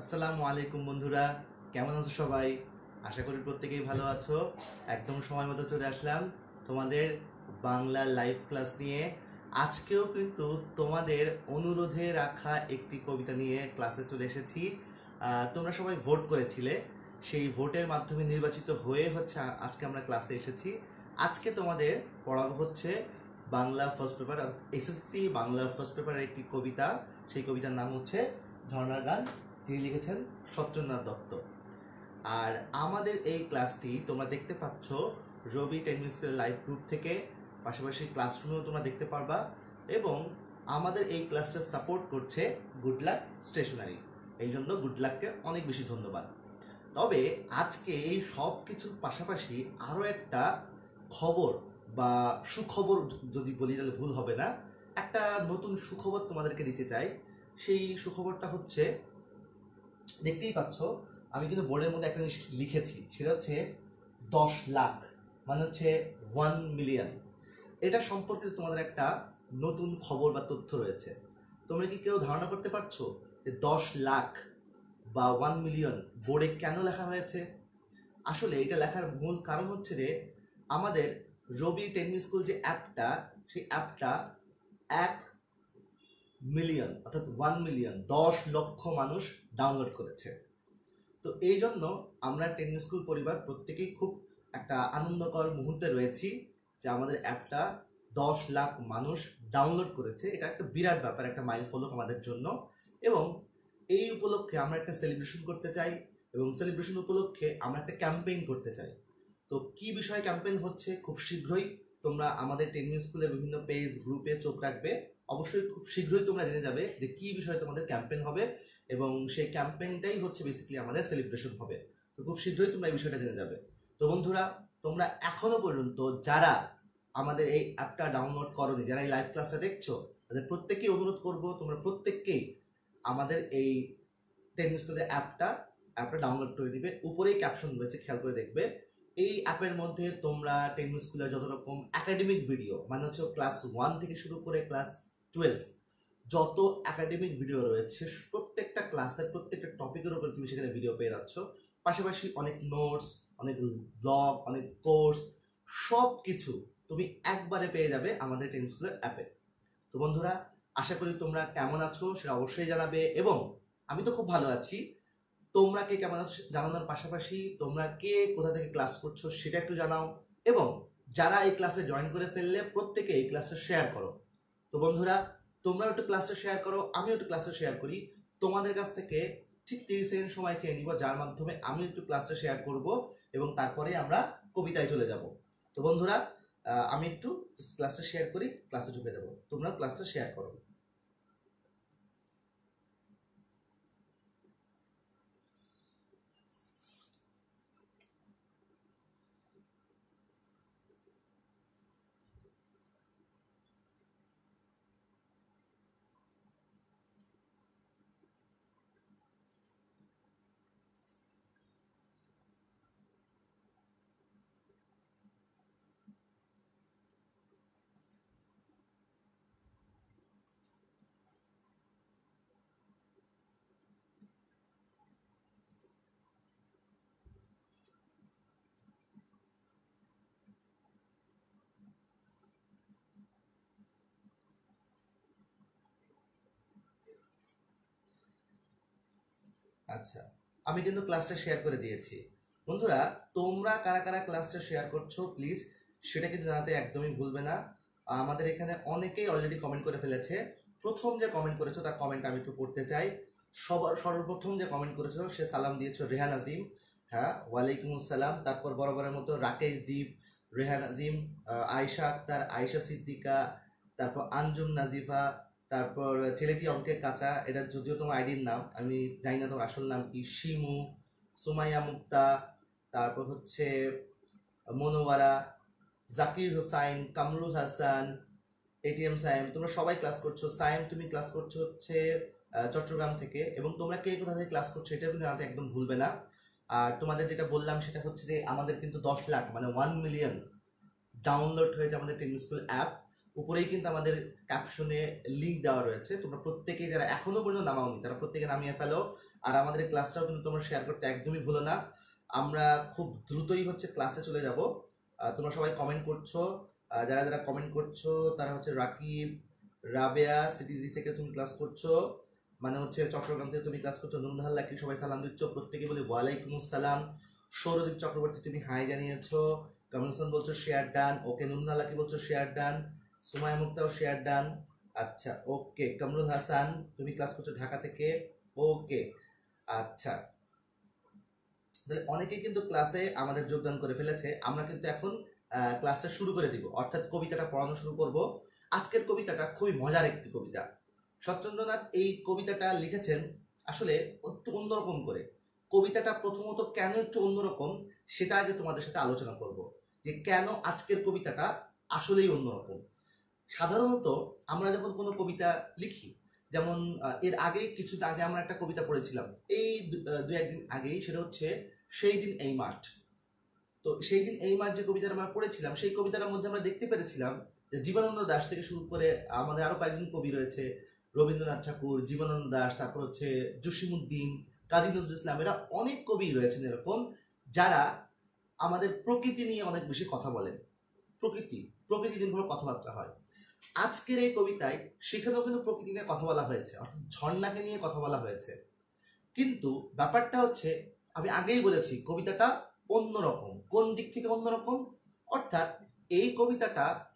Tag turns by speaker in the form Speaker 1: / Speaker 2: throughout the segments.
Speaker 1: আসসালামু আলাইকুম বন্ধুরা, কেমন আছো সবাই? আশা করি প্রত্যেকেই ভালো আছো। একদম সময় মতো চলে আসলাম তোমাদের বাংলা লাইভ ক্লাস নিয়ে। আজকেও কিন্তু তোমাদের অনুরোধে রাখা একটি কবিতা নিয়ে ক্লাসে চলে এসেছি। তোমরা সবাই ভোট করেছিলে। সেই ভোটের মাধ্যমে নির্বাচিত হয়ে হচ্ছে আজকে আমরা ক্লাসে এসেছি। আজকে তোমাদের পড়াবো হচ্ছে Bangla first paper SSC Bangla first পেপারের একটি কবিতা। সেই কবিতার নাম হচ্ছে ঝর্ণার গান। যিনি লিখেছেন সত্যনাথ দত্ত। আর আমাদের এই ক্লাসটি তোমরা দেখতে পাচ্ছ রবি টেনিস লাইভ গ্রুপ থেকে। পাশাপাশি ক্লাসরুমেও তোমরা দেখতে পারবা এবং আমাদের এই ক্লাসটা সাপোর্ট করছে গুড লাক স্টেশনারি। এই জন্য গুড লাককে অনেক বেশি ধন্যবাদ। তবে আজকে এই সব কিছুর পাশাপাশি আরও একটা খবর বা সুখবর যদি বলি, তাহলে ভুল হবে না। একটা নতুন সুখবর তোমাদেরকে দিতে চাই। সেই সুখবরটা হচ্ছে দেখতেই পাচ্ছ, আমি কিন্তু বোর্ডের মধ্যে একটা জিনিস লিখেছি। সেটা হচ্ছে দশ লাখ মানে হচ্ছে ওয়ান মিলিয়ন এটা সম্পর্কে তোমাদের একটা নতুন খবর বা তথ্য রয়েছে। তোমরা কি কেউ ধারণা করতে পারছ যে দশ লাখ বা ওয়ান মিলিয়ন বোর্ডে কেন লেখা হয়েছে? আসলে এটা লেখার মূল কারণ হচ্ছে যে আমাদের রবি টেনিস স্কুল যে অ্যাপটা, সেই অ্যাপটা এক মিলিয়ন অর্থাৎ ওয়ান মিলিয়ন দশ লক্ষ মানুষ ডাউনলোড করেছে। তো এই জন্য আমরা টেনিস স্কুল পরিবার প্রত্যেকেই খুব একটা আনন্দকর মুহূর্তে রয়েছি যে আমাদের অ্যাপটা দশ লাখ মানুষ ডাউনলোড করেছে। এটা একটা বিরাট ব্যাপার, একটা মাইল ফলক আমাদের জন্য। এবং এই উপলক্ষে আমরা একটা সেলিব্রেশন করতে চাই এবং সেলিব্রেশন উপলক্ষে আমরা একটা ক্যাম্পেইন করতে চাই। তো কি বিষয়ে ক্যাম্পেইন হচ্ছে? খুব শীঘ্রই তোমরা আমাদের টেনিস স্কুলের বিভিন্ন পেজ গ্রুপে চোখ রাখবে। অবশ্যই খুব শীঘ্রই তোমরা জেনে যাবে যে কি বিষয়ে তোমাদের ক্যাম্পেইন হবে। এবং সেই ক্যাম্পেইনটাই হচ্ছে বেসিক্যালি আমাদের সেলিব্রেশন হবে। তো খুব শীঘ্রই তোমরা এই বিষয়টা জেনে যাবে। তো বন্ধুরা, তোমরা এখনও পর্যন্ত যারা আমাদের এই অ্যাপটা ডাউনলোড করোনি, যারা এই লাইভ ক্লাসটা দেখছ, তাদের প্রত্যেককেই অনুরোধ করব, তোমরা প্রত্যেককেই আমাদের এই টেনিস্টোদের অ্যাপটা অ্যাপটা ডাউনলোড করে দিবে। উপরেই ক্যাপশন রয়েছে, খেয়াল করে দেখবে। এই অ্যাপের মধ্যে তোমরা টেনিস স্কুলের যত রকম একাডেমিক ভিডিও মানে হচ্ছে ক্লাস ওয়ান থেকে শুরু করে ক্লাস টুয়েলভ যত একাডেমিক ভিডিও রয়েছে, প্রত্যেকটা ক্লাসের প্রত্যেকটা টপিকের উপর তুমি সেখানে ভিডিও পেয়ে যাচ্ছ। পাশাপাশি অনেক নোটস অনেক ব্লগ অনেক কোর্স সব কিছু তুমি একবারে পেয়ে যাবে আমাদের টেন স্কুলের অ্যাপে তো বন্ধুরা, আশা করি তোমরা কেমন আছো সেটা অবশ্যই জানাবে এবং আমি তো খুব ভালো আছি। তোমরা কে কেমন আছো জানানোর পাশাপাশি তোমরা কে কোথা থেকে ক্লাস করছ সেটা একটু জানাও এবং যারা এই ক্লাসে জয়েন করে ফেললে প্রত্যেকে এই ক্লাসে শেয়ার করো। তো বন্ধুরা তোমরা একটু ক্লাসে শেয়ার করো, আমিও একটু ক্লাসে শেয়ার করি। তোমাদের কাছ থেকে ঠিক তিরিশ সেকেন্ড সময় চেয়ে নিব, যার মাধ্যমে আমি একটু ক্লাসটা শেয়ার করব এবং তারপরে আমরা কবিতায় চলে যাব। তো বন্ধুরা আমি একটু ক্লাসটা শেয়ার করি ক্লাসে ঢুকে যাব। তোমরা ক্লাসটা শেয়ার করো। আচ্ছা আমি কিন্তু ক্লাসটা শেয়ার করে দিয়েছি। বন্ধুরা, তোমরা কারা কারা ক্লাসটা শেয়ার করছ প্লিজ সেটা কিন্তু জানাতে একদমই ভুলবে না। আমাদের এখানে অনেকেই অলরেডি কমেন্ট করে ফেলেছে। প্রথম যে কমেন্ট করেছ, তার কমেন্ট আমি একটু পড়তে চাই। সবার সর্বপ্রথম যে কমেন্ট করেছ, সে সালাম দিয়েছ রেহান আজিম। হ্যাঁ ওয়ালাইকুম আসসালাম। তারপর বরাবরের মতো রাকেশ দ্বীপ রেহান আজিম, আয়েশা আক্তার, আয়েশা সিদ্দিকা, তারপর আঞ্জুম নাজিফা তারপর ছেলেটি অঙ্কের কাঁচা, এটা যদিও তোমার আইডির নাম, আমি জানি না তোমার আসল নাম কি, শিমু, সুমাইয়া মুক্তা, তারপর হচ্ছে মনোয়ারা, জাকির হোসাইন, কামরুল হাসান, এটিএম সাইম তোমরা সবাই ক্লাস করছ। সাইম তুমি ক্লাস করছ হচ্ছে চট্টগ্রাম থেকে এবং তোমরা কে কোথা থেকে ক্লাস করছ এটা কিন্তু জানাতে একদম ভুলবে না। আর তোমাদের যেটা বললাম সেটা হচ্ছে যে আমাদের কিন্তু দশ লাখ মানে ওয়ান মিলিয়ন ডাউনলোড হয়েছে আমাদের টেন স্কুল অ্যাপ উপরেই কিন্তু আমাদের ক্যাপশনে লিঙ্ক দেওয়া রয়েছে। তোমরা প্রত্যেকেই যারা এখনও পর্যন্ত নামাওনি তারা প্রত্যেকে নামিয়ে ফেলো। আর আমাদের ক্লাসটাও কিন্তু তোমরা শেয়ার করতে একদমই ভুলো না। আমরা খুব দ্রুতই হচ্ছে ক্লাসে চলে যাব। তোমরা সবাই কমেন্ট করছ। যারা যারা কমেন্ট করছ, তারা হচ্ছে রাকিব, রাবেয়া, সিটি থেকে তুমি ক্লাস করছ। মানে হচ্ছে চট্টগ্রাম থেকে তুমি ক্লাস করছ নুনহাল লাকি সবাই সালাম দিচ্ছ। প্রত্যেকে বলি ওয়ালাইকুম আসসালাম। সৌরদীপ চক্রবর্তী, তুমি হাই জানিয়েছো। কমলসন বলছো শেয়ার ডান ওকে নুনহাল লাকি বলছো শেয়ার ডান সুমায়া মুক্তাও শেয়ার ডান আচ্ছা ওকে কামরুল হাসান, তুমি ক্লাস করছ ঢাকা থেকে? ওকে আচ্ছা। তাহলে অনেকে কিন্তু ক্লাসে আমাদের যোগদান করে ফেলেছে। আমরা কিন্তু এখন ক্লাসটা শুরু করে দিব। অর্থাৎ কবিতাটা পড়ানো শুরু করব। আজকের কবিতাটা খুবই মজার একটি কবিতা। সত্যেন্দ্রনাথ এই কবিতাটা লিখেছেন আসলে একটু অন্যরকম করে। কবিতাটা প্রথমত কেন একটু অন্যরকম, সেটা আগে তোমাদের সাথে আলোচনা করব। যে কেন আজকের কবিতাটা আসলেই অন্যরকম। সাধারণত আমরা যখন কোনো কবিতা লিখি, যেমন এর আগে কিছুদিন আগে আমরা একটা কবিতা পড়েছিলাম। এই দু- একদিন আগেই সেটা হচ্ছে, সেই দিন এই মাঠ। তো সেই দিন এই মাঠ যে কবিতাটা আমরা পড়েছিলাম, সেই কবিতাটার মধ্যে আমরা দেখতে পেরেছিলাম যে জীবনানন্দ দাস থেকে শুরু করে আমাদের আরও কয়েকজন কবি রয়েছে, রবীন্দ্রনাথ ঠাকুর, জীবনানন্দ দাস, তারপর হচ্ছে জসিমুদ্দিন কাজী নজরুল ইসলাম, এরা অনেক কবি রয়েছেন এরকম, যারা আমাদের প্রকৃতি নিয়ে অনেক বেশি কথা বলেন। প্রকৃতি প্রকৃতি নির্ভর কথাবার্তা হয়। আজকের এই কবিতায় সেখানেও কিন্তু প্রকৃতি নিয়ে কথা বলা হয়েছে, অর্থাৎ ঝর্ণাকে নিয়ে কথা বলা হয়েছে। কিন্তু ব্যাপারটা হচ্ছে, আমি আগেই বলেছি, কবিতাটা অন্যরকম। কোন দিক থেকে অন্যরকম? অর্থাৎ এই কবিতাটা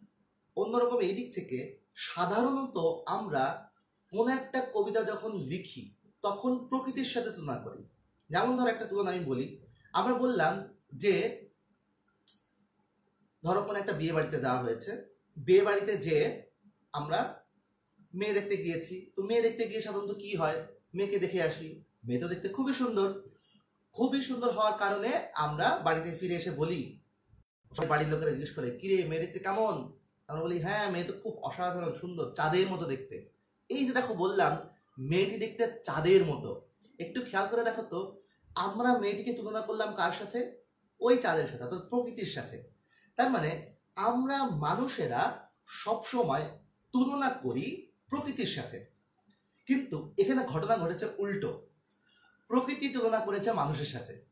Speaker 1: অন্যরকম এই দিক থেকে সাধারণত আমরা কোন একটা কবিতা যখন লিখি, তখন প্রকৃতির সাথে তুলনা করি। যেমন ধর একটা তুলনা আমি বলি, আমরা বললাম যে, ধরো কোনো একটা বিয়ে বাড়িতে যাওয়া হয়েছে বিয়ে বাড়িতে যে আমরা মেয়ে দেখতে গিয়েছি, তো মেয়ে দেখতে গিয়ে সাধারণত কি হয়? মেয়েকে দেখে আসি। মেয়ে তো দেখতে খুবই সুন্দর। খুবই সুন্দর হওয়ার কারণে আমরা বাড়িতে ফিরে এসে বলি বাড়ির লোকেরা জিজ্ঞেস করে, কিরে, মেয়ে দেখতে কেমন? আমরা বলি হ্যাঁ মেয়ে তো খুব অসাধারণ, সুন্দর, চাঁদের মতো দেখতে। এই যে দেখো বললাম, মেয়েটি দেখতে চাঁদের মতো। একটু খেয়াল করে দেখো তো, আমরা মেয়েটিকে তুলনা করলাম কার সাথে? ওই চাঁদের সাথে, অর্থাৎ প্রকৃতির সাথে। তার মানে আমরা মানুষেরা সবসময় তুলনা করি প্রকৃতির সাথে। কিন্তু এখানে ঘটনা ঘটেছে উল্টো। প্রকৃতি তুলনা করেছে মানুষের সাথে।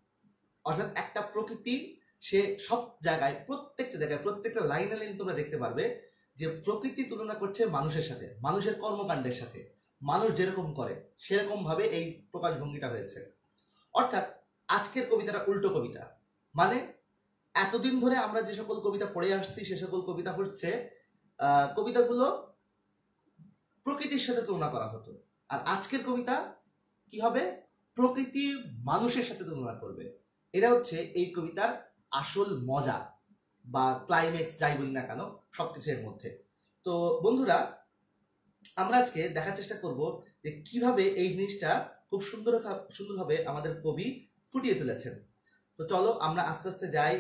Speaker 1: অর্থাৎ একটা প্রকৃতি, সে সব জায়গায়, প্রত্যেকটা জায়গায়, প্রত্যেকটা লাইনে লাইন তোমরা দেখতে পারবে যে প্রকৃতি তুলনা করছে মানুষের সাথে, মানুষের কর্মকাণ্ডের সাথে। মানুষ যেরকম করে সেরকম ভাবে এই প্রকাশভঙ্গিটা হয়েছে। অর্থাৎ আজকের কবিতাটা উল্টো কবিতা। মানে এতদিন ধরে আমরা যে সকল কবিতা পড়ে আসছি, সে সকল কবিতা হচ্ছে কবিতাগুলো প্রকৃতির সাথে তুলনা করা হতো। আর আজকের কবিতা কি হবে? প্রকৃতি মানুষের সাথে তুলনা করবে। এটা হচ্ছে এই কবিতার আসল মজা বা ক্লাইম্যাক্স যাই বলি না কেন, সবকিছু এর মধ্যে। তো বন্ধুরা, আমরা আজকে দেখার চেষ্টা করব যে কীভাবে এই জিনিসটা খুব সুন্দর সুন্দরভাবে আমাদের কবি ফুটিয়ে তুলেছেন। তো চলো আমরা আস্তে আস্তে যাই।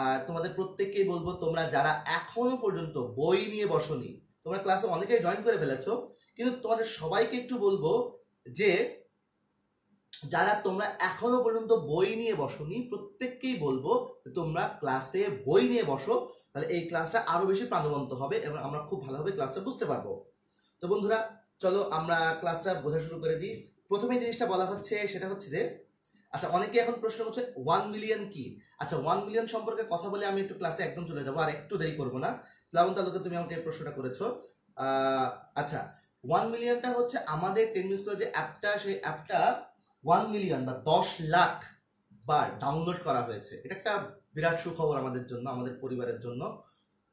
Speaker 1: আর তোমাদের প্রত্যেককেই বলব, তোমরা যারা এখনও পর্যন্ত বই নিয়ে বসনি, তোমরা ক্লাসে অনেকেই জয়েন করে ফেলেছ, কিন্তু তোমাদের সবাইকে একটু বলব যে, যারা তোমরা এখনও পর্যন্ত বই নিয়ে বসনি, প্রত্যেককেই বলব তোমরা ক্লাসে বই নিয়ে বসো, তাহলে এই ক্লাসটা আরও বেশি প্রাণবন্ত হবে এবং আমরা খুব ভালোভাবে ক্লাসটা বুঝতে পারব। তো বন্ধুরা, চলো আমরা ক্লাসটা বোঝা শুরু করে দিই। প্রথমে জিনিসটা বলা হচ্ছে, সেটা হচ্ছে যে আচ্ছা অনেকে এখন প্রশ্ন করছে ওয়ান মিলিয়ন কি? আচ্ছা ওয়ান মিলিয়ন সম্পর্কে কথা বলে আমি একটু ক্লাসে একদম চলে যাব, আর একটু দেরি করব না। প্লাবন তালুকে তুমি আমাকে এই প্রশ্নটা করেছ। আচ্ছা ওয়ান মিলিয়নটা হচ্ছে আমাদের মিনিটস যে অ্যাপটা সেই অ্যাপটা ওয়ান মিলিয়ন বা দশ লাখ বার ডাউনলোড করা হয়েছে। এটা একটা বিরাট সুখবর আমাদের জন্য, আমাদের পরিবারের জন্য।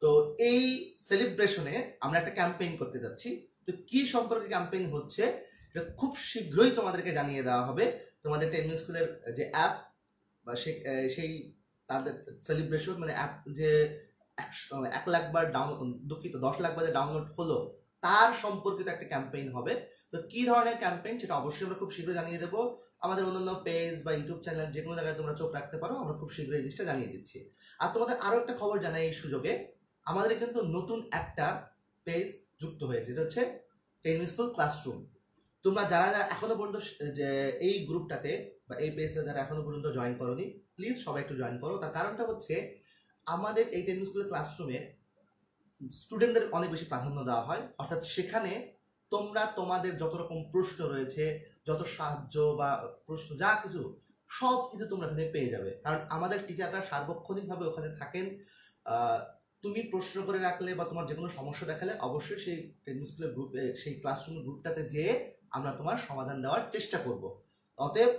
Speaker 1: তো এই সেলিব্রেশনে আমরা একটা ক্যাম্পেইন করতে যাচ্ছি। তো কি সম্পর্কে ক্যাম্পেইন হচ্ছে, এটা খুব শীঘ্রই তোমাদেরকে জানিয়ে দেওয়া হবে। তোমাদের টেন স্কুলের যে অ্যাপ বা সেই তাদের সেলিব্রেশন মানে অ্যাপ যে এক লাখ বার ডাউন দুঃখিত, দশ লাখ বার ডাউনলোড হলো, তার সম্পর্কিত একটা ক্যাম্পেইন হবে। তো কি ধরনের ক্যাম্পেইন সেটা অবশ্যই আমরা খুব শীঘ্রই জানিয়ে দেবো। আমাদের অন্যান্য পেজ বা ইউটিউব চ্যানেল যে কোনো জায়গায় তোমরা চোখ রাখতে পারো, আমরা খুব শীঘ্রই জিনিসটা জানিয়ে দিচ্ছি। আর তোমাদের আরও একটা খবর জানাই এই সুযোগে, আমাদের কিন্তু নতুন একটা পেজ যুক্ত হয়েছে, এটা হচ্ছে টেন স্কুল ক্লাসরুম তোমরা যারা যারা এখনও পর্যন্ত যে এই গ্রুপটাতে বা এই পেজে যারা এখনও পর্যন্ত জয়েন করনি প্লিজ সবাই একটু জয়েন করো। তার কারণটা হচ্ছে, আমাদের এই টেন স্কুলের ক্লাসরুমে স্টুডেন্টদের অনেক বেশি প্রাধান্য দেওয়া হয়। অর্থাৎ সেখানে তোমরা তোমাদের যত রকম প্রশ্ন রয়েছে, যত সাহায্য বা প্রশ্ন যা কিছু, সব কিছু তোমরা এখানে পেয়ে যাবে। কারণ আমাদের টিচাররা সার্বক্ষণিকভাবে ওখানে থাকেন। তুমি প্রশ্ন করে রাখলে বা তোমার যে কোনো সমস্যা দেখালে অবশ্যই সেই ট্রেনিং স্কুলের গ্রুপে সেই ক্লাসরুম গ্রুপটাতে যেয়ে আমরা তোমার সমাধান দেওয়ার চেষ্টা করব। অতএব,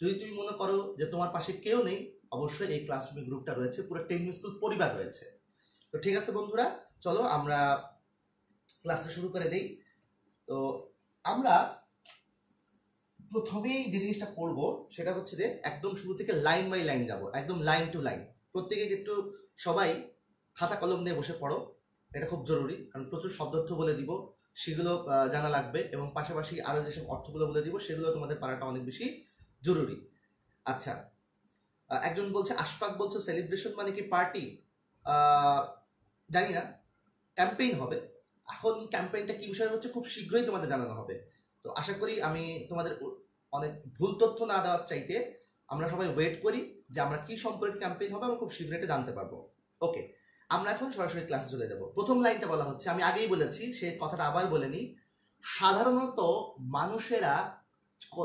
Speaker 1: যদি তুমি মনে করো যে তোমার পাশে কেউ নেই, অবশ্যই এই ক্লাসরুমের গ্রুপটা রয়েছে, পুরো ট্রেনিং স্কুল পরিবার রয়েছে। তো ঠিক আছে বন্ধুরা, চলো আমরা ক্লাসটা শুরু করে দেই। তো আমরা প্রথমেই যে জিনিসটা পড়ব সেটা হচ্ছে যে একদম শুরু থেকে লাইন বাই লাইন যাব, একদম লাইন টু লাইন প্রত্যেকে একটু সবাই খাতা কলম নিয়ে বসে পড়ো, এটা খুব জরুরি, কারণ প্রচুর শব্দার্থ বলে দিব। সেগুলো জানা লাগবে এবং পাশাপাশি আরও যেসব অর্থগুলো বলে দিব, সেগুলো তোমাদের পারাটা অনেক বেশি জরুরি। আচ্ছা একজন বলছে, আশফাক বলছে সেলিব্রেশন মানে কি পার্টি জানি না ক্যাম্পেইন হবে। এখন ক্যাম্পেইনটা কি বিষয় হচ্ছে, খুব শীঘ্রই তোমাদের জানানো হবে। তো আশা করি আমি তোমাদের অনেক ভুল তথ্য না দেওয়ার চাইতে আমরা সবাই ওয়েট করি যে আমরা কি সম্পর্কে ক্যাম্পেইন হবে, আমরা খুব শীঘ্রই এটা জানতে পারব। ওকে আমরা এখন সরাসরি ক্লাসে চলে যাব। প্রথম লাইনটা বলা হচ্ছে, আমি আগেই বলেছি সেই কথাটা আবার বলে নিই সাধারণত মানুষেরা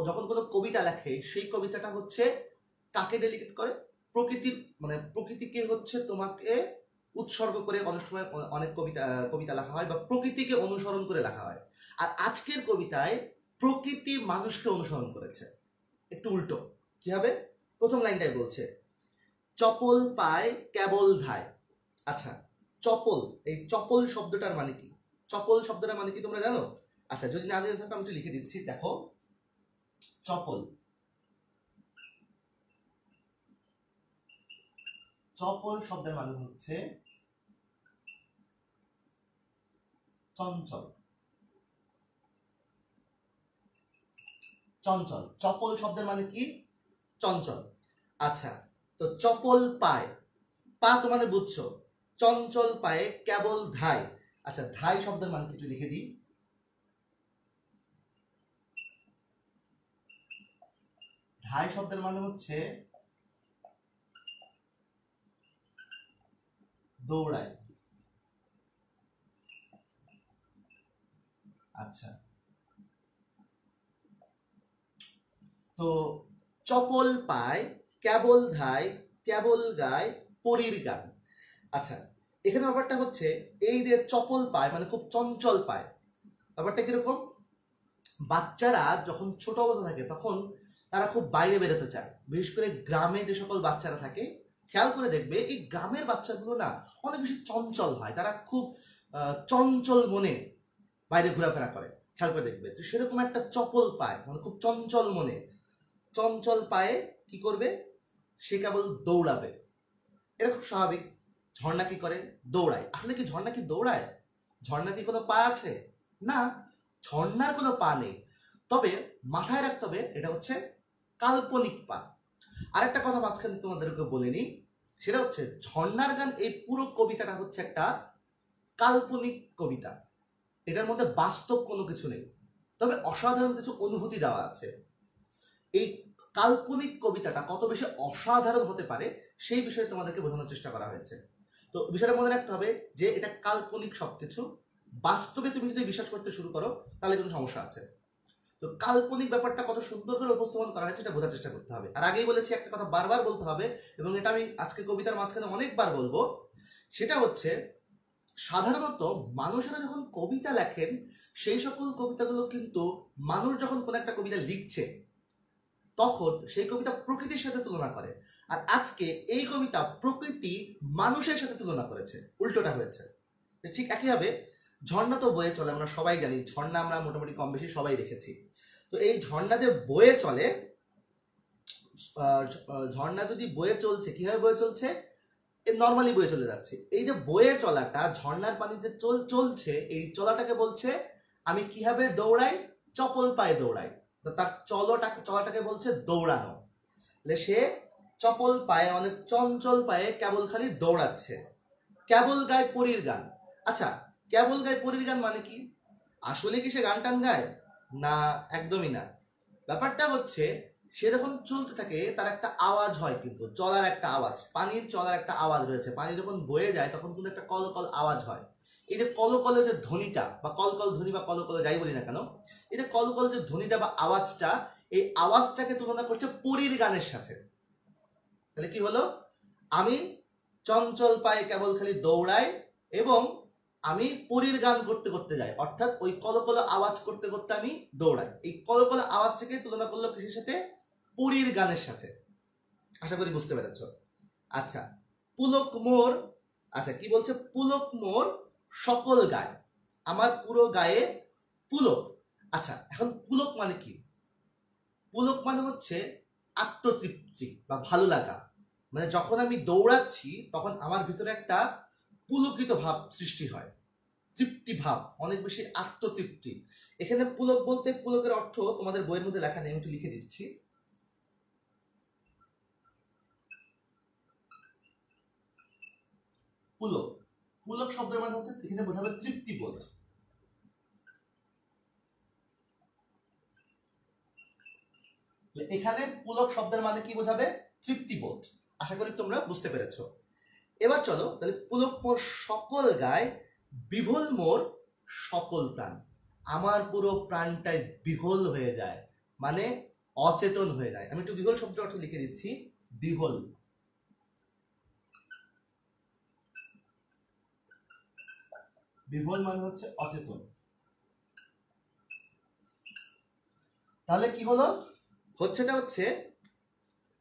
Speaker 1: যখন কোনো কবিতা লেখে, সেই কবিতাটা হচ্ছে কাকে ডেলিকেট করে? প্রকৃতির মানে প্রকৃতিকে হচ্ছে তোমাকে উৎসর্গ করে অনেক সময় অনেক কবিতা কবিতা লেখা হয় বা প্রকৃতিকে অনুসরণ করে লেখা হয়। আর আজকের কবিতায় প্রকৃতি মানুষকে অনুসরণ করেছে। একটু উল্টো। কি হবে? প্রথম লাইনটাই বলছে, চপল পায় কেবল ধায়। আচ্ছা চপল, এই চপল শব্দটার মানে কি? চপল শব্দটার মানে কি তোমরা জানো? আচ্ছা যদি না জেনে থাকো, আমি লিখে দিচ্ছি। দেখো, চপল। চপল শব্দের মানে হচ্ছে চঞ্চল। চঞ্চল। চপল শব্দের মানে কি? চঞ্চল। আচ্ছা তো চপল পায়। পা তোমাদের বুঝছ? চঞ্চল পায়ে কেবল ধাই। আচ্ছা ধাই শব্দের মানে কি একটু লিখে দিই। ধাই শব্দের মানে হচ্ছে দৌড়ায়। আচ্ছা। তো চপল পায়, কেবল ধায় কেবল গায়, পরীর গান। আচ্ছা এখানে ব্যাপারটা হচ্ছে, এই যে চপল পায় মানে খুব চঞ্চল পায়, ব্যাপারটা কীরকম? বাচ্চারা যখন ছোট অবস্থা থাকে, তখন তারা খুব বাইরে বেরোতে চায়। বিশেষ করে গ্রামে যে সকল বাচ্চারা থাকে, খেয়াল করে দেখবে, এই গ্রামের বাচ্চাগুলো না অনেক বেশি চঞ্চল হয়। তারা খুব চঞ্চল মনে বাইরে ঘোরাফেরা করে। খেয়াল করে দেখবে। তো সেরকম একটা চপল পায় মানে খুব চঞ্চল মনে। চঞ্চল পায়ে কি করবে? সে কেবল দৌড়াবে। এটা খুব স্বাভাবিক। ঝর্ণা কি করে? দৌড়ায়। আসলে কি ঝর্ণা কি দৌড়ায়? ঝর্ণা কি কোনো পা আছে? না, ঝর্ণার কোনো পা নেই। তবে মাথায় রাখতে হবে, এটা হচ্ছে কাল্পনিক পা। আরেকটা কথা মাঝখানে তোমাদেরকে বলে নিই, সেটা হচ্ছে ঝর্ণার গান, এই পুরো কবিতাটা হচ্ছে একটা কাল্পনিক কবিতা। এটার মধ্যে বাস্তব কোনো কিছু নেই। তবে অসাধারণ কিছু অনুভূতি দেওয়া আছে। এই কাল্পনিক কবিতাটা কত বেশি অসাধারণ হতে পারে, সেই বিষয়ে তোমাদেরকে বোঝানোর চেষ্টা করা হয়েছে। তো বিষয়টা মনে রাখতে হবে যে এটা কাল্পনিক সবকিছু। বাস্তবে তুমি যদি বিশ্বাস করতে শুরু করো, তাহলে কোনো সমস্যা আছে। তো কাল্পনিক ব্যাপারটা কত সুন্দর করে উপস্থাপন করা হয়েছে এটা বোঝার চেষ্টা করতে হবে। আর আগেই বলেছি, একটা কথা বারবার বলতে হবে, এবং এটা আমি আজকে কবিতার মাঝখানে অনেকবার বলব। সেটা হচ্ছে, সাধারণত মানুষেরা যখন কবিতা লেখেন, সেই সকল কবিতাগুলো কিন্তু মানুষ যখন কোনো একটা কবিতা লিখছে তখন সেই কবিতা প্রকৃতির সাথে তুলনা করে। আর আজকে এই কবিতা প্রকৃতি মানুষের সাথে তুলনা করেছে, উল্টোটা হয়েছে। ঠিক একইভাবে ঝর্ণা তো বয়ে চলে, আমরা সবাই জানি, ঝর্ণা আমরা মোটামুটি কম বেশি সবাই দেখেছি। তো এই ঝর্ণা যে বয়ে চলে ঝর্ণা যদি বয়ে চলছে, কীভাবে বয়ে চলছে? নর্মালি বয়ে চলে যাচ্ছে। এই যে বয়ে চলাটা, ঝর্ণার পানি যে চল, চলছে, এই চলাটাকে বলছে, আমি কীভাবে দৌড়াই? চপল পায়ে দৌড়াই। তার চলটাকে, চলাটাকে বলছে দৌড়ানো। সে চপল পায়ে, অনেক চঞ্চল পায়ে কেবল খালি দৌড়াচ্ছে। কেবল গায় পরীর গান। আচ্ছা কেবল গায় পরীর গান মানে কি? আসলে কি সে গান টান গায়? না, একদমই না। ব্যাপারটা হচ্ছে, সে যখন চলতে থাকে, তার একটা আওয়াজ হয় কিন্তু, চলার একটা আওয়াজ। পানির চলার একটা আওয়াজ রয়েছে। পানি যখন বয়ে যায়, তখন কিন্তু একটা কলকল আওয়াজ হয়। এই যে কলকলে যে ধ্বনিটা, বা কলকল ধ্বনি বা কলকল যাই বলি না কেন এটা কলকল যে ধ্বনিটা বা আওয়াজটা, এই আওয়াজটাকে তুলনা করছে পরীর গানের সাথে। তাহলে কি হলো? আমি চঞ্চল পায়ে কেবল খালি দৌড়াই এবং আমি পরীর গান করতে করতে যাই। অর্থাৎ ওই কলকল আওয়াজ করতে করতে আমি দৌড়াই। এই কলকল আওয়াজটাকে তুলনা করল কিসের সাথে? পরীর গানের সাথে। আশা করি বুঝতে পেরেছ? আচ্ছা পুলক মোর আচ্ছা কি বলছে? পুলক মোর সকল গায়ে। আমার পুরো গায়ে পুলক। আচ্ছা এখন পুলক মানে কি? পুলক মানে হচ্ছে আত্মতৃপ্তি বা ভালো লাগা। মানে যখন আমি দৌড়াচ্ছি, তখন আমার ভিতরে একটা পুলকিত ভাব সৃষ্টি হয়। তৃপ্তি ভাব, অনেক বেশি আত্মতৃপ্তি। এখানে পুলক বলতে, পুলকের অর্থ তোমাদের বইয়ের মধ্যে লেখা নেই, আমি একটু লিখে দিচ্ছি। পুলক। পুলক শব্দের মানে হচ্ছে এখানে বোঝাবে তৃপ্তি বোধ এখানে পুলক শব্দের মানে কি বোঝাবে? তৃপ্তিবোধ। আশা করি তোমরা বুঝতে পেরেছ। এবার চলো, তাহলে পুলক মোর সকল গায় বিভোল মোর সকল প্রাণ। আমার পুরো প্রাণটাই বিহল হয়ে যায় মানে অচেতন হয়ে যায়। আমি একটু বিহল শব্দ অর্থ লিখে দিচ্ছি বিহল বিহল মানে হচ্ছে অচেতন। তাহলে কি হলো? হচ্ছেটা হচ্ছে,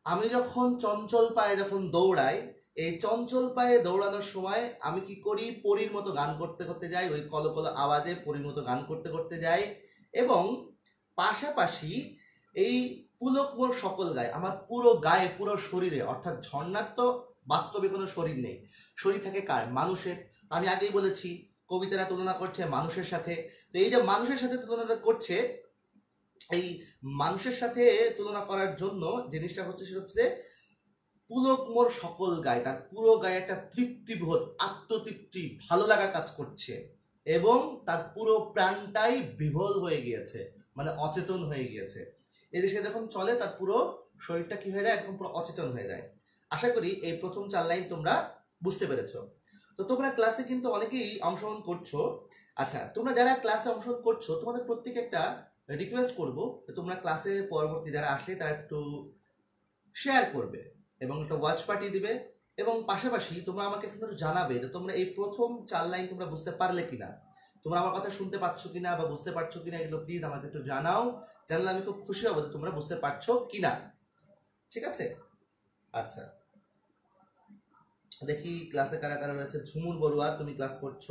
Speaker 1: আমি যখন চঞ্চল পায়ে যখন দৌড়াই, এই চঞ্চল পায়ে দৌড়ানোর সময় আমি কি করি? পরীর মতো গান করতে করতে যাই, ওই কলকল আওয়াজে পরীর মতো গান করতে করতে যাই এবং পাশাপাশি এই পুলক মোর সকল গায়ে, আমার পুরো গায়ে, পুরো শরীরে, অর্থাৎ ঝর্ণার তো বাস্তবে কোনো শরীর নেই। শরীর থাকে কার? মানুষের। আমি আগেই বলেছি, কবিতারা তুলনা করছে মানুষের সাথে। তো এই যে মানুষের সাথে তুলনা করছে, এই মানুষের সাথে তুলনা করার জন্য জিনিসটা হচ্ছে সেটা হচ্ছে পুলক মোর সকল গায়ে, তার পুরো গায়ে একটা তৃপ্তিবোধ, আত্মতৃপ্তি, ভালো লাগা কাজ করছে এবং তার পুরো প্রাণটাই বিভল হয়ে গিয়েছে মানে অচেতন হয়ে গিয়েছে। এই সে যখন চলে, তার পুরো শরীরটা কি হয়ে যায়? একদম পুরো অচেতন হয়ে যায়। আশা করি এই প্রথম চার লাইন তোমরা বুঝতে পেরেছ। তো তোমরা ক্লাসে কিন্তু অনেকেই অংশগ্রহণ করছ। আচ্ছা তোমরা যারা ক্লাসে অংশগ্রহণ করছ, তোমাদের প্রত্যেকে একটা রিকোয়েস্ট করব তোমরা ক্লাসে পরবর্তী যারা আসে, তারা একটু শেয়ার করবে এবং একটা ওয়াচ পার্টি দিবে এবং পাশাপাশি তোমরা আমাকে কিন্তু জানাবে যে তোমরা এই প্রথম চার লাইন তোমরা বুঝতে পারলে কিনা। তোমরা আমার কথা শুনতে পাচ্ছ কিনা বা বুঝতে পারছ কিনা এগুলো প্লিজ আমাকে একটু জানাও। জানলে আমি খুব খুশি হব যে তোমরা বুঝতে পারছ কিনা। ঠিক আছে? আচ্ছা। দেখি ক্লাসে কারা কারা রয়েছে। ঝুমুর বড়ুয়া, তুমি ক্লাস করছ।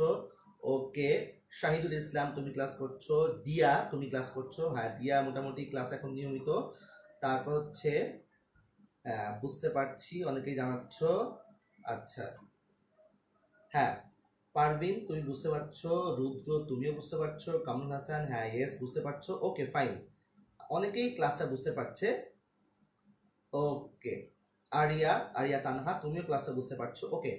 Speaker 1: ওকে শাহিদুল ইসলাম, তুমি ক্লাস করছ। দিয়া, তুমি ক্লাস করছ। হ্যাঁ দিয়া মোটামুটি ক্লাস এখন নিয়মিত। তারপর হচ্ছে বুঝতে পারছি, অনেকেই জানাচ্ছ। আচ্ছা। হ্যাঁ পারভিন, তুমি বুঝতে পারছ। রুদ্র, তুমিও বুঝতে পারছ। কামরুল হাসান হ্যাঁ ইয়েস বুঝতে পারছ। ওকে ফাইন অনেকেই ক্লাসটা বুঝতে পারছে। ওকে আরিয়া আরিয়া তানহা, তুমিও ক্লাসটা বুঝতে পারছ। ওকে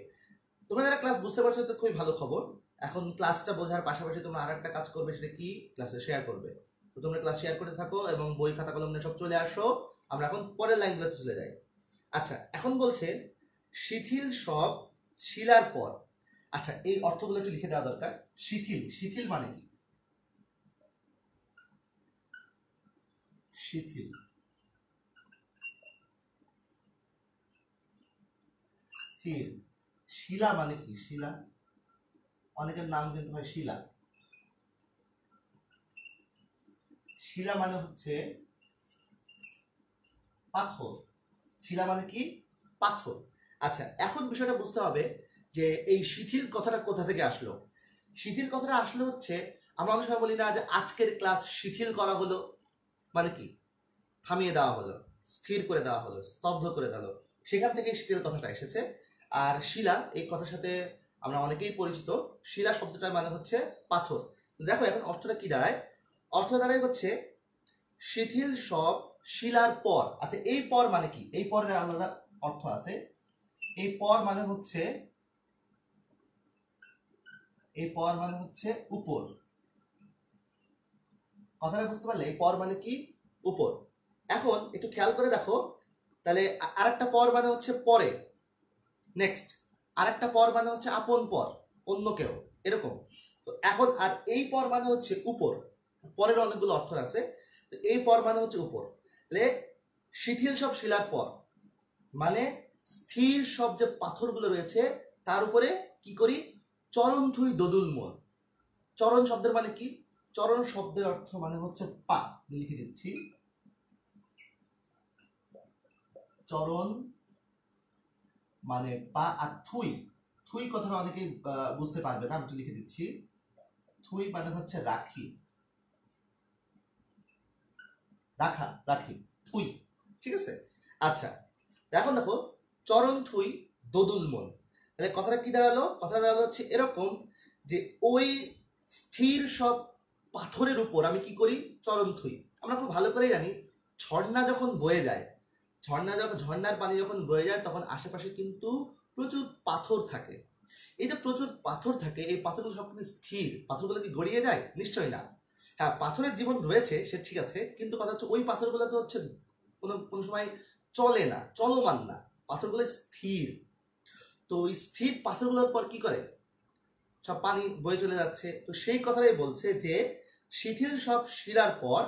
Speaker 1: তোমরা যারা ক্লাস বুঝতে পারছ তো খুবই ভালো খবর। এখন ক্লাসটা বোঝার পাশাপাশি তোমরা আর একটা কাজ করবে, সেটা কি? ক্লাসে শেয়ার করবে। তো তোমরা ক্লাস শেয়ার করতে থাকো এবং বই, খাতা, কলম নিয়ে সব চলে আসো। আমরা এখন পরের লাইনগুলোতে চলে যাই। আচ্ছা এখন বলছে, শিথিল সব শিলার পর। আচ্ছা এই অর্থগুলো একটু লিখে দেওয়া দরকার। শিথিল শিথিল মানে কি? শিথিল। স্থির। শিলা মানে কি? শিলা? অনেকের নাম কিন্তু হয় শিলা। শিলা মানে হচ্ছে পাথর। শিলা মানে কি? পাথর। আচ্ছা এখন বিষয়টা বুঝতে হবে যে এই শিথিল কথাটা কোথা থেকে আসলো? শিথিল কথাটা আসলো হচ্ছে, আমরা অনেক সময় বলি না যে আজকের ক্লাস শিথিল করা হলো মানে কি? থামিয়ে দেওয়া হলো, স্থির করে দেওয়া হলো, স্তব্ধ করে দেওয়া হলো। সেখান থেকে শিথিল কথাটা এসেছে। আর শিলা এই কথার সাথে আমরা অনেকেই পরিচিত, শিলা শব্দটার মানে হচ্ছে পাথর। দেখো এখন অর্থটা কি দাঁড়ায়? অর্থ দাঁড়ায় হচ্ছে শিথিল সব শিলার পর। আচ্ছা এই পর মানে কি? এই পরের আলাদা অর্থ আছে। এই পর মানে হচ্ছে, এই পর মানে হচ্ছে উপর। কথাটা বুঝতে পারলে? এই পর মানে কি? উপর। এখন একটু খেয়াল করে দেখো। তাহলে আর একটা পর মানে হচ্ছে পরে। নেক্সট আর একটা পর মানে হচ্ছে আপন পর, অন্য কেউ, এরকম। তো এখন আর এই পর মানে হচ্ছে উপর, পরের অনেকগুলো অর্থ আছে। তো এই পর মানে হচ্ছে উপর। তাহলে শিথিল সব শিলার পর মানে স্থির সব যে পাথরগুলো রয়েছে, তার উপরে কি করি? চরণ থুই দোদুল মন চরণ শব্দের মানে কি? চরণ শব্দের অর্থ মানে হচ্ছে পা লিখে দিচ্ছি। চরণ মানে পা আর থুই থুই কথাটা অনেকেই বুঝতে পারবে না, আমি লিখে দিচ্ছি। থুই মানে হচ্ছে রাখি। রাখা, রাখি, থুই, ঠিক আছে? আচ্ছা এখন দেখো, চরণ থুই, দোদুল মন। তাহলে কথাটা কি দাঁড়াল? কথাটা দাঁড়াল হচ্ছে এরকম যে ওই স্থির সব পাথরের উপর আমি কি করি? চরণ থুই। আমরা খুব ভালো করেই জানি, ঝর্ণা যখন বয়ে যায় ঝর্ণা যখন, ঝর্ণার পানি যখন বয়ে যায়, তখন আশেপাশে কিন্তু প্রচুর পাথর থাকে। এই যে প্রচুর পাথর থাকে, এই পাথরগুলো সব কিন্তু স্থির। পাথরগুলো কি গড়িয়ে যায়? নিশ্চয়ই না। হ্যাঁ পাথরের জীবন রয়েছে, সে ঠিক আছে, কিন্তু কথা হচ্ছে ওই পাথরগুলো তো হচ্ছে কোনো কোনো সময় চলে না, চলমান না। পাথরগুলো স্থির। তো ওই স্থির পাথরগুলোর পর কি করে? সব পানি বয়ে চলে যাচ্ছে। তো সেই কথাটাই বলছে যে, শিথিল সব শিলার পর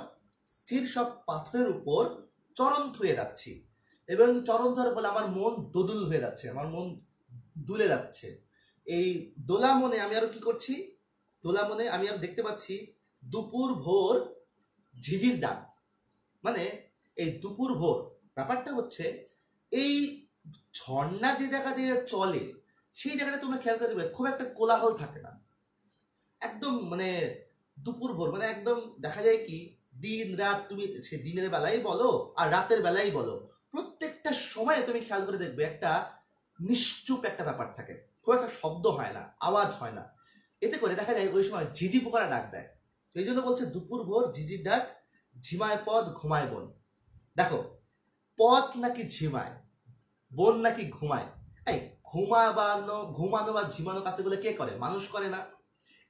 Speaker 1: স্থির সব পাথরের উপর চরণ থুয়ে যাচ্ছি। এবং চরণ ধরে ফলে আমার মন দোদুল হয়ে যাচ্ছে, আমার মন দুলে যাচ্ছে। এই দোলা মনে আমি আরও কি করছি? দোলা মনে আমি আর দেখতে পাচ্ছি দুপুর ভোর ঝিঝির ডাক। মানে এই দুপুর ভোর, ব্যাপারটা হচ্ছে এই ঝর্ণা যে জায়গা দিয়ে চলে, সেই জায়গাটা তোমরা খেয়াল করে দেবে খুব একটা কোলাহল থাকে না। একদম মানে দুপুর ভোর মানে একদম দেখা যায় কি, দিন রাত তুমি, সে দিনের বেলায় বলো আর রাতের বেলায় বলো প্রত্যেকটা সময়ে তুমি খেয়াল করে দেখবে একটা নিশ্চুপ একটা ব্যাপার থাকে। খুব একটা শব্দ হয় না, আওয়াজ হয় না। এতে করে দেখা যায় ওই সময় ঝিঝি পোকারা ডাক দেয়। এই জন্য বলছে দুপুর ভোর ঝিঝির ডাক, ঝিমায় পদ ঘুমায় বন। দেখো, পথ নাকি ঝিমায়, বন নাকি ঘুমায়? এই ঘুমাবানো, ঘুমানো বা ঝিমানো কাজগুলো কে করে? মানুষ করে না।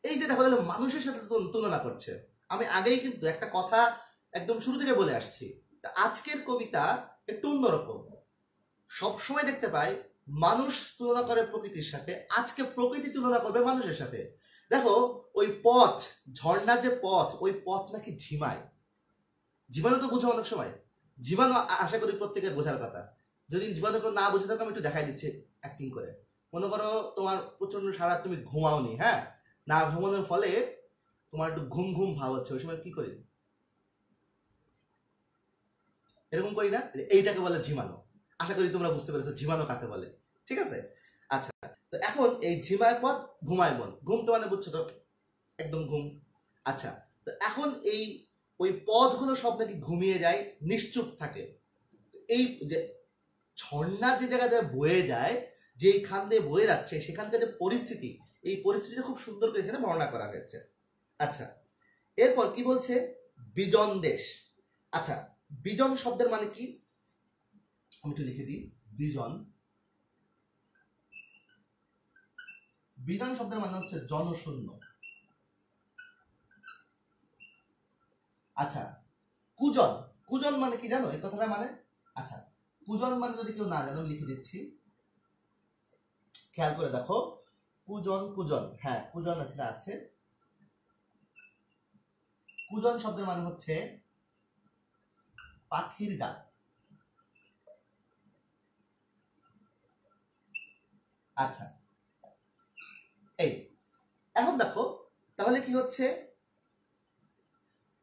Speaker 1: এই যে দেখো, তাহলে মানুষের সাথে তুলনা করছে। আমি আগেই কিন্তু একটা কথা একদম শুরু থেকে বলে আসছি। আজকের কবিতা একটু অন্যরকম। সবসময় দেখতে পাই মানুষ তুলনা করে প্রকৃতির সাথে, আজকে প্রকৃতি তুলনা করবে মানুষের সাথে। দেখো, ওই পথ, ঝর্ণার যে পথ, ওই পথ নাকি ঝিমায় জীবাণু তো বুঝো অনেক সময়। জীবাণু আশা করি প্রত্যেকের বোঝার কথা। যদি জীবাণু না বুঝে থাকো, আমি একটু দেখাই দিচ্ছি অ্যাক্টিং করে। মনে করো তোমার প্রচণ্ড সারা তুমি ঘুমাওনি হ্যাঁ? না ঘুমানোর ফলে তোমার একটু ঘুম ঘুম ভাব হচ্ছে। ওই সময় কি করি? এরকম করি না এইটাকে বলে ঝিমানো। আশা করি তোমরা বুঝতে পেরেছ ঝিমানো কাকে বলে। ঠিক আছে? আচ্ছা তো এখন এই ঝিমায় পথ, ঘুমায় মন। ঘুম তো মানে বুঝছ তো? একদম ঘুম। আচ্ছা তো এখন এই ওই পথগুলো সব নাকি ঘুমিয়ে যায়, নিশ্চুপ থাকে। এই যে ঝর্ণা যে জায়গায় বয়ে যায় যেখান দিয়ে বয়ে যাচ্ছে সেখানকার যে পরিস্থিতি, এই পরিস্থিতিটা খুব সুন্দর করে এখানে বর্ণনা করা হয়েছে। আচ্ছা এরপর কি বলছে? বিজন দেশ। আচ্ছা বিজন শব্দের মানে কি? আমি একটু লিখে দিই। বিজন। বিজন শব্দের মানে হচ্ছে জনশূন্য। আচ্ছা কুজন। কুজন মানে কি জানো? এই কথাটা মানে? আচ্ছা কুজন মানে যদি কেউ না জানো লিখে দিচ্ছি। খেয়াল করে দেখো। কুজন কুজন। হ্যাঁ কুজন এখানে আছে। কুজন শব্দের মানে হচ্ছে পাখির ডাক আচ্ছা। এই, এখন দেখো, তাহলে কি হচ্ছে?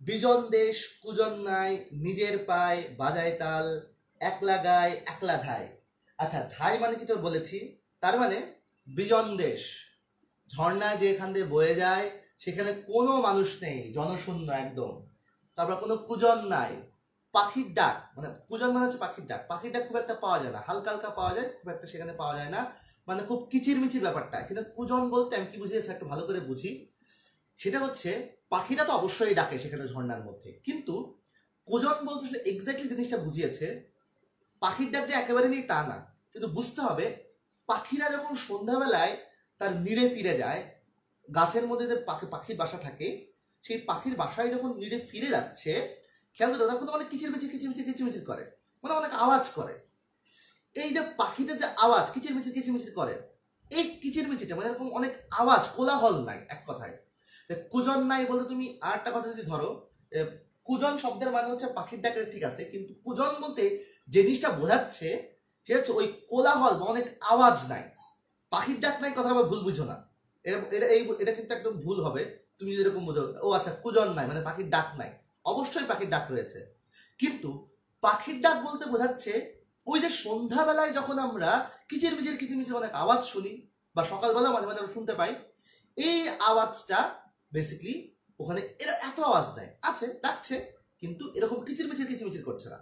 Speaker 1: বিজন দেশ কুজন নাই, নিজের পায় বাজায় তাল, একলা গায় একলা ধায়। আচ্ছা ধায় মানে কি তোর বলেছি? তার মানে বিজন দেশ, ঝর্ণায় যেখান দিয়ে বয়ে যায়, সেখানে কোনো মানুষ নেই, জনশূন্য একদম। তারপর কোনো কুজন নাই পাখির ডাক মানে কুজন মানে হচ্ছে পাখির ডাক। পাখির ডাক খুব একটা পাওয়া যায় না। হালকা হালকা পাওয়া যায়, খুব একটা সেখানে পাওয়া যায় না। মানে খুব কিচিরমিচির ব্যাপারটা। কিন্তু কুজন বলতে আমি কি বুঝিয়েছি একটু ভালো করে বুঝি। সেটা হচ্ছে, পাখিরা তো অবশ্যই ডাকে সেখানে ঝর্ণার মধ্যে। কিন্তু কুজন বলতে এক্স্যাক্টলি জিনিসটা বুঝিয়েছে, পাখির ডাক যে একেবারে নেই তা না। কিন্তু বুঝতে হবে, পাখিরা যখন সন্ধ্যাবেলায় তার নিড়ে ফিরে যায়, গাছের মধ্যে যে পাখি, পাখির বাসা থাকে, সেই পাখির বাসায় যখন নিড়ে ফিরে যাচ্ছে খেয়াল করতে তখন অনেক কিচিরমিচির কিচিরমিচির কিচিরমিচির করে। মানে অনেক আওয়াজ করে। এই যে পাখিদের যে আওয়াজ, কিচিরমিচির কিচিরমিচির করে, এই কিচিরমিচিরটা মানে এরকম অনেক আওয়াজ, কোলাহল নাই, এক কথায়। কুজন নাই বলতে তুমি আর একটা কথা যদি ধরো কুজন শব্দের মানে হচ্ছে পাখির ডাকের ঠিক আছে, কিন্তু কুজন বলতে যে জিনিসটা বোঝাচ্ছে সেটা হচ্ছে ওই কোলাহল বা অনেক আওয়াজ নাই। পাখির ডাক নাই কথা আবার ভুল বুঝো না। এটা এটা এই এটা কিন্তু একদম ভুল হবে। তুমি যদি এরকম বোঝো, ও আচ্ছা কুজন নাই মানে পাখির ডাক নাই। অবশ্যই পাখির ডাক রয়েছে। কিন্তু পাখির ডাক বলতে বোঝাচ্ছে ওই যে সন্ধ্যাবেলায় যখন আমরা কিচির মিচির কিচির মিচির অনেক আওয়াজ শুনি বা সকালবেলা মাঝে মাঝে আমরা শুনতে পাই, এই আওয়াজটা বেসিকলি ওখানে এরা এত আওয়াজ নাই আছে, ডাকছে, কিন্তু এরকম কিচির মিচির কিচির মিচির করছে না।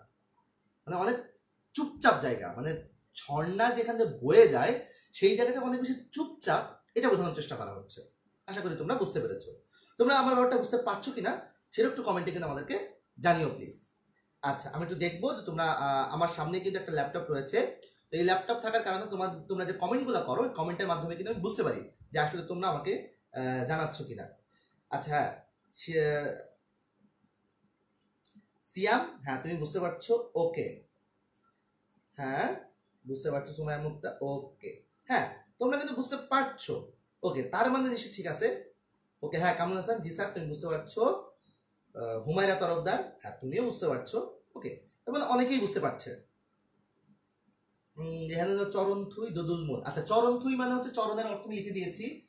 Speaker 1: মানে অনেক চুপচাপ জায়গা মানে ঝর্ণা যেখানে বয়ে যায়, সেই জায়গাটা অনেক বেশি চুপচাপ, এটা বোঝানোর চেষ্টা করা হচ্ছে। আশা করি তোমরা বুঝতে পেরেছ। তোমরা আমার ব্যাপারটা বুঝতে পারছ কিনা? সেটা একটু কমেন্টে কিন্তু আমাদেরকে জানিও প্লিজ আচ্ছা আমি একটু দেখব যে তোমরা আমার সামনে কিন্তু একটা ল্যাপটপ রয়েছে। তো এই ল্যাপটপ থাকার কারণে তোমার, তোমরা যে কমেন্টগুলো করো, ওই কমেন্টের মাধ্যমে কিন্তু আমি বুঝতে পারি যে আসলে তোমরা আমাকে জানাচ্ছ কিনা। আচ্ছা সিয়াম? হ্যাঁ তুমি বুঝতে পারছ? ওকে হ্যাঁ বুঝতে পারছ সুমায়া মুক্তা? ওকে হ্যাঁ তোমরা কিন্তু বুঝতে পারছ। ওকে তার মানে নিশ্চয় ঠিক আছে? ওকে হ্যাঁ কামরুল হাসান, জি স্যার, তুমি বুঝতে পারছ? হুমায়রা তরফদার। হ্যাঁ তুমিও বুঝতে পারছ। ওকে মানে অনেকেই বুঝতে পারছে। এখানে চরণ থুই দোদুল মন আচ্ছা চরণ থুই মানে হচ্ছে চরণের অর্থ আমি লিখে দিয়েছি।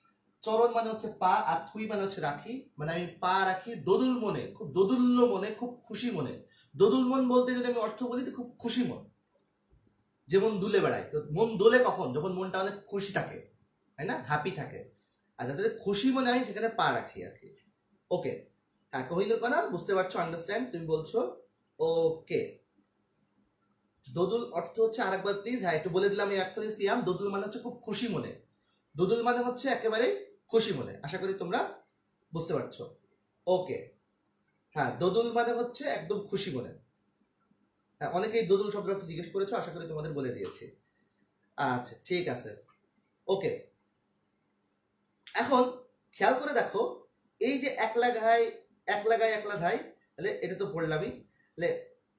Speaker 1: চরণ মানে হচ্ছে পা, আর থুই মানে হচ্ছে রাখি। মানে আমি পা রাখি দোদুল মনে, খুব দোদুল্য মনে, খুব খুশি মনে। দোদুল মন বলতে যদি আমি অর্থ বলি, তো খুব খুশি মন। যেমন দুলে বেড়ায়। তো মন দোলে কখন? যখন মনটা অনেক খুশি থাকে, তাই না? হ্যাপি থাকে। আর যাতে খুশি মনে আমি সেখানে পা রাখি আর কি। ওকে হ্যাঁ কহিনুর কনা? বুঝতে পারছ? আন্ডারস্ট্যান্ড তুমি বলছো? ওকে দোদুল অর্থ হচ্ছে আরেকবার প্লিজ হ্যাঁ একটু বলে দিলাম এই অ্যাকচুয়ালি সিয়াম। দোদুল মানে হচ্ছে খুব খুশি মনে। দোদুল মানে হচ্ছে একেবারে খুশি মনে। আশা করি তোমরা বুঝতে পারছ। ওকে হ্যাঁ দোদুল মানে হচ্ছে একদম খুশি মনে। হ্যাঁ অনেকেই দোদুল শব্দটা জিজ্ঞেস করেছ, আশা করি তোমাদের বলে দিয়েছি। আচ্ছা ঠিক আছে। ওকে এখন খেয়াল করে দেখো, এই যে একলা গায় একলা গায় একলা ধাই, তাহলে এটা তো পড়লামই তাহলে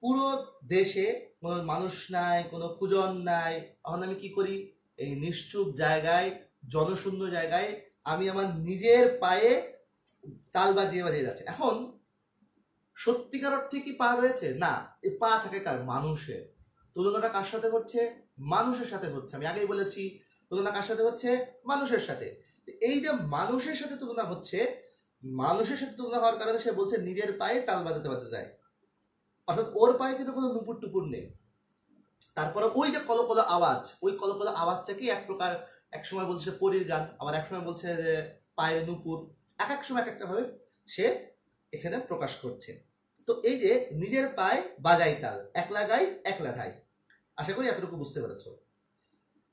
Speaker 1: পুরো দেশে কোনো মানুষ নাই, কোনো কুজন নাই তখন আমি কি করি? এই নিশ্চুপ জায়গায়, জনশূন্য জায়গায় আমি আমার নিজের পায়ে তাল বাজিয়ে বাজিয়ে যাচ্ছে। এখন সত্যিকার অর্থে কি পা রয়েছে? না এই পা থাকে কার? মানুষের। তুলনাটা কার সাথে হচ্ছে? মানুষের সাথে হচ্ছে। আমি আগেই বলেছি, তুলনা কার সাথে হচ্ছে? মানুষের সাথে। এই যে মানুষের সাথে তুলনা হচ্ছে মানুষের সাথে তুলনা হওয়ার কারণে সে বলছে নিজের পায়ে তাল বাজাতে বাজাতে যায়। অর্থাৎ ওর পায়ে কিন্তু কোনো নুপুর টুপুর নেই। তারপরে ওই যে কলকলো আওয়াজ, ওই কলকলো আওয়াজটাকে এক প্রকার, এক সময় বলছে সে পরীর গান, আবার এক সময় বলছে যে পায়ের নুপুর। এক এক সময় এক একটা ভাবে সে এখানে প্রকাশ করছে। তো এই যে নিজের পায়ে বাজাই তাল, একলা গাই একলা ধাই আশা করি এতটুকু বুঝতে পেরেছ।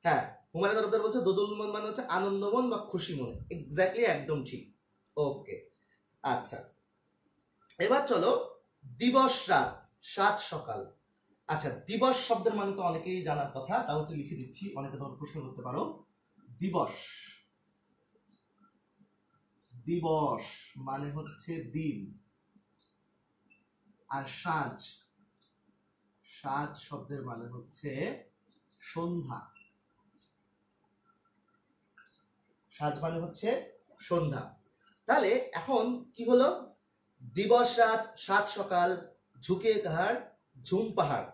Speaker 1: হ্যাঁ হুমায়ুন তরফদার বলছে, দোদুল মন মানে হচ্ছে আনন্দ মন বা খুশি মন এক্স্যাক্টলি একদম ঠিক। ওকে আচ্ছা। এবার চলো দিবস রাত, সাত সকাল। আচ্ছা দিবস শব্দের মানে তো অনেকেই জানার কথা, তাও একটু লিখে দিচ্ছি, অনেকে তোমার প্রশ্ন করতে পারো। দিবস। দিবস মানে হচ্ছে দিন। আর সাজ সাজ শব্দের মানে হচ্ছে সন্ধ্যা। সাজ মানে হচ্ছে সন্ধ্যা। তাহলে এখন কি হলো? দিবস রাত, সাত সকাল, ঝুঁকে ঘাড়, ঝুম পাহাড়।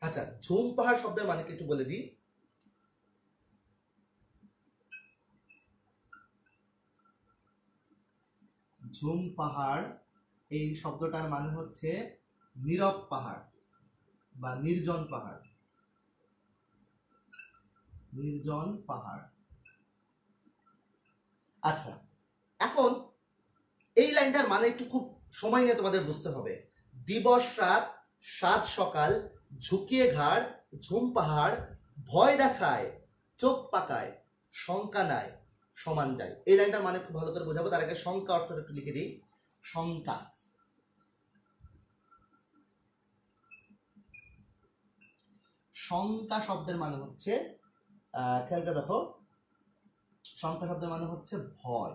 Speaker 1: আচ্ছা ঝুম পাহাড় শব্দের মানে কি একটু বলে দিই? ঝুম পাহাড়, এই শব্দটার মানে হচ্ছে নীরব পাহাড় বা নির্জন পাহাড়। নির্জন পাহাড়। আচ্ছা এখন এই লাইনটার মানে একটু খুব সময় নিয়ে তোমাদের বুঝতে হবে। দিবস রাত, সাত সকাল, ঝুঁকিয়ে ঘাড়, ঝুম পাহাড়, ভয় দেখায়, চোখ পাকায়, শঙ্কা নাই সমান যায়। এই লাইনটার মানে খুব ভালো করে বোঝাবো, তার আগে শঙ্কা অর্থটা একটু লিখে দিই। শঙ্কা। শঙ্কা শব্দের মানে হচ্ছে খেয়াল দেখো। শঙ্কা শব্দের মানে হচ্ছে ভয়।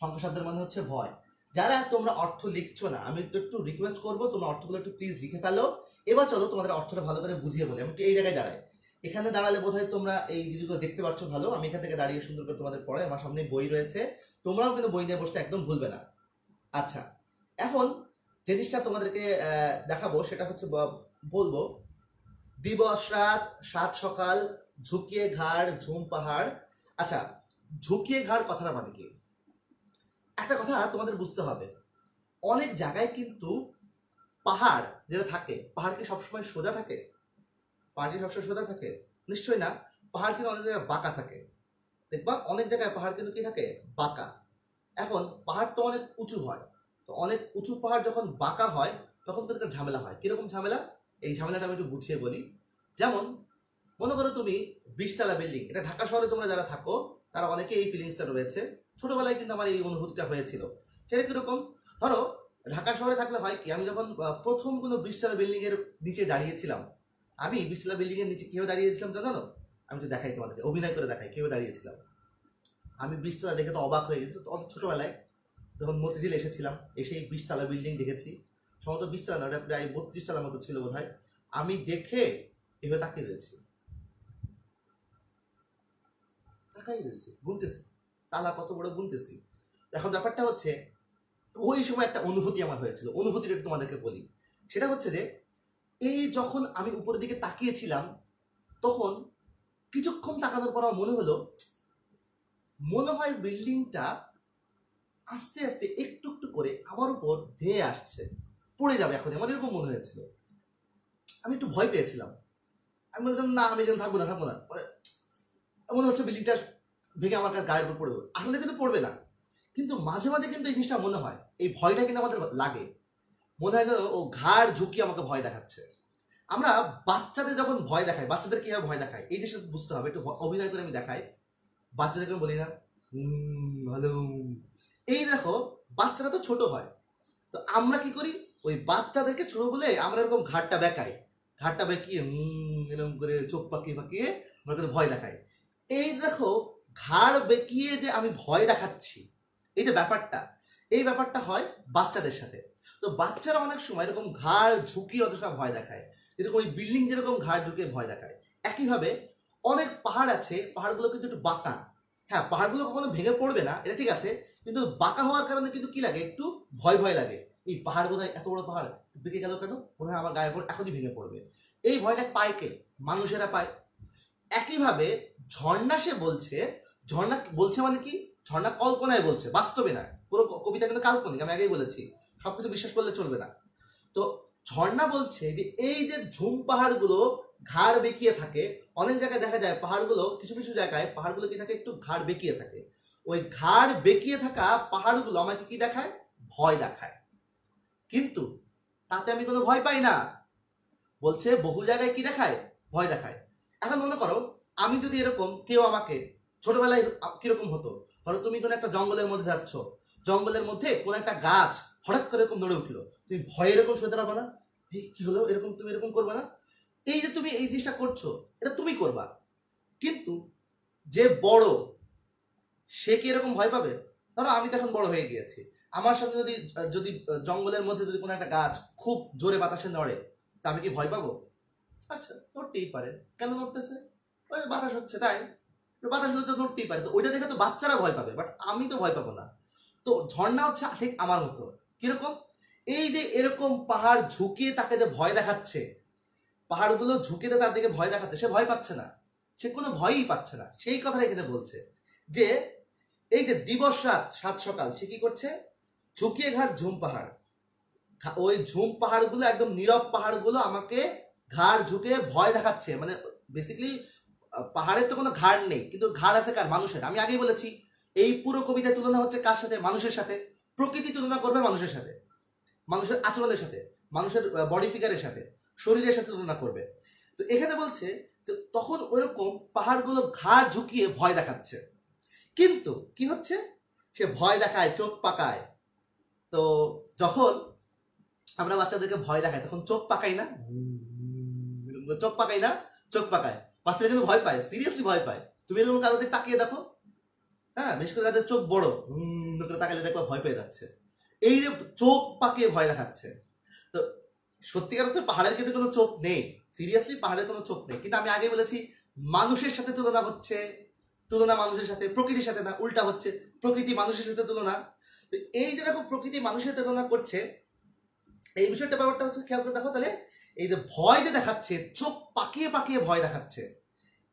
Speaker 1: শঙ্কা শব্দের মানে হচ্ছে ভয়। যারা তোমরা অর্থ লিখছো না, আমি তো একটু রিকোয়েস্ট করব, তোমরা অর্থগুলো একটু প্লিজ লিখে ফেলো। এবার চলো তোমাদের অর্থটা ভালো করে বুঝিয়ে বলি। আমি এই জায়গায় দাঁড়াই এখানে দাঁড়ালে বোধহয় তোমরা এই দিদিগুলো দেখতে পাচ্ছ ভালো। আমি এখান থেকে দাঁড়িয়ে সুন্দর করে তোমাদের পড়ে আমার সামনে বই রয়েছে। তোমরাও কিন্তু বই নিয়ে বসতে একদম ভুলবে না। আচ্ছা এখন জিনিসটা তোমাদেরকে দেখাবো সেটা হচ্ছে বলব। দিবস রাত, সাত সকাল, ঝুঁকিয়ে ঘাড়, ঝুম পাহাড়। আচ্ছা ঝুঁকিয়ে ঘাড় কথাটা মানে কি? একটা কথা তোমাদের বুঝতে হবে। অনেক জায়গায় কিন্তু পাহাড় যেটা থাকে, পাহাড় কি সবসময় সোজা থাকে? পাহাড় কি সবসময় সোজা থাকে? নিশ্চয়ই না। পাহাড় কিন্তু অনেক জায়গায় বাঁকা থাকে। দেখবা অনেক জায়গায় পাহাড় কিন্তু কি থাকে? বাঁকা। এখন পাহাড় তো অনেক উঁচু হয়। তো অনেক উঁচু পাহাড় যখন বাঁকা হয়, তখন কিন্তু একটা ঝামেলা হয়। কীরকম ঝামেলা? এই ঝামেলাটা আমি একটু বুঝিয়ে বলি। যেমন, মনে করো তুমি বিশতলা বিল্ডিং, এটা ঢাকা শহরে তোমরা যারা থাকো, তারা অনেকে এই ফিলিংসটা রয়েছে। ছোটবেলায় কিন্তু আমার এই অনুভূতিটা হয়েছিল। সেটা কীরকম? ধরো, ঢাকা শহরে থাকলে হয় কি, আমি যখন প্রথম কোনো বিশতলা বিল্ডিং এর নিচে দাঁড়িয়েছিলাম, আমি বিশতলা বিল্ডিং এর নিচে কেউ দাঁড়িয়েছিলাম তা জানো? আমি তো দেখাই তোমাদেরকে, অভিনয় করে দেখাই কীভাবে দাঁড়িয়েছিলাম। আমি বিশতলা দেখে তো অবাক হয়ে গেছি, অত ছোটবেলায় যখন মতিঝিল এসেছিলাম, এসে এই বিশতলা বিল্ডিং দেখেছি। সম্ভবত বিশতলা না, ওটা প্রায় বত্রিশ তলার মতো ছিল বোধ আমি দেখে এভাবে তাকিয়ে রয়েছি। তাকাই রয়েছি, গুনতেছি। তালা কত বড় গুনতেছি এখন ব্যাপারটা হচ্ছে, ওই সময় একটা অনুভূতি আমার হয়েছিল। অনুভূতিটা তোমাদেরকে বলি। সেটা হচ্ছে যে, এই যখন আমি উপরের দিকে তাকিয়েছিলাম, তখন কিছুক্ষণ তাকানোর পর আমার মনে হলো, মনে হয় বিল্ডিংটা আস্তে আস্তে একটু একটু করে আমার উপর ধেয়ে আসছে। পড়ে যাবে এখন, আমার এরকম মনে হয়েছিল। আমি একটু ভয় পেয়েছিলাম। আমি বলছিলাম, না, আমি এখানে থাকব না থাকব না। মানে মনে হচ্ছে বিল্ডিংটা ভেঙে আমার গায়ের উপর পড়বে। আসলে কিন্তু পড়বে না। কিন্তু মাঝে মাঝে কিন্তু এই জিনিসটা মনে হয়। এই ভয়টা কিন্তু আমাদের লাগে। মনে হয় ও ঘাড় ঝুঁকি আমাকে ভয় দেখাচ্ছে। আমরা বাচ্চাদের যখন ভয় দেখাই বাচ্চাদের কীভাবে ভয় দেখায় এই জিনিসটা বুঝতে হবে। একটু অভিনয় করে আমি দেখাই। বাচ্চাদেরকে আমি বলি না "হুম, ভালো এই দেখো বাচ্চারা তো ছোট হয়। তো আমরা কি করি? ওই বাচ্চাদেরকে ছোট বলে আমরা এরকম ঘাটটা বেঁকাই। ঘাটটা বেঁকিয়ে এরকম করে চোখ পাকিয়ে পাকিয়ে আমরা ভয় দেখাই। এই দেখো ঘাড় বেঁকিয়ে যে আমি ভয় দেখাচ্ছি, এই যে ব্যাপারটা, এই ব্যাপারটা হয় বাচ্চাদের সাথে। তো বাচ্চারা অনেক সময় এরকম ঘাড় ঝুঁকি অতটা ভয় দেখায় যেরকম ওই বিল্ডিং যেরকম ঘাড় ঝুঁকিয়ে ভয় দেখায়। একইভাবে অনেক পাহাড় আছে, পাহাড়গুলো কিন্তু একটু বাঁকা। হ্যাঁ পাহাড়গুলো কখনো ভেঙে পড়বে না, এটা ঠিক আছে, কিন্তু বাঁকা হওয়ার কারণে কিন্তু কি লাগে? একটু ভয় ভয় লাগে। এই পাহাড় বোধহয় এত বড় পাহাড় বেঁকে গেল কেন? মনে হয় আমার গায়ের পর এখনই ভেঙে পড়বে। এই ভয়টা পায় কে? মানুষেরা পায়। একইভাবে ঝর্ণা সে বলছে ঝর্ণা বলছে মানে কি? ঝর্ণা কল্পনায় বলছে, বাস্তবে না পুরো কবিতা কিন্তু কাল্পনিক, আমি আগেই বলেছি। সবকিছু বিশ্বাস করলে চলবে না। তো ঝর্ণা বলছে যে এই যে ঝুম পাহাড়গুলো ঘাড় বেঁকিয়ে থাকে, অনেক জায়গায় দেখা যায় পাহাড়গুলো, কিছু কিছু জায়গায় পাহাড়গুলো কি থাকে? একটু ঘাড় বেঁকিয়ে থাকে। ওই ঘাড় বেঁকিয়ে থাকা পাহাড়গুলো আমাকে কি দেখায়? ভয় দেখায়। কিন্তু তাতে আমি কোনো ভয় পাই না। বলছে বহু জায়গায় কি দেখায়? ভয় দেখায়। এখন মনে করো, আমি যদি এরকম কেউ আমাকে ছোটবেলায় কীরকম হতো? ধরো তুমি কোনো একটা জঙ্গলের মধ্যে যাচ্ছ, জঙ্গলের মধ্যে কোন একটা গাছ হঠাৎ করে এরকম নড়ে উঠল। তুমি ভয়ে এরকম শুতে পারবে না? এই কি হলো? এরকম তুমি এরকম করবে না? এই যে তুমি এই জিনিসটা করছ, এটা তুমি করবা। কিন্তু যে বড়, সে কি এরকম ভয় পাবে? ধরো আমি তো এখন বড় হয়ে গিয়েছি। আমার সাথে যদি যদি, জঙ্গলের মধ্যে যদি কোনো একটা গাছ খুব জোরে বাতাসে নড়ে, তা আমি কি ভয় পাবো? আচ্ছা নড়তেই পারে। কেন নড়তেছে? ওই বাতাস হচ্ছে, তাই। তো বাতাস তো পারে, তো ওইটা দেখে তো বাচ্চারা ভয় পাবে বাট আমি তো ভয় পাবো না। তো ঝর্ণা হচ্ছে ঠিক আমার মতো। কীরকম? এই যে এরকম পাহাড় ঝুঁকিয়ে তাকে যে ভয় দেখাচ্ছে, পাহাড়গুলো ঝুঁকিয়ে তার দিকে ভয় দেখাচ্ছে, সে ভয় পাচ্ছে না। সে কোনো ভয়ই পাচ্ছে না। সেই কথাটা এখানে বলছে যে, এই যে দিবস রাত, সাত সকাল, সে কি করছে? ঝুঁকিয়ে ঘাট ঝুম পাহাড়। ওই ঝুম পাহাড়গুলো একদম নীরব পাহাড়গুলো আমাকে ঘাড় ঝুঁকে ভয় দেখাচ্ছে। মানে বেসিক্যালি পাহাড়ের তো কোনো ঘাড় নেই কিন্তু ঘাড় আছে কার? মানুষের। আমি আগেই বলেছি এই পুরো কবিতার তুলনা হচ্ছে কার সাথে? মানুষের সাথে। প্রকৃতি তুলনা করবে মানুষের সাথে। মানুষের আচরণের সাথে মানুষের বডি ফিগারের সাথে শরীরের সাথে তুলনা করবে। তো এখানে বলছে যে তখন ওইরকম পাহাড়গুলো ঘাড় ঝুঁকিয়ে ভয় দেখাচ্ছে। কিন্তু কি হচ্ছে? সে ভয় দেখায় চোখ পাকায়। তো যখন আমরা বাচ্চাদেরকে ভয় দেখাই তখন চোখ পাকাই না? চোখ পাকাই না? চোখ পাকায়। বাচ্চারা কিন্তু ভয় পায় সিরিয়াসলি ভয় পায়। তুমি এরকম কারও দিকে তাকিয়ে দেখো হ্যাঁ বেশ করে তাদের চোখ বড় করে তাকালে দেখবা ভয় পেয়ে যাচ্ছে। এই যে চোখ পাকিয়ে ভয় দেখাচ্ছে। তো সত্যিকার তো পাহাড়ের কিন্তু কোনো চোখ নেই সিরিয়াসলি পাহাড়ের কোনো চোখ নেই। কিন্তু আমি আগে বলেছি, মানুষের সাথে তুলনা হচ্ছে, তুলনা মানুষের সাথে, প্রকৃতির সাথে না, উল্টা হচ্ছে, প্রকৃতি মানুষের সাথে তুলনা। তো এই যে দেখো, প্রকৃতি মানুষের তুলনা করছে, এই বিষয়টা ব্যাপারটা হচ্ছে খেয়াল করে দেখো তাহলে এই যে ভয় যে দেখাচ্ছে, চোখ পাকিয়ে পাকিয়ে ভয় দেখাচ্ছে।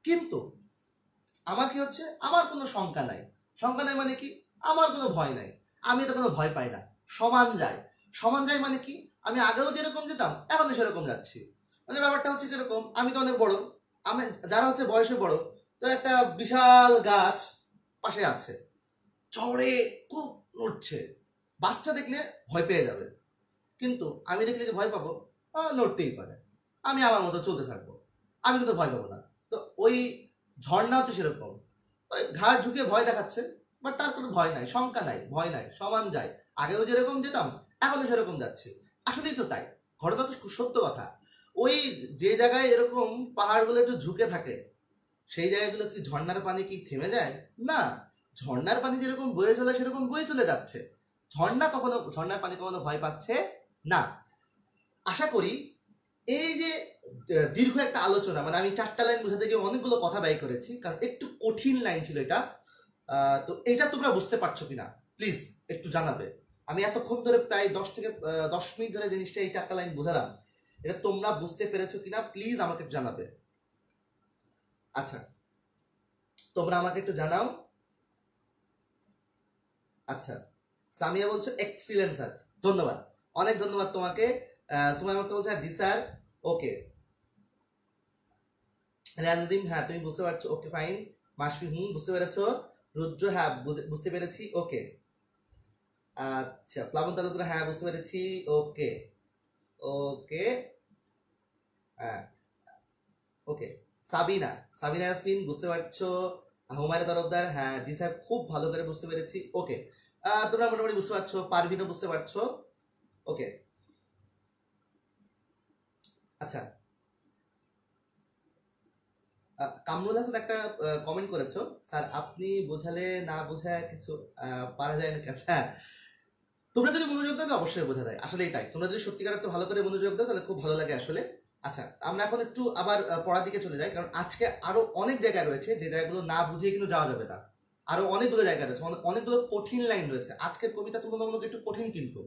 Speaker 1: কিন্তু আমার কি হচ্ছে? আমার কোনো শঙ্কা নাই। শঙ্কা নাই মানে কি? আমার কোনো ভয় নাই। আমি এটা কোনো ভয় পাই না। সমান যায়। সমান যায় মানে কি? আমি আগেও যেরকম যেতাম এখনও সেরকম যাচ্ছি। মানে ব্যাপারটা হচ্ছে কীরকম? আমি তো অনেক বড়। আমি, যারা হচ্ছে বয়সে বড়, তো একটা বিশাল গাছ পাশে আছে। চড়ে খুব নড়ছে। বাচ্চা দেখলে ভয় পেয়ে যাবে। কিন্তু আমি দেখলে ভয় পাবো নড়তেই পারে। আমি আমার মতো চলতে থাকব। আমি কিন্তু ভয় পাবো না। তো ওই ঝর্ণা হচ্ছে সেরকম। ওই ঘাড় ঝুঁকে ভয় দেখাচ্ছে বাট তার কোনো ভয় নাই, শঙ্কা নাই, ভয় নাই, সমান যায়। আগেও যেরকম যেতাম এখনও সেরকম যাচ্ছে। আসলেই তো তাই। ঘটনা তো সত্য কথা। ওই যে জায়গায় এরকম পাহাড়গুলো একটু ঝুঁকে থাকে, সেই জায়গাগুলো কি ঝর্ণার পানি কি থেমে যায়? না। ঝর্ণার পানি যেরকম বয়ে চলে, সেরকম বয়ে চলে যাচ্ছে। ঝর্ণা কখনো, ঝর্ণার পানি কখনো ভয় পাচ্ছে না। আশা করি এই যে দীর্ঘ একটা আলোচনা মানে আমি চারটা লাইন বোঝাতে গিয়ে অনেকগুলো কথা ব্যয় করেছি, কারণ একটু কঠিন লাইন ছিল এটা তো এটা তোমরা বুঝতে পারছ কিনা? প্লিজ একটু জানাবে। আমি এতক্ষণ ধরে প্রায় দশ থেকে দশ মিনিট ধরে জিনিসটা এই চারটা লাইন বোঝালাম। এটা তোমরা বুঝতে পেরেছ কিনা? প্লিজ আমাকে জানাবে। আচ্ছা তোমরা আমাকে একটু জানাও। আচ্ছা সামিয়া বলছো এক্সিলেন্ট স্যার ধন্যবাদ। অনেক ধন্যবাদ তোমাকে। সুমাই মতো বলছে জি স্যার, ওকে। রেয়ানুদ্দিন হ্যাঁ তুমি বুঝতে পারছ, ওকে ফাইন মাসফি, হুম, বুঝতে পেরেছ? রুদ্র হ্যাঁ বুঝে- বুঝতে পেরেছি, ওকে। আচ্ছা প্লাবন তালুকদার হ্যাঁ বুঝতে পেরেছি, ওকে। ওকে হ্যাঁ ওকে। সাবিনা সাবিনা ইয়াসমিন, বুঝতে পারছ হুমায়রা তরফদার হ্যাঁ জি স্যার, খুব ভালো করে বুঝতে পেরেছি, ওকে। তোমরা মোটামুটি বুঝতে পারছ, পারভিনও বুঝতে পারছ, ওকে। আচ্ছা। কামরুল হাসান একটা কমেন্ট করেছ। স্যার, আপনি বোঝালে না বোঝায় কিছু পারা যায় না আচ্ছা তোমরা যদি মনোযোগ দাও অবশ্যই বোঝা যায়। আসলেই তাই। তোমরা যদি সত্যিকার ভালো করে মনোযোগ দাও, তাহলে খুব ভালো লাগে আসলে। আচ্ছা আমরা এখন একটু আবার পড়ার দিকে চলে যাই। কারণ আজকে আরও অনেক জায়গায় রয়েছে যে জায়গাগুলো না বুঝিয়ে কিন্তু যাওয়া যাবে না। আরও অনেকগুলো জায়গা রয়েছে। অনেকগুলো কঠিন লাইন রয়েছে। আজকের কবিতা তুলনামূলক একটু কঠিন কিন্তু।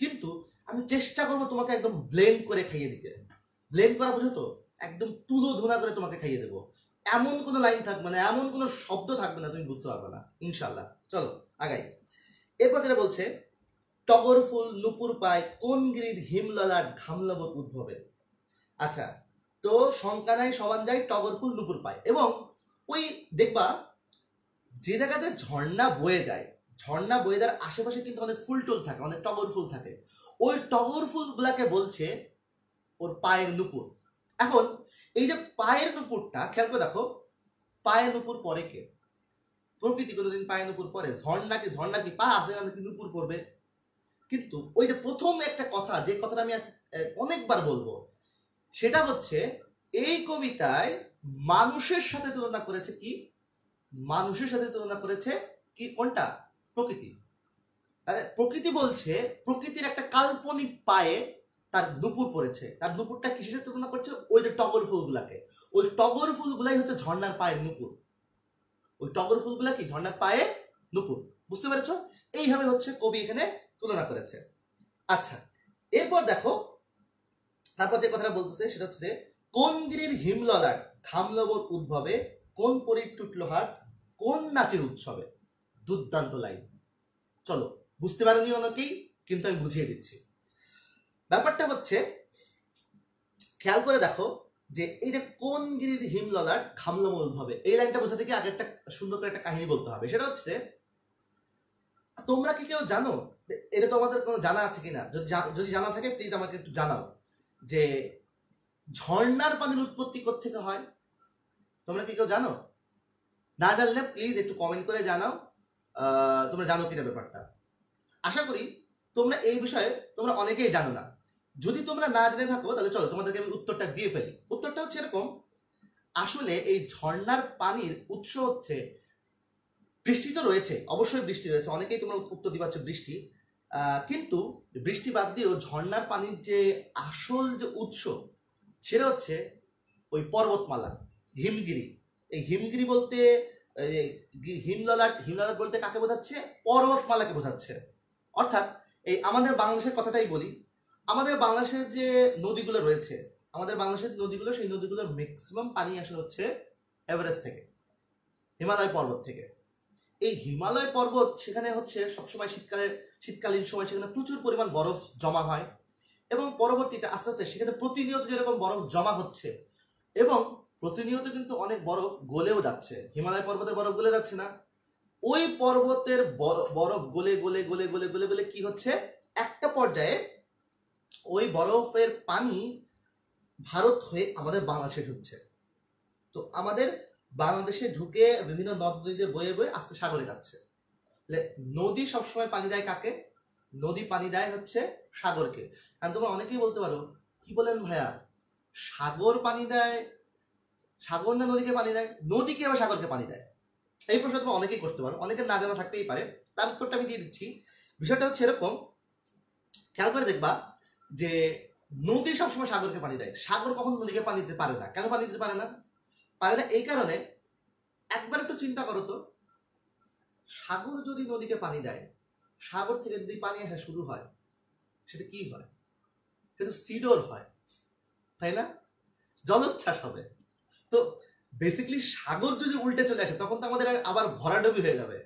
Speaker 1: কিন্তু আমি চেষ্টা করব তোমাকে একদম ব্লেন্ড করে খাইয়ে দিতে। ব্লেন্ড করা বুঝো তো? একদম তুলো ধোনা করে তোমাকে খাইয়ে দেবো। এমন কোনো লাইন থাকবে না এমন কোনো শব্দ থাকবে না, তুমি বুঝতে পারবে না। ইনশাল্লাহ চলো, আগাই। এরপর যেটা বলছে, টগর ফুল নুপুর পায় কোন গিরির হিমললার ঘামলবত উদ্ভবে? আচ্ছা তো নাই সমান যায় টগর ফুল নুপুর পায়। এবং ওই দেখবা, যে জায়গাতে ঝর্ণা বয়ে যায়, ঝর্ণা বয়ে যাওয়ার আশেপাশে কিন্তু অনেক ফুল টুল থাকে, অনেক টগর ফুল থাকে। ওই টগর ফুলগুলাকে বলছে ওর পায়ের নুপুর। এখন এই যে পায়ের নুপুরটা, খেয়াল করে দেখো, পায়ের নুপুর পরে কে? প্রকৃতি কোনোদিন পায়ের নুপুর পরে। ঝর্ণাকে ঝর্ণা কি, পা আছে না কি, নুপুর পড়বে কিন্তু ওই যে প্রথম একটা কথা, যে কথাটা আমি অনেকবার বলব, সেটা হচ্ছে এই কবিতায় মানুষের সাথে তুলনা করেছে কি? মানুষের সাথে তুলনা করেছে কি কোনটা? প্রকৃতি। প্রকৃতি বলছে প্রকৃতির একটা কাল্পনিক পায়ে তার দুপুর পড়েছে। তার দুপুরটা কিসের সাথে তুলনা করছে? ওই যে টগর ফুলগুলাকে। ওই টগর ফুলগুলাই হচ্ছে ঝর্ণার পায়ের নুপুর। ওই টগর ফুলগুলা কি? ঝর্ণার পায়ে নুপুর। বুঝতে পেরেছ? এইভাবে হচ্ছে কবি এখানে তুলনা করেছে। আচ্ছা এরপর দেখো তারপর যে কথাটা বলতেছে সেটা হচ্ছে যে, কোন গিরির হিমললার খামলবর উদ্ভবে কোন পরীর টুটলো হাট কোন নাচের উৎসবে? দুর্দান্ত লাইন চলো বুঝতে পারেনি অনেকেই কিন্তু আমি বুঝিয়ে দিচ্ছি। ব্যাপারটা হচ্ছে, খেয়াল করে দেখো যে এই যে কোন গিরির হিমললার খামলবর উদ্ভবে এই লাইনটা বোঝাতে গিয়ে আগে একটা সুন্দর করে একটা কাহিনী বলতে হবে। সেটা হচ্ছে, তোমরা কি কেউ জানো? এটা তোমাদের কোনো জানা আছে কিনা? যদি যদি জানা থাকে প্লিজ আমাকে একটু জানাও। যে ঝর্ণার পানির উৎপত্তি থেকে হয়? তোমরা কি কেউ জানো? না জানলে প্লিজ একটু কমেন্ট করে জানাও। তোমরা জানো কিনা ব্যাপারটা? আশা করি তোমরা এই বিষয়ে তোমরা অনেকেই জানো না। যদি তোমরা না জেনে থাকো, তাহলে চলো তোমাদেরকে আমি উত্তরটা দিয়ে ফেলি। উত্তরটা হচ্ছে এরকম, আসলে এই ঝর্ণার পানির উৎস হচ্ছে, বৃষ্টি তো রয়েছে, অবশ্যই বৃষ্টি রয়েছে, অনেকেই তোমরা উত্তর দিবাচ্ছ বৃষ্টি। কিন্তু বৃষ্টি বাদ দিয়েও ঝর্ণার পানির যে আসল যে উৎস, সেটা হচ্ছে ওই পর্বতমালা, হিমগিরি। এই হিমগিরি বলতে হিমললাট হিমললাট বলতে কাকে বোঝাচ্ছে? পর্বতমালাকে বোঝাচ্ছে। অর্থাৎ এই আমাদের বাংলাদেশের কথাটাই বলি আমাদের বাংলাদেশের যে নদীগুলো রয়েছে, আমাদের বাংলাদেশের নদীগুলো, সেই নদীগুলোর ম্যাক্সিমাম পানি আসে হচ্ছে এভারেস্ট থেকে, হিমালয় পর্বত থেকে। এই হিমালয় পর্বত সেখানে হচ্ছে সবসময় শীতকালে, শীতকালীন সময় সেখানে প্রচুর পরিমাণ বরফ জমা হয় এবং পরবর্তীতে আস্তে আস্তে সেখানে প্রতিনিয়ত যেরকম বরফ জমা হচ্ছে এবং প্রতিনিয়ত কিন্তু অনেক বরফ গলেও যাচ্ছে। হিমালয় পর্বতের বরফ গলে যাচ্ছে না। ওই পর্বতের বর- বরফ গলে গলে গলে গলে গলে গলে কি হচ্ছে? একটা পর্যায়ে ওই বরফের পানি ভারত হয়ে আমাদের বাংলাদেশে ঢুকছে। তো আমাদের বাংলাদেশে ঢুকে বিভিন্ন নদ নদীতে বয়ে বয়ে আস্তে সাগরে যাচ্ছে। নদী সবসময় পানি দেয় কাকে? নদী পানি দেয় হচ্ছে সাগরকে। কারণ তোমরা অনেকেই বলতে পারো, কি বলেন ভাইয়া? সাগর পানি দেয়, সাগর না নদীকে পানি দেয়? নদী কি আবার সাগরকে পানি দেয়। এই প্রশ্ন তোমরা অনেকেই করতে পারো, অনেকের না জানা থাকতেই পারে। তার উত্তরটা আমি দিয়ে দিচ্ছি। বিষয়টা হচ্ছে এরকম, খেয়াল করে দেখবা যে নদী সবসময় সাগরকে পানি দেয়। সাগর কখনো নদীকে পানি দিতে পারে না। কেন পানি দিতে পারে না? পারে না এই কারণে একবার একটু চিন্তা করো তো। সাগর যদি নদীকে পানি দেয়, সাগর থেকে যদি পানি আসা শুরু হয়, সেটা কি হয়? সেটা সিডোর হয়। তাই না? জলোচ্ছ্বাস হবে। তো বেসিক্যালি সাগর যদি উল্টে চলে আসে, তখন তো আমাদের আবার ভরাডুবি হয়ে যাবে।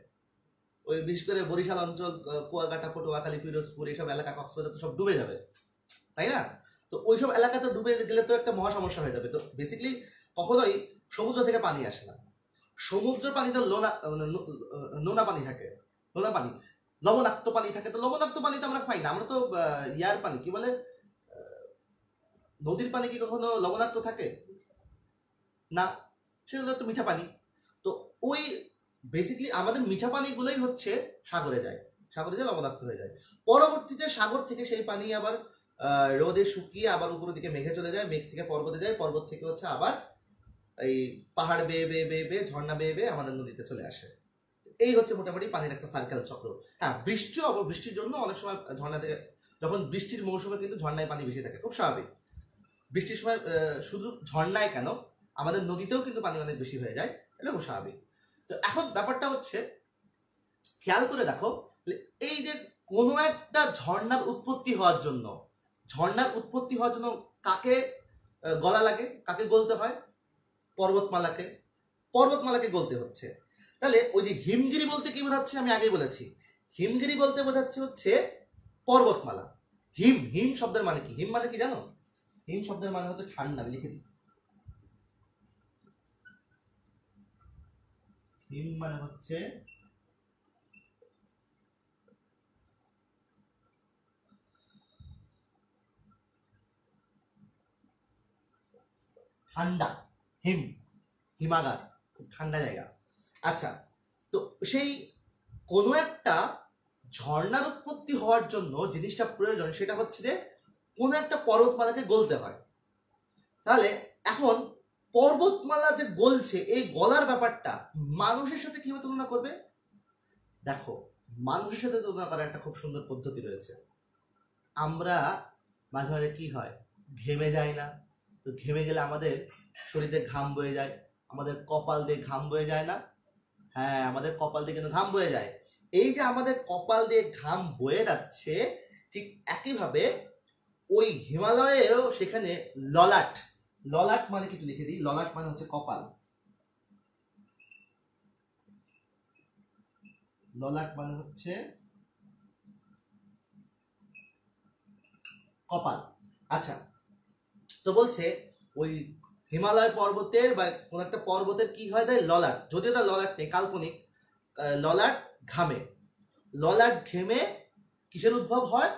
Speaker 1: ওই বিশেষ করে বরিশাল অঞ্চল কুয়াকাটা, পটুয়াখালী, পিরোজপুর, এইসব এলাকা, কক্সবাজার তো সব ডুবে যাবে। তাই না? তো ওইসব এলাকা তো ডুবে গেলে তো একটা মহা সমস্যা হয়ে যাবে। তো বেসিক্যালি কখনোই সমুদ্র থেকে পানি আসে না। সমুদ্রের পানিতে লোনা মানে নোনা পানি থাকে। নোনা পানি। লবণাক্ত পানি থাকে। তো লবণাক্ত পানি তো আমরা খাই না। আমরা তো ইয়ার পানি, কি বলে? নদীর পানি কি কখনো লবণাক্ত থাকে? না। সেগুলো তো মিঠা পানি। তো ওই বেসিক্যালি আমাদের মিঠা পানিগুলোই হচ্ছে সাগরে যায়। সাগরে যায় লবণাক্ত হয়ে যায়। পরবর্তীতে সাগর থেকে সেই পানি আবার রোদে শুকিয়ে আবার উপরের দিকে মেঘে চলে যায়, মেঘ থেকে পর্বতে যায়, পর্বত থেকে হচ্ছে আবার এই পাহাড় বেয়ে বেয়ে বেয়ে বেয়ে, ঝর্ণা বেয়ে বেয়ে আমাদের নদীতে চলে আসে। এই হচ্ছে মোটামুটি পানির একটা সার্কেল চক্র। হ্যাঁ বৃষ্টি বৃষ্টির জন্য অনেক সময় ঝর্ণা থেকে, যখন বৃষ্টির মৌসুমে কিন্তু ঝর্ণায় পানি বেশি থাকে, খুব স্বাভাবিক। বৃষ্টির সময় শুধু ঝর্ণায় কেন, আমাদের নদীতেও কিন্তু পানি অনেক বেশি হয়ে যায়, এটা খুব স্বাভাবিক। তো এখন ব্যাপারটা হচ্ছে, খেয়াল করে দেখো, এই যে কোনো একটা ঝর্ণার উৎপত্তি হওয়ার জন্য ঝর্ণার উৎপত্তি হওয়ার জন্য কাকে গলা লাগে, কাকে গলতে হয়? পর্বতমালাকে। পর্বতমালাকে গলতে হচ্ছে। তাহলে ওই যে হিমগিরি বলতে কি বোঝাচ্ছে? আমি আগেই বলেছি। হিমগিরি বলতে বোঝাচ্ছে হচ্ছে পর্বতমালা। হিম হিম শব্দের মানে কি? হিম মানে কি জানো? হিম শব্দের মানে হচ্ছে ঠান্ডা, আমি লিখে দিই। হিম মানে হচ্ছে ঠান্ডা, হিম, হিমাগার, খুব ঠান্ডা জায়গা। আচ্ছা তো সেই কোনো একটা ঝর্ণার উৎপত্তি হওয়ার জন্য জিনিসটা প্রয়োজন, সেটা হচ্ছে যে কোনো একটা পর্বতমালাকে গলতে হয়। তাহলে এখন পর্বতমালা যে গলছে, এই গলার ব্যাপারটা মানুষের সাথে কীভাবে তুলনা করবে? দেখো, মানুষের সাথে তুলনা করার একটা খুব সুন্দর পদ্ধতি রয়েছে। আমরা মাঝে মাঝে কি হয়, ঘেমে যায় না তো ঘেমে গেলে আমাদের শরীরে ঘাম বয়ে যায়, আমাদের কপাল দিয়ে ঘাম বয়ে যায় না? হ্যাঁ আমাদের কপাল দিয়ে কিন্তু ঘাম বয়ে যায়? এই যে আমাদের কপাল দিয়ে ঘাম বয়ে যাচ্ছে, ঠিক একইভাবে ওই হিমালয়েরও সেখানে ললাট ললাট মানে কিছু লিখে দিই? ললাট মানে হচ্ছে কপাল। ললাট মানে হচ্ছে কপাল। আচ্ছা তো বলছে, ওই হিমালয় পর্বতের বা কোন একটা পর্বতের কি হয় দেয়? ললাট। যদিও তার ললাট নেই, কাল্পনিক। ললাট ঘামে। ললাট ঘেমে কিসের উদ্ভব হয়?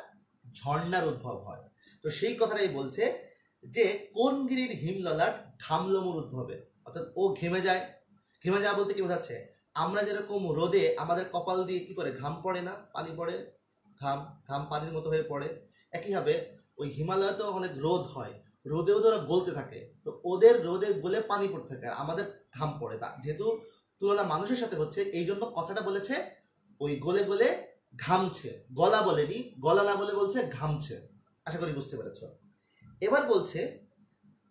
Speaker 1: ঝর্ণার উদ্ভব হয়। তো সেই কথাটাই বলছে যে, কোন গিরির হিম ললাট ঘামলমুর উদ্ভবে? অর্থাৎ ও ঘেমে যায়। ঘেমে যাওয়া বলতে কি বোঝাচ্ছে? আমরা যেরকম রোদে আমাদের কপাল দিয়ে কি করে ঘাম পড়ে না? পানি পড়ে। ঘাম ঘাম পানির মতো হয়ে পড়ে। একইভাবে ওই হিমালয়তেও অনেক রোদ হয়। রোদেও তো ওরা গলতে থাকে, তো ওদের রোদে গলে পানি পড়তে থাকে আর আমাদের ঘাম পড়ে তা যেহেতু তুলনা মানুষের সাথে হচ্ছে এই জন্য কথাটা বলেছে, ওই গলে গলে ঘামছে, গলা বলেনি, গলা না বলে বলছে ঘামছে, আশা করি বুঝতে পেরেছ। এবার বলছে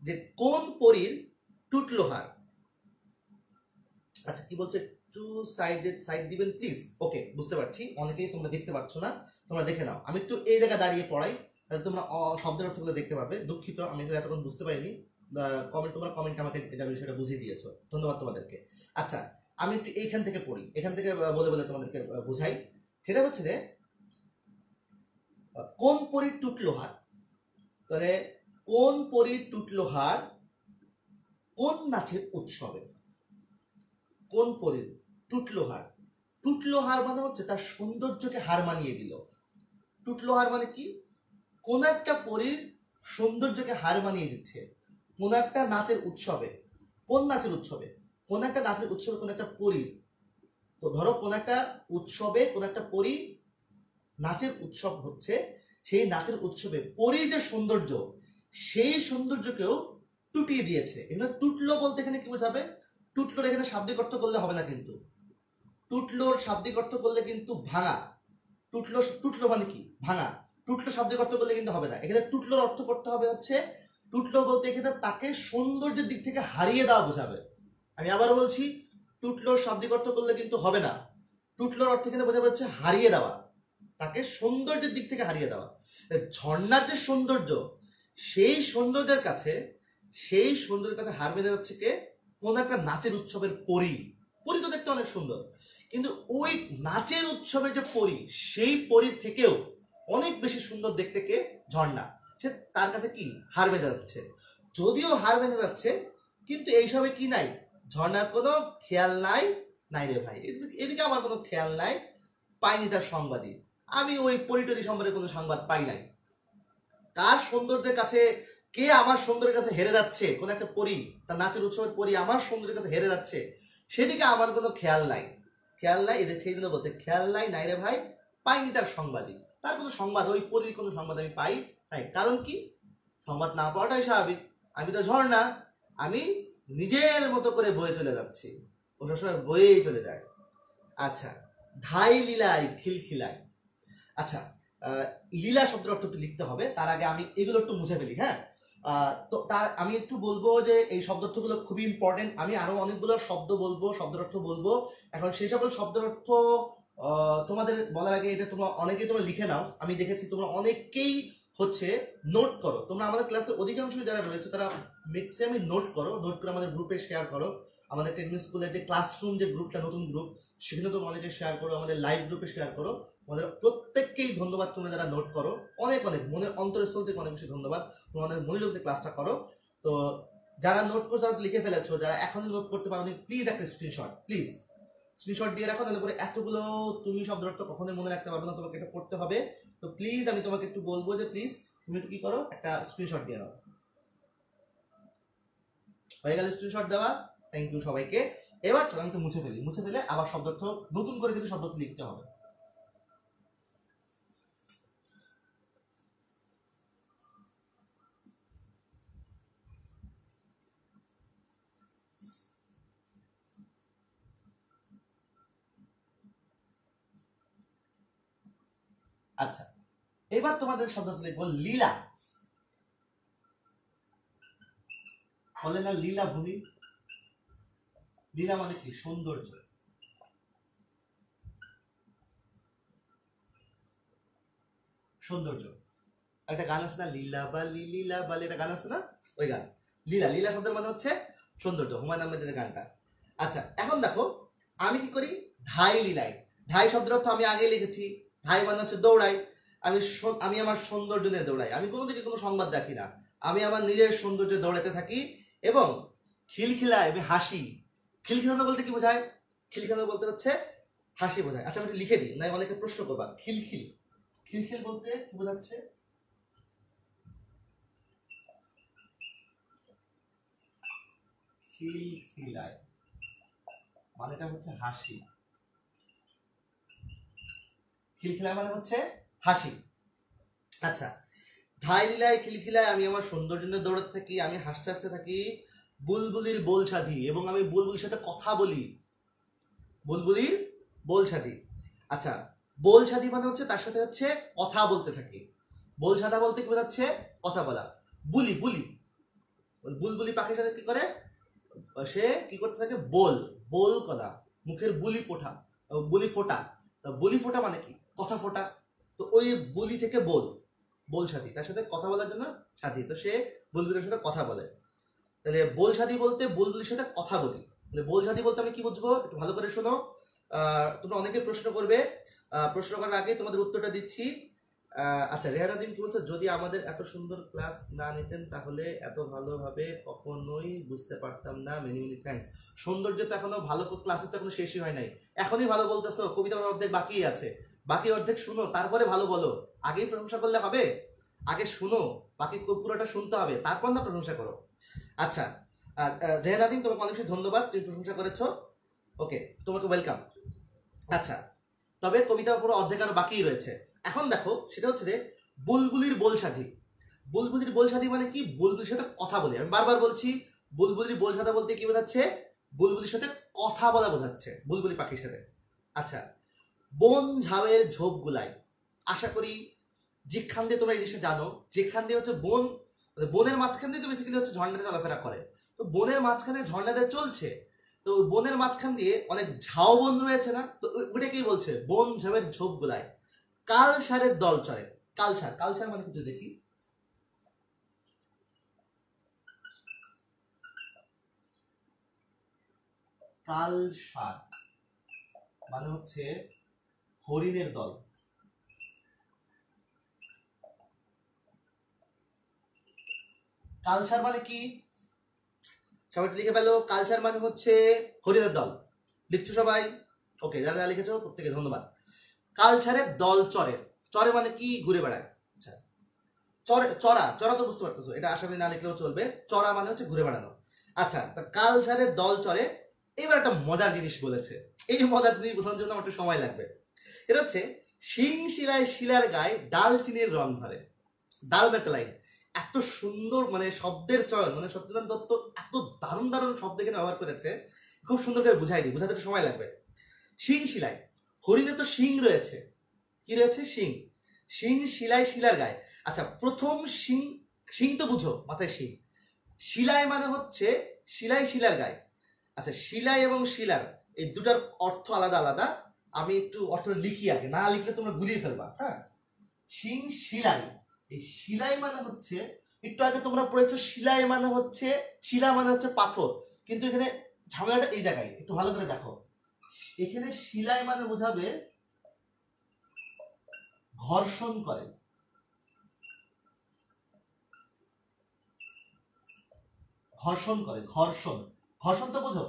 Speaker 1: যে কোন পরীর টুটলোহার আচ্ছা কি বলছে? টু সাইডেড সাইড দিবেন প্লিজ ওকে বুঝতে পারছি, অনেকেই তোমরা দেখতে পাচ্ছ না, তোমরা দেখে নাও। আমি একটু এই জায়গায় দাঁড়িয়ে পড়াই। তাহলে তোমরা শব্দের অর্থগুলো দেখতে পাবে। দুঃখিত, আমি এতক্ষণ বুঝতে পারিনি। কমেন্ট তোমরা কমেন্ট আমাকে এটা বিষয়টা বুঝিয়ে দিয়েছ। ধন্যবাদ তোমাদেরকে। আচ্ছা আমি একটু এইখান থেকে পড়ি। এখান থেকে বলে বলে তোমাদেরকে বুঝাই। সেটা হচ্ছে যে কোন পরীর টুটলো হার? তাহলে, কোন পরীর টুটলো হার? কোন নাচের উৎসবে? কোন পরীর টুটলো হার? টুটলো হার মানে হচ্ছে তার সৌন্দর্যকে হার মানিয়ে দিল। টুটলো হার মানে কি? কোন একটা পরীর সৌন্দর্যকে হার মানিয়ে দিচ্ছে কোন একটা নাচের উৎসবে। কোন নাচের উৎসবে? কোন একটা নাচের উৎসবে কোন একটা পরীর তো ধরো কোন একটা উৎসবে কোন একটা পরী নাচের উৎসব হচ্ছে, সেই নাচের উৎসবে পরীর যে সৌন্দর্য, সেই সৌন্দর্যকেও টুটিয়ে দিয়েছে। এখানে টুটলো বলতে এখানে কি বোঝাবে? টুটলোর এখানে শাব্দিক অর্থ করলে হবে না কিন্তু। টুটলোর শাব্দিক অর্থ করলে কিন্তু ভাঙা। টুটলো টুটলো মানে কি? ভাঙা। টুটলো শাব্দিক অর্থ করলে কিন্তু হবে না। এখানে টুটলোর অর্থ করতে হবে হচ্ছে, টুটলো বলতে এখানে তাকে সৌন্দর্যের দিক থেকে হারিয়ে দেওয়া বোঝাবে। আমি আবার বলছি, টুটলোর শাব্দিক অর্থ করলে কিন্তু হবে না। টুটলোর অর্থ এখানে বোঝাবে হচ্ছে হারিয়ে দেওয়া। তাকে সৌন্দর্যের দিক থেকে হারিয়ে দেওয়া। ঝর্ণার যে সৌন্দর্য, সেই সৌন্দর্যের কাছে, সেই সৌন্দর্যের কাছে হার মেনে যাচ্ছে কে? কোন একটা নাচের উৎসবের পরি। পরি তো দেখতে অনেক সুন্দর। কিন্তু ওই নাচের উৎসবের যে পরি, সেই পরির থেকেও অনেক বেশি সুন্দর দেখতে কে? ঝর্ণা। সে তার কাছে কি? হার বেঁধে যাচ্ছে। যদিও হার বেঁধে যাচ্ছে, কিন্তু এইসবে কি নাই? ঝর্ণার কোনো খেয়াল নাই? নাই রে ভাই। এদিকে- আমার কোনো খেয়াল নাই। পাইনি তার সংবাদই। আমি ওই পরিটরি সম্পর্কে কোনো সংবাদ পাই নাই। কার সৌন্দর্যের কাছে কে আমার সৌন্দর্যের কাছে হেরে যাচ্ছে? কোন একটা পরি, তার নাচের উৎসবের পরি আমার সৌন্দর্যের কাছে হেরে যাচ্ছে। সেদিকে আমার কোনো খেয়াল নাই। খেয়াল নাই, এদের সেই বলছে, খেয়াল নাই নাই রে ভাই, পাইনি তার সংবাদই। তার কোনো সংবাদ ওই পরির কোনো সংবাদ আমি পাই নাই। কারণ কি? সংবাদ না পাওয়াটাই স্বাভাবিক। আমি তো ঝর্ণা আমি নিজের মতো করে বয়ে চলে যাচ্ছি। ও সবসময় বয়েই চলে যায়। আচ্ছা ধাই লীলাই খিলখিলাই আচ্ছা লীলা শব্দের অর্থ একটু লিখতে হবে। তার আগে আমি এগুলো একটু মুছে ফেলি হ্যাঁ? তো তার আমি একটু বলব যে এই শব্দার্থগুলো খুবই ইম্পর্টেন্ট আমি আরও অনেকগুলো শব্দ বলব শব্দের অর্থ বলব। এখন সেই সকল শব্দের অর্থ আহ, তোমাদের বলার আগে এটা তোমরা অনেকেই তোমরা লিখে নাও। আমি দেখেছি তোমরা অনেকেই হচ্ছে নোট করো। তোমরা আমাদের ক্লাসের অধিকাংশ যারা রয়েছে, তারা ম্যাক্সিমামই নোট করো। নোট করে আমাদের গ্রুপে শেয়ার করো। আমাদের টেকনিক স্কুলের যে ক্লাসরুম যে গ্রুপটা নতুন গ্রুপ সেখানে তোমরা অনেকে শেয়ার করো। আমাদের লাইভ গ্রুপে শেয়ার করো। তোমাদের প্রত্যেককেই ধন্যবাদ তোমরা যারা নোট করো। অনেক অনেক মনের অন্তরস্থল থেকে অনেক বেশি ধন্যবাদ। তোমাদের মনোযোগ দিয়ে ক্লাসটা করো। তো যারা নোট করছ, তারা লিখে ফেলেছো। যারা এখনও নোট করতে পারোনি প্লিজ একটা স্ক্রিনশট প্লিজ স্ক্রিনশট দিয়ে রাখো, তাহলে পরে এতগুলো তুমি শব্দ অর্থ কখনোই মনে রাখতে পারবে না, তোমাকে এটা পড়তে হবে। তো প্লিজ আমি তোমাকে একটু বলব যে প্লিজ তুমি একটু কি করো, একটা স্ক্রিনশট দিয়ে নাও। হয়ে গেল স্ক্রিনশট দেওয়া থ্যাংক ইউ সবাইকে। এবার চলো আমি একটু মুছে ফেলি, মুছে ফেলে আবার শব্দার্থ নতুন করে কিছু শব্দার্থ লিখতে হবে। আচ্ছা এবার তোমাদের শব্দার্থ লিখব লীলা। বলে না লীলা ভূমি? লীলা মানে কি? সৌন্দর্য। সৌন্দর্য। একটা গান আছে না? লীলা বালি লীলা বালি একটা গান আছে না? ওই গান। লীলা লীলা শব্দের মানে হচ্ছে সৌন্দর্য, হুমায়ুন আহমেদের গানটা। আচ্ছা এখন দেখো, আমি কি করি? ধাই লীলাই ধাই শব্দের অর্থ আমি আগে লিখেছি। ধাই মানে হচ্ছে দৌড়াই আমি আমি আমার সৌন্দর্য নিয়ে দৌড়াই। আমি কোনো দিকে কোনো সংবাদ রাখি না। আমি আমার নিজের সৌন্দর্য দৌড়াতে থাকি এবং খিলখিলায় আমি হাসি। খিলখিলানো বলতে কি বোঝায়? খিলখিলানো বলতে হচ্ছে হাসি বোঝায়। আচ্ছা আমি লিখে দিই, না অনেকে প্রশ্ন করবা। খিলখিল। খিলখিল বলতে কি বোঝাচ্ছে? খিলখিলায়। মানেটা হচ্ছে হাসি। খিলখিলায় মানে হচ্ছে হাসি। আচ্ছা ধাই লীলায় খিলখিলায় আমি আমার সৌন্দর্য দৌড়াতে থাকি, আমি হাসতে হাসতে থাকি বুলবুলির বোল সাধি এবং আমি বুলবুলির সাথে কথা বলি। বুলবুলির বোল সাধি আচ্ছা বোল সাধি মানে হচ্ছে তার সাথে হচ্ছে কথা বলতে থাকি। বোল সাদা বলতে কি বোঝাচ্ছে? কথা বলা। বুলি বুলি। বুলবুলি পাখির সাথে কি করে? সে কি করতে থাকে? বোল বোল কলা, মুখের বুলি ফোটা বুলি ফোটা। বুলি ফোটা মানে কি? কথা ফোটা। তো ওই বলি থেকে বল বল সাথী তার সাথে কথা বলার জন্য সাথী তো সে বুলবুলের সাথে কথা বলে। তাহলে বল সাথী বলতে বুলবুলের সাথে কথা বলি। তাহলে বল সাথী বলতে আমি কি বুঝব? একটু ভালো করে শোনো। তোমরা অনেকে প্রশ্ন করবে। প্রশ্ন করার আগে তোমাদের উত্তরটা দিচ্ছি। আচ্ছা রেহানা দিন কি বলছো? যদি আমাদের এত সুন্দর ক্লাস না নিতেন, তাহলে এত ভালোভাবে কখনোই বুঝতে পারতাম না। মেনি মেনি থ্যাঙ্কস সৌন্দর্য তো এখনও ভালো ক্লাসে তো এখনও শেষই হয় নাই। এখনই ভালো বলতেছো। কবিতা অর্ধেক বাকি আছে। বাকি অর্ধেক শুনো তারপরে ভালো বলো। আগেই প্রশংসা করলে হবে? আগে শুনো বাকি পুরোটা শুনতে হবে তারপর না প্রশংসা করো। আচ্ছা আহ, আহ, রেহানা তোমাকে অনেক ধন্যবাদ তুমি প্রশংসা করেছ। ওকে তোমাকে ওয়েলকাম আচ্ছা তবে কবিতা পুরো অর্ধেক আরও বাকিই রয়েছে। এখন দেখো সেটা হচ্ছে যে বুলবুলির বোলসাধি বুলবুলির বোলসাধি মানে কি? বুলবুলির সাথে কথা বলি। আমি বারবার বলছি বুলবুলির বোলসাধা বলতে কি বোঝাচ্ছে? বুলবুলির সাথে কথা বলা বোঝাচ্ছে বুলবুলি পাখির সাথে। আচ্ছা বন ঝাউয়ের ঝোপ গুলাই। আশা করি যেখান দিয়ে তোমরা এই জিনিসটা জানো, যেখান দিয়ে হচ্ছে বন মানে বনের মাঝখান দিয়ে তো বেসিক্যালি হচ্ছে ঝর্ণাটা চলাফেরা করে। তো বনের মাঝখানে ঝর্ণাটা চলছে, তো বনের মাঝখান দিয়ে অনেক ঝাউ বন রয়েছে না? তো ওটাকেই বলছে? বন ঝাউয়ের ঝোপ গুলায় কাল সারের দল চড়ে। কালসার কালসার মানে কিন্তু দেখি। কালসার মানে হচ্ছে হরিণের দল। কালসার মানে কি? সবাই লিখে পেল কালচার মানে হচ্ছে হরিণের দল। লিখছো সবাই? ওকে যারা যারা লিখেছো, প্রত্যেকে ধন্যবাদ। কালচারের দল চরে। চরে মানে কি? ঘুরে বেড়ায়। আচ্ছা। চরে চড়া চড়া তো বুঝতে পারতেছো। এটা করি না লিখলেও চলবে। চড়া মানে হচ্ছে ঘুরে বেড়ানো। আচ্ছা তা কালচারের দল চরে। এবার একটা মজার জিনিস বলেছে। এই মজার জিনিস বোঝানোর জন্য আমার একটু সময় লাগবে। এটা হচ্ছে শিং শিলায় শিলার গায়ে ডাল চিনির রং ধরে। ডাল একটা লাইন এত সুন্দর মানে শব্দের চয়ন মানে সত্যনারায়ণ দত্ত এত দারুণ দারুণ শব্দ এখানে ব্যবহার করেছে, খুব সুন্দর করে বুঝাই দিই বুঝাতে সময় লাগবে। শিং শিলায়, হরিণে তো শিং রয়েছে। কি রয়েছে? শিং। শিং শিলায় শিলার গায়ে। আচ্ছা প্রথম শিং শিং তো বুঝো, মাথায় শিং। শিলায় মানে হচ্ছে শিলায় শিলার গায়ে। আচ্ছা শিলায় এবং শিলার এই দুটার অর্থ আলাদা আলাদা। আমি একটু অর্থ লিখি আগে, না লিখলে তোমরা গুলিয়ে ফেলবা হ্যাঁ? শিং শিলাই, এই শিলাই মানে হচ্ছে, একটু আগে তোমরা পড়েছো, শিলাই মানে হচ্ছে, শিলা মানে হচ্ছে পাথর, কিন্তু এখানে ঝামেলাটা এই জায়গায়, একটু ভালো করে দেখো। এখানে শিলাই মানে বোঝাবে ঘর্ষণ করে। ঘর্ষণ করে, ঘর্ষণ। ঘর্ষণ তো বোঝো?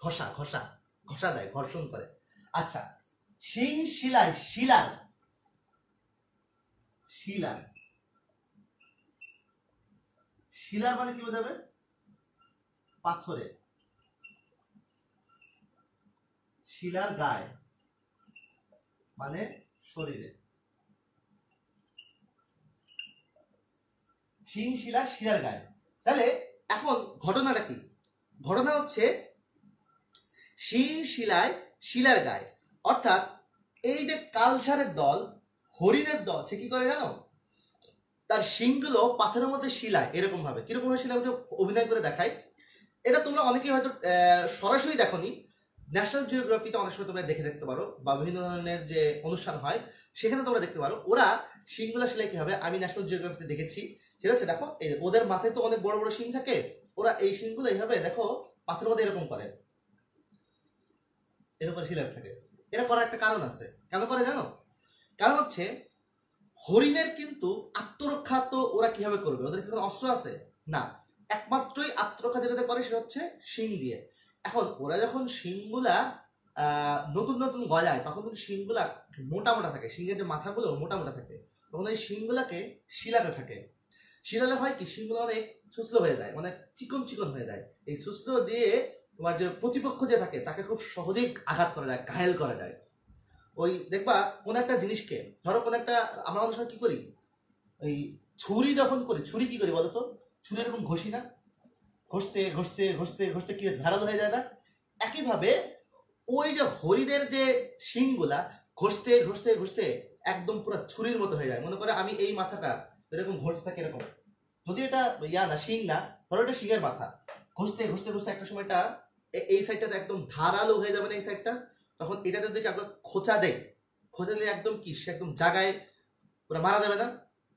Speaker 1: ঘষা ঘষা ঘষা দেয়, ঘর্ষণ করে। আচ্ছা শিং শিলায় শিলার শিলার শিলার মানে কি বোঝাবে? পাথরে। শিলার গায়ে মানে শরীরে। শিং, শিলা, শিলার গায়ে। তাহলে এখন ঘটনাটা কি? ঘটনা হচ্ছে, শিং, শিলায় শিলার গায়ে। অর্থাৎ এই যে কালসারের দল, হরিণের দল, সে কি করে জানো? তার শিংগুলো পাথরের মধ্যে শিলায়, এরকম ভাবে। কীরকম ভাবে শিলা অভিনয় করে দেখায়? এটা তোমরা অনেকেই হয়তো সরাসরি দেখোনি। ন্যাশনাল জিওগ্রাফিতে অনেক সময় তোমরা দেখে দেখতে পারো বা বিভিন্ন ধরনের যে অনুষ্ঠান হয়, সেখানে তোমরা দেখতে পারো। ওরা শিংগুলা সেলাই কি হবে? আমি ন্যাশনাল জিওগ্রাফিতে দেখেছি। ঠিক আছে? দেখো ওদের মাথায় তো অনেক বড় বড় শিং থাকে। ওরা এই শিংগুলো এইভাবে, দেখো, পাথরের মধ্যে এরকম করে। এরকম করে শিলার থাকে। এটা করার একটা কারণ আছে। কেন করে জানো? কারণ হচ্ছে, হরিণের কিন্তু আত্মরক্ষা তো ওরা কীভাবে করবে? ওদের কি কোনো অস্ত্র আছে? না। একমাত্রই আত্মরক্ষা যেটাতে করে সেটা হচ্ছে শিং দিয়ে। এখন ওরা যখন শিংগুলা নতুন নতুন গজায়, তখন কিন্তু শিংগুলা মোটা মোটা থাকে। শিংয়ের যে মাথাগুলো মোটা মোটা থাকে। তখন ওই শিংগুলাকে শিলাতে থাকে। শিলালে হয় কি? শিংগুলো অনেক সুস্থ হয়ে যায় অনেক চিকন চিকন হয়ে যায়। এই সুস্থ দিয়ে তোমার যে প্রতিপক্ষ যে থাকে, তাকে খুব সহজেই আঘাত করা যায়, ঘায়েল করা যায়। ওই দেখবা, কোন একটা জিনিসকে, ধরো কোন একটা, আমরা অনেক সময় কি করি? ওই ছুরি যখন করি, ছুরি কি করি বলতো? ছুরি এরকম ঘষি না? ঘষতে ঘষতে ঘষতে ঘষতে কি? ধারালো হয়ে যায় না? একইভাবে ওই যে হরিণের যে শিংগুলা, ঘষতে ঘষতে ঘষতে একদম পুরো ছুরির মতো হয়ে যায়। মনে করে আমি এই মাথাটা এরকম ঘষতে থাকি এরকম। যদি এটা ইয়া না, শিং না, ধরো এটা শিংয়ের মাথা। ঘষতে ঘষতে ঘষতে একটা সময়টা এই সাইডটাতে একদম ধারালো হয়ে যাবে না এই সাইডটা তখন এটাতে যদি কাউকে খোঁচা দেয়, খোঁচা দিলে একদম কি? সে একদম জায়গায় ওরা মারা যাবে না?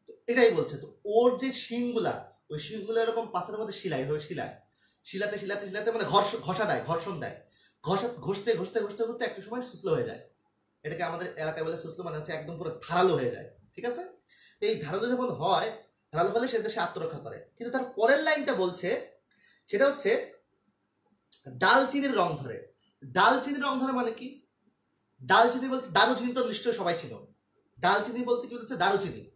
Speaker 1: তো এটাই বলছে। তো ওর যে শিংগুলা, ওই শিংগুলো এরকম পাথরের মধ্যে শিলাই হয়ে শিলায়। শিলাতে শিলাতে শিলাতে মানে ঘর্ষ, ঘষা দেয়, ঘর্ষণ দেয়। ঘষা, ঘষতে ঘষতে ঘষতে ঘষতে একটা সময় সুস্থ হয়ে যায়। এটাকে আমাদের এলাকায় বলে সুস্থ মানে হচ্ছে একদম পুরো ধারালো হয়ে যায়। ঠিক আছে? এই ধারালো যখন হয়, ধারালো হলে সে দেশে আত্মরক্ষা করে। কিন্তু তার পরের লাইনটা বলছে, সেটা হচ্ছে ডালচিনির রং ধরে। ডালচিনির রং ধরে মানে কি? ডালচিনি বলতে দারুচিনি তো নিশ্চয়ই সবাই ছিল ডালচিনি বলতে কি হচ্ছে? দারুচিনি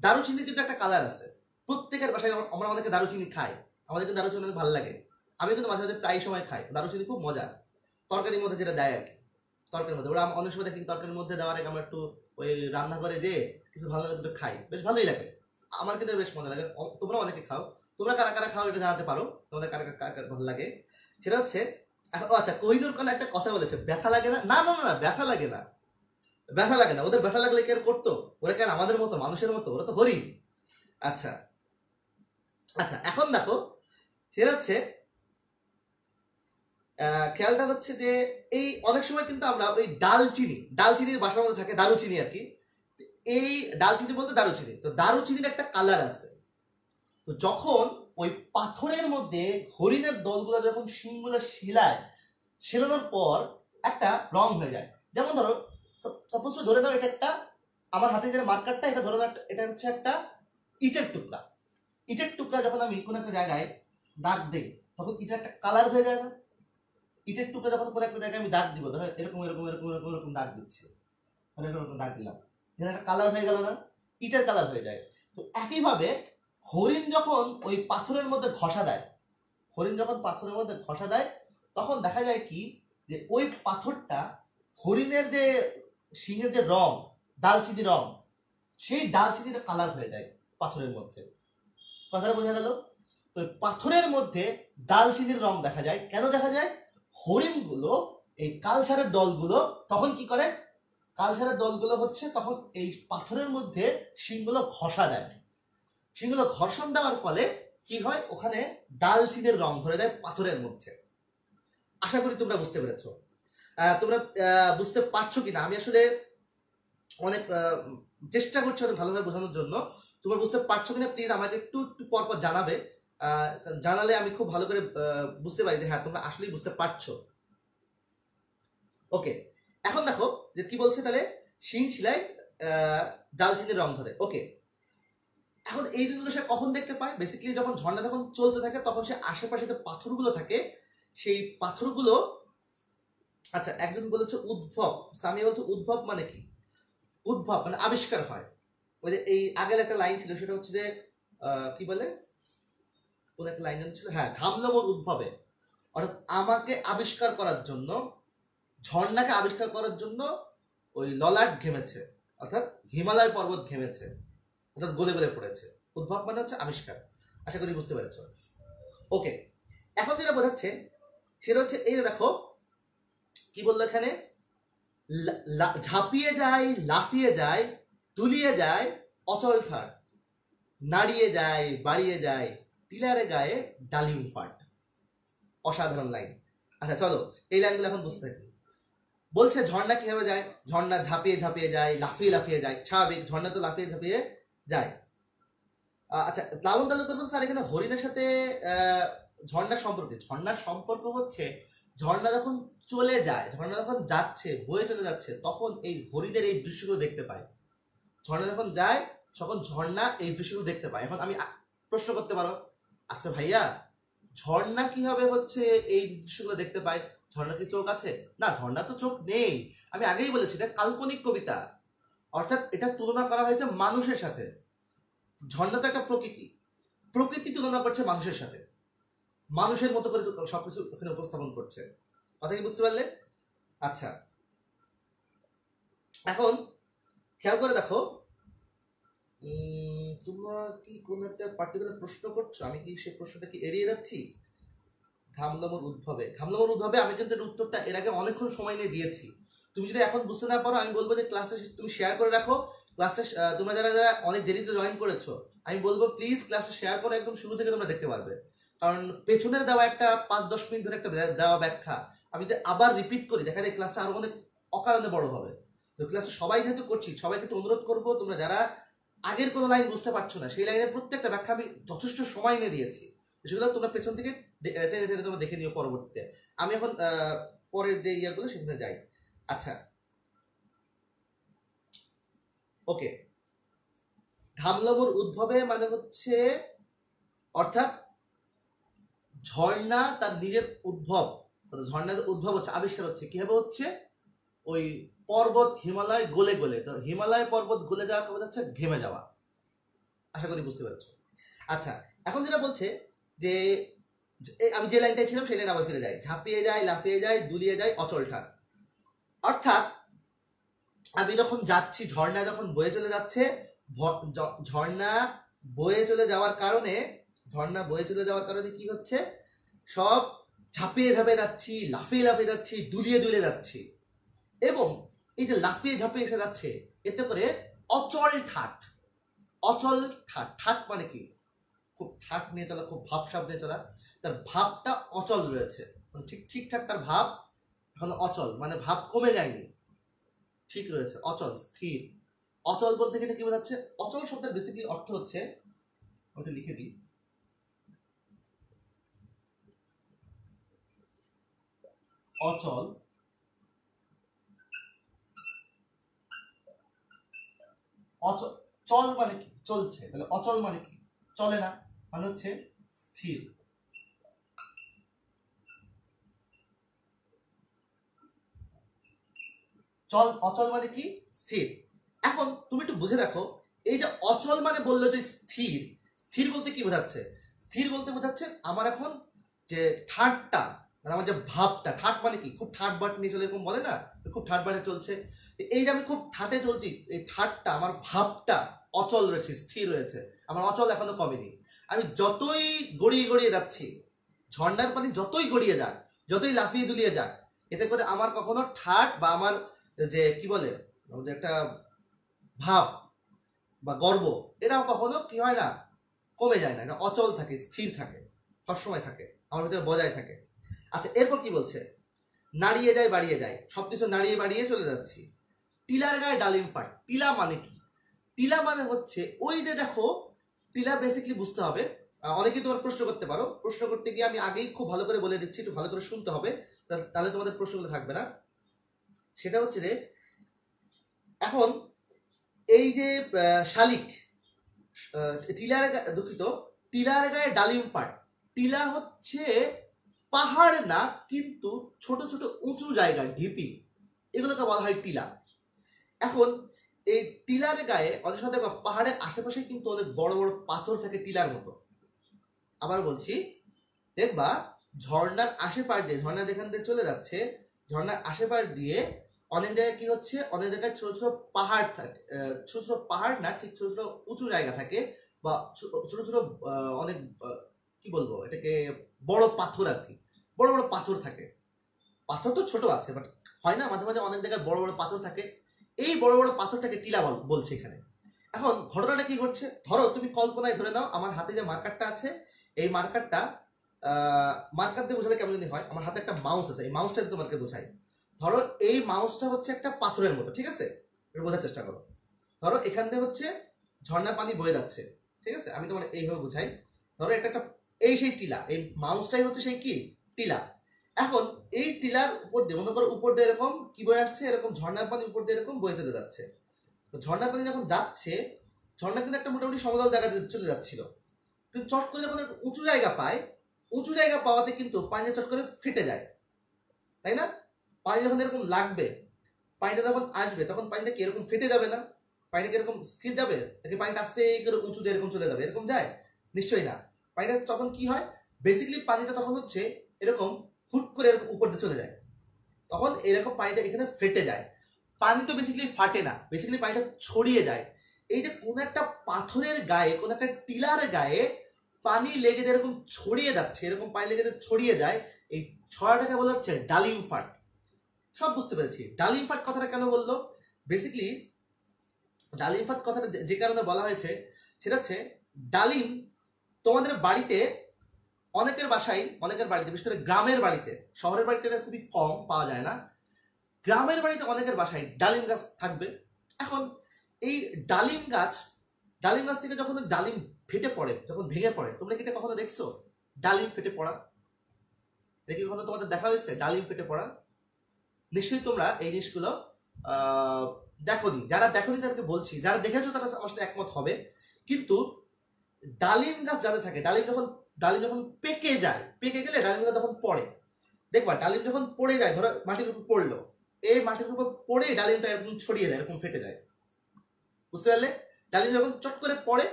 Speaker 1: দারুচিনি কিন্তু একটা কালার আছে। প্রত্যেকের বাসায় আমরা- অনেকে দারুচিনি খাই। আমাদের কিন্তু দারুচিনি ভালো লাগে। আমি কিন্তু মাঝে মাঝে প্রায় সময় খাই। দারুচিনি খুব মজা তরকারির মধ্যে যেটা দেয় আর কি। তরকারির মধ্যে। ওরা অনেক সময় দেখি তরকারির মধ্যে দেওয়ার আগে আমরা একটু ওই রান্না করে যে কিছু ভালো লাগে খাই। বেশ ভালোই লাগে। আমার কিন্তু বেশ মজা লাগে। তোমরা অনেকে খাও। তোমরা কারা কারা খাও এটা জানাতে পারো। তোমাদের কারা কারা ভালো লাগে? সেটা হচ্ছে আচ্ছা কোহিনুর খান একটা কথা বলেছে, ব্যথা লাগে না? না না না ব্যথা লাগে না। ব্যথা লাগে না, ওদের ব্যথা লাগলে কি করতো? ওরা কেন আমাদের মতো, মানুষের মতো? ওরা তো হরিণ। আচ্ছা। আচ্ছা এখন দেখো, সেটা হচ্ছে খেয়ালটা হচ্ছে যে, এই অনেক সময় কিন্তু আমরা ওই ডালচিনি, ডালচিনির বাসার মধ্যে থাকে দারুচিনি আর কি। এই ডালচিনি বলতে দারুচিনি। তো দারুচিনির একটা কালার আছে। তো যখন ওই পাথরের মধ্যে হরিণের দলগুলো যখন শিংগুলো শিলায়, শিলানোর পর একটা রং হয়ে যায়। যেমন ধরো সাপোজ ধরে নাও এটা একটা, আমার হাতে যে মার্কারটা এটা ধরে নাও এটা হচ্ছে একটা ইটের টুকরা। ইটের টুকরা যখন আমি কোনো একটা জায়গায় দাগ দিই, তখন ইটের একটা কালার হয়ে যায় না। ইটের টুকরা যখন কোনো একটা জায়গায় আমি দাগ দিব, ধরো এরকম এরকম এরকম এরকম এরকম দাগ দিচ্ছি। এরকম এরকম দাগ দিলাম। এখানে একটা কালার হয়ে গেল না, ইটের কালার হয়ে যায়। তো একইভাবে হরিণ যখন ওই পাথরের মধ্যে ঘষা দেয়, হরিণ যখন পাথরের মধ্যে ঘষা দেয়, তখন দেখা যায় কি যে ওই পাথরটা হরিণের যে শিঙের যে রং, ডালচিনি রং, সেই ডালচিনির কালার হয়ে যায় পাথরের মধ্যে। কথাটা বোঝা গেল? তো পাথরের মধ্যে ডালচিনির রং দেখা যায়। কেন দেখা যায়? হরিণগুলো এই কালচারের দলগুলো তখন কি করে? কালচারের দলগুলো হচ্ছে তখন এই পাথরের মধ্যে শিংগুলো ঘষা দেয়। শিংগুলো ঘর্ষণ দেওয়ার ফলে কি হয়? ওখানে ডালচিনির রং ধরে দেয় পাথরের মধ্যে। আশা করি তোমরা বুঝতে পেরেছ। তোমরা বুঝতে পারছ কিনা? আমি আসলে অনেক চেষ্টা করছি অনেক ভালোভাবে বোঝানোর জন্য। তোমরা বুঝতে পারছ কিনা? প্লিজ আমাকে একটু একটু পর পর জানাবে জানালে আমি খুব ভালো করে বুঝতে পারি যে হ্যাঁ তোমরা আসলেই বুঝতে পারছ। ওকে, এখন দেখো যে কি বলছে তাহলে? শিং শিলায় ডালচিনির রং ধরে। ওকে এখন এই জিনিসগুলো সে কখন দেখতে পায়? বেসিক্যালি যখন ঝর্ণা যখন চলতে থাকে, তখন সে আশেপাশে যে পাথরগুলো থাকে, সেই পাথরগুলো আচ্ছা একজন বলেছে উদ্ভব, সামিয়া বলছে উদ্ভব মানে কি? উদ্ভব মানে আবিষ্কার হয়। ওই যে এই আগের একটা লাইন ছিল, সেটা হচ্ছে যে কি বলে? কোন একটা লাইন ছিল? হ্যাঁ ঘামলমর উদ্ভবে। অর্থাৎ আমাকে আবিষ্কার করার জন্য, ঝর্ণাকে আবিষ্কার করার জন্য ওই ললাট ঘেমেছে। অর্থাৎ হিমালয় পর্বত ঘেমেছে। অর্থাৎ গলে গলে পড়েছে। উদ্ভব মানে হচ্ছে আবিষ্কার। আশা করি বুঝতে পেরেছ। ওকে, এখন যেটা বোঝাচ্ছে, সেটা হচ্ছে এই দেখো, কি বলল এখানে? ঝাঁপিয়ে যায়, লাফিয়ে যায় তুলিয়ে যায়, অচল ঠাট নাড়িয়ে যায়, বাড়িয়ে যায় টিলারে গায়ে ডালিম ফাট। অসাধারণ লাইন। আচ্ছা চলো, এই লাইনগুলো এখন বুঝতে থাকি। বলছে ঝর্ণা কীভাবে যায়? ঝর্ণা ঝাঁপিয়ে ঝাঁপিয়ে যায়, লাফিয়ে লাফিয়ে যায়। স্বাভাবিক, ঝর্ণা তো লাফিয়ে ঝাঁপিয়ে যায়। আচ্ছা তালুকদার বলছে, স্যার এখানে হরিণের সাথে ঝর্ণার সম্পর্কে। ঝর্ণার সম্পর্ক হচ্ছে ঝর্ণা যখন চলে যায় ঝর্ণা যখন যাচ্ছে বয়ে চলে যাচ্ছে তখন এই হরিণের এই দৃশ্যগুলো দেখতে পায়। ঝর্ণা যখন যায় তখন ঝর্ণা এই দৃশ্যগুলো দেখতে পায়। এখন আমি প্রশ্ন করতে পারো। আচ্ছা ভাইয়া ঝর্ণা কীভাবে হচ্ছে এই দৃশ্যগুলো দেখতে পায়? ঝর্ণা কি চোখ আছে? না ঝর্ণা তো চোখ নেই। আমি আগেই বলেছি এটা কাল্পনিক কবিতা। অর্থাৎ এটা তুলনা করা হয়েছে মানুষের সাথে। ঝর্ণা তো একটা প্রকৃতি। প্রকৃতি তুলনা করছে মানুষের সাথে। মানুষের মতো করে সবকিছু ওখানে উপস্থাপন করছে। কথা কি বুঝতে পারলে? আচ্ছা। এখন খেয়াল করে দেখো। তোমরা কি কোন একটা পার্টিকুলার প্রশ্ন করছ? আমি কি সেই প্রশ্নটা কি এড়িয়ে যাচ্ছি? ঘামলমর উদ্ভবে। ঘামলমর উদ্ভবে, আমি কিন্তু উত্তরটা এর আগে অনেকক্ষণ সময় নিয়ে দিয়েছি। তুমি যদি এখন বুঝতে না পারো, আমি বলব যে ক্লাসে তুমি শেয়ার করে রাখো। ক্লাসটা তোমরা যারা যারা অনেক দেরিতে জয়েন করেছ, আমি বলব প্লিজ ক্লাসটা শেয়ার করো একদম শুরু থেকে তোমরা দেখতে পারবে। কারণ পেছনের দেওয়া একটা পাঁচ দশ মিনিট ধরে একটা দেওয়া ব্যাখ্যা, আমি যদি আবার রিপিট করি, দেখা যায় ক্লাসটা আরও অনেক অকারণে বড় হবে। তো ক্লাসটা সবাই যেহেতু করছি, সবাইকে একটু অনুরোধ করব, তোমরা যারা আগের কোনো লাইন বুঝতে পারছ না, সেই লাইনের প্রত্যেকটা ব্যাখ্যা আমি যথেষ্ট সময় নিয়ে দিয়েছি। সেগুলো তোমরা পেছন থেকে টেনে টেনে তোমরা দেখে নিও পরবর্তীতে। আমি এখন পরের যে ইয়েগুলো সেখানে যাই। আচ্ছা। ওকে। ধামলবর উদ্ভবে মানে হচ্ছে, অর্থাৎ ঝর্ণা তার নিজের উদ্ভব ঝর্ণার উদ্ভব হচ্ছে, আবিষ্কার হচ্ছে। কীভাবে হচ্ছে? ওই পর্বত হিমালয় গলে গলে। তো হিমালয় পর্বত গলে যাওয়া কবে হচ্ছে ঘেমে যাওয়া। আশা করি বুঝতে পেরেছ। আচ্ছা এখন যেটা বলছে যে, যে- আমি যে লাইনটায় ছিলাম সেই লাইন আবার ফিরে যায়। ঝাঁপিয়ে যায়, লাফিয়ে যায়, দুলিয়ে যায়, অচল ঠাক অর্থাৎ আমি যখন যাচ্ছি, ঝর্ণা যখন বয়ে চলে যাচ্ছে ঝর্ণা বয়ে চলে যাওয়ার কারণে, ঝর্ণা বয়ে চলে যাওয়ার কারণে কি হচ্ছে? সব ঝাঁপিয়ে ঝাঁপিয়ে যাচ্ছি, লাফিয়ে লাফিয়ে যাচ্ছি, দুলিয়ে দুলিয়ে যাচ্ছি। এবং এই যে লাফিয়ে ঝাঁপিয়ে এসে যাচ্ছে, এতে করে অচল ঠাট। অচল ঠাট। ঠাট মানে কি? খুব ঠাট নিয়ে চলা, খুব ভাব ভাবসাব নিয়ে চলা। তার ভাবটা অচল রয়েছে। মানে ঠিক, ঠিকঠাক তার ভাব এখন অচল মানে ভাব কমে যায়নি। ঠিক রয়েছে, অচল, স্থির। অচল বলতে গেলে কি বোঝাচ্ছে? অচল শব্দের বেসিক্যালি অর্থ হচ্ছে ওটা লিখে দিই। অচল অচল চল মানে কি? চলছে। তাহলে অচল মানে কি? চলে না মানে হচ্ছে স্থির। চল অচল মানে কি? স্থির। এখন তুমি একটু বুঝে দেখো, এই যে অচল মানে বলল যে স্থির স্থির বলতে কি বোঝাচ্ছে? স্থির বলতে বোঝাচ্ছে আমার এখন যে ঠাটটা মানে আমার যে ভাবটা, ঠাট মানে কি? খুব ঠাট বাট নিয়ে চলে, এরকম বলে না? খুব ঠাট বাটে চলছে। এই যে আমি খুব ঠাটে চলছি, এই ঠাটটা, আমার ভাবটা অচল রয়েছে, স্থির রয়েছে। আমার অচল এখনও কমেনি। আমি যতই গড়িয়ে গড়িয়ে যাচ্ছি, ঝর্ণার পানি যতই গড়িয়ে যাক, যতই লাফিয়ে দুলিয়ে যাক, এতে করে আমার কখনো ঠাট বা আমার যে কি বলে? আমাদের একটা ভাব বা গর্ব এটা কখনো কি হয় না? কমে যায় না, এটা অচল থাকে, স্থির থাকে, সবসময় থাকে, আমার ভিতরে বজায় থাকে। আচ্ছা এরপর কি বলছে? নাড়িয়ে যায়, বাড়িয়ে যায়, সবকিছু নাড়িয়ে বাড়িয়ে চলে যাচ্ছি। টিলার গায়ে ডালিম ফাট, টিলা মানে কি? টিলা মানে হচ্ছে, ওই যে দেখো, টিলা বেসিকলি বুঝতে হবে অনেকেই তোমার প্রশ্ন করতে পারো। প্রশ্ন করতে গিয়ে আমি আগেই খুব ভালো করে বলে দিচ্ছি, একটু ভালো করে শুনতে হবে তাহলে তোমাদের প্রশ্নগুলো থাকবে না। সেটা হচ্ছে যে, এখন এই যে শালিক টিলার দুঃখিত টিলার গায়ে ডালিম ফাট টিলা হচ্ছে পাহাড় না, কিন্তু ছোট ছোট উঁচু জায়গা, ঢিপি। এগুলোকে বলা হয় টিলা। এখন এই টিলার গায়ে অনেক দেখো পাহাড়ের আশেপাশে কিন্তু অনেক বড় বড় পাথর থাকে টিলার মতো। আবার বলছি, দেখবা ঝর্ণার আশেপাশ দিয়ে, ঝর্ণা যেখান দিয়ে চলে যাচ্ছে, ঝর্ণার আশেপাশ দিয়ে অনেক জায়গায় কি হচ্ছে? অনেক জায়গায় ছোট ছোট পাহাড় থাকে ছোট ছোট পাহাড় না, ঠিক ছোট ছোট উঁচু জায়গা থাকে বা ছোট ছোট অনেক কি বলব এটাকে, বড় পাথর আর কি, বড় বড় পাথর থাকে। পাথর তো ছোট আছে বাট হয় না, মাঝে মাঝে অনেক জায়গায় বড় বড় পাথর থাকে। এই বড় বড় পাথরটাকে টিলা বল- বলছে এখানে। এখন ঘটনাটা কি ঘটছে? ধরো তুমি কল্পনায় ধরে নাও, আমার হাতে যে মার্কারটা আছে, এই মার্কারটা মার্কার দিয়ে বোঝালে কেমন যদি হয়, আমার হাতে একটা মাউস আছে, এই মাউসটা তোমাকে বোঝাই। ধরো এই মাউসটা হচ্ছে একটা পাথরের মতো, ঠিক আছে? এটা বোঝার চেষ্টা করো। ধরো এখান দিয়ে হচ্ছে ঝর্ণার পানি বয়ে যাচ্ছে, ঠিক আছে? আমি তোমার এইভাবে বোঝাই। ধরো এটা একটা, এই সেই টিলা, এই মাউসটাই হচ্ছে সেই কি? টিলা। এখন এই টিলার উপর দিয়ে, মনে করো উপর দিয়ে এরকম কি বয়ে আসছে? এরকম ঝর্ণার পানি উপর দিয়ে এরকম বয়ে চলে যাচ্ছে। তো ঝর্ণার পানি যখন যাচ্ছে, ঝর্ণা কিন্তু একটা মোটামুটি সমতল জায়গা চলে যাচ্ছিল। কিন্তু চট করে যখন উঁচু জায়গা পায়, উঁচু জায়গা পাওয়াতে কিন্তু পানিটা চট করে ফেটে যায়। তাই না? পানি যখন এরকম লাগবে, পানিটা যখন আসবে, তখন পানিটা কি এরকম ফেটে যাবে না? পানিটা কি এরকম স্থির যাবে? নাকি পানিটা আস্তে করে উঁচু দিয়ে এরকম চলে যাবে? এরকম যায়? নিশ্চয়ই না। পানিটা তখন কি হয়? বেসিক্যালি পানিটা তখন হচ্ছে এরকম হুট করে এরকম উপর দিয়ে চলে যায়। তখন এরকম পানিটা এখানে ফেটে যায়। পানি তো বেসিক্যালি ফাটে না। বেসিক্যালি পানিটা ছড়িয়ে যায়। এই যে কোনো একটা পাথরের গায়ে, কোনো একটা টিলার গায়ে পানি লেগে যে এরকম ছড়িয়ে যাচ্ছে, এরকম পানি লেগে ছড়িয়ে যায়, এই ছড়াটাকে বলা হচ্ছে ডালিম ফাট। সব বুঝতে পেরেছি। ডালিম ফাট কথাটা কেন বলল? বেসিক্যালি ডালিম ফাট কথাটা যে- কারণে বলা হয়েছে, সেটা হচ্ছে ডালিম তোমাদের বাড়িতে অনেকের বাসায়, অনেকের বাড়িতে, বিশেষ করে গ্রামের বাড়িতে, শহরের বাড়িতে এটা খুবই কম পাওয়া যায় না, গ্রামের বাড়িতে অনেকের বাসায় ডালিম গাছ থাকবে। এখন এই ডালিম গাছ ডালিম গাছ থেকে যখন ডালিম ফেটে পড়ে, যখন ভেঙে পড়ে, তোমরা কি এটা কখনো দেখছ? ডালিম ফেটে পড়া? কি কখনো তোমাদের দেখা হয়েছে? ডালিম ফেটে পড়া? নিশ্চয়ই তোমরা এই জিনিসগুলো দেখোনি। যারা দেখোনি তাদেরকে বলছি, যারা দেখেছ তারা আমার সাথে একমত হবে। কিন্তু ডালিম গাছ যাদের থাকে, ডালিম যখন ডালিম যখন পেকে যায়, পেকে গেলে ডালিম গাছ যখন পড়ে। দেখবা, ডালিম যখন পড়ে যায়, ধরো মাটির উপর পড়ল, এই মাটির উপর পড়ে ডালিমটা এরকম ছড়িয়ে যায় এরকম ফেটে যায়। বুঝতে পারলে? ডালিম যখন চট করে পড়ে,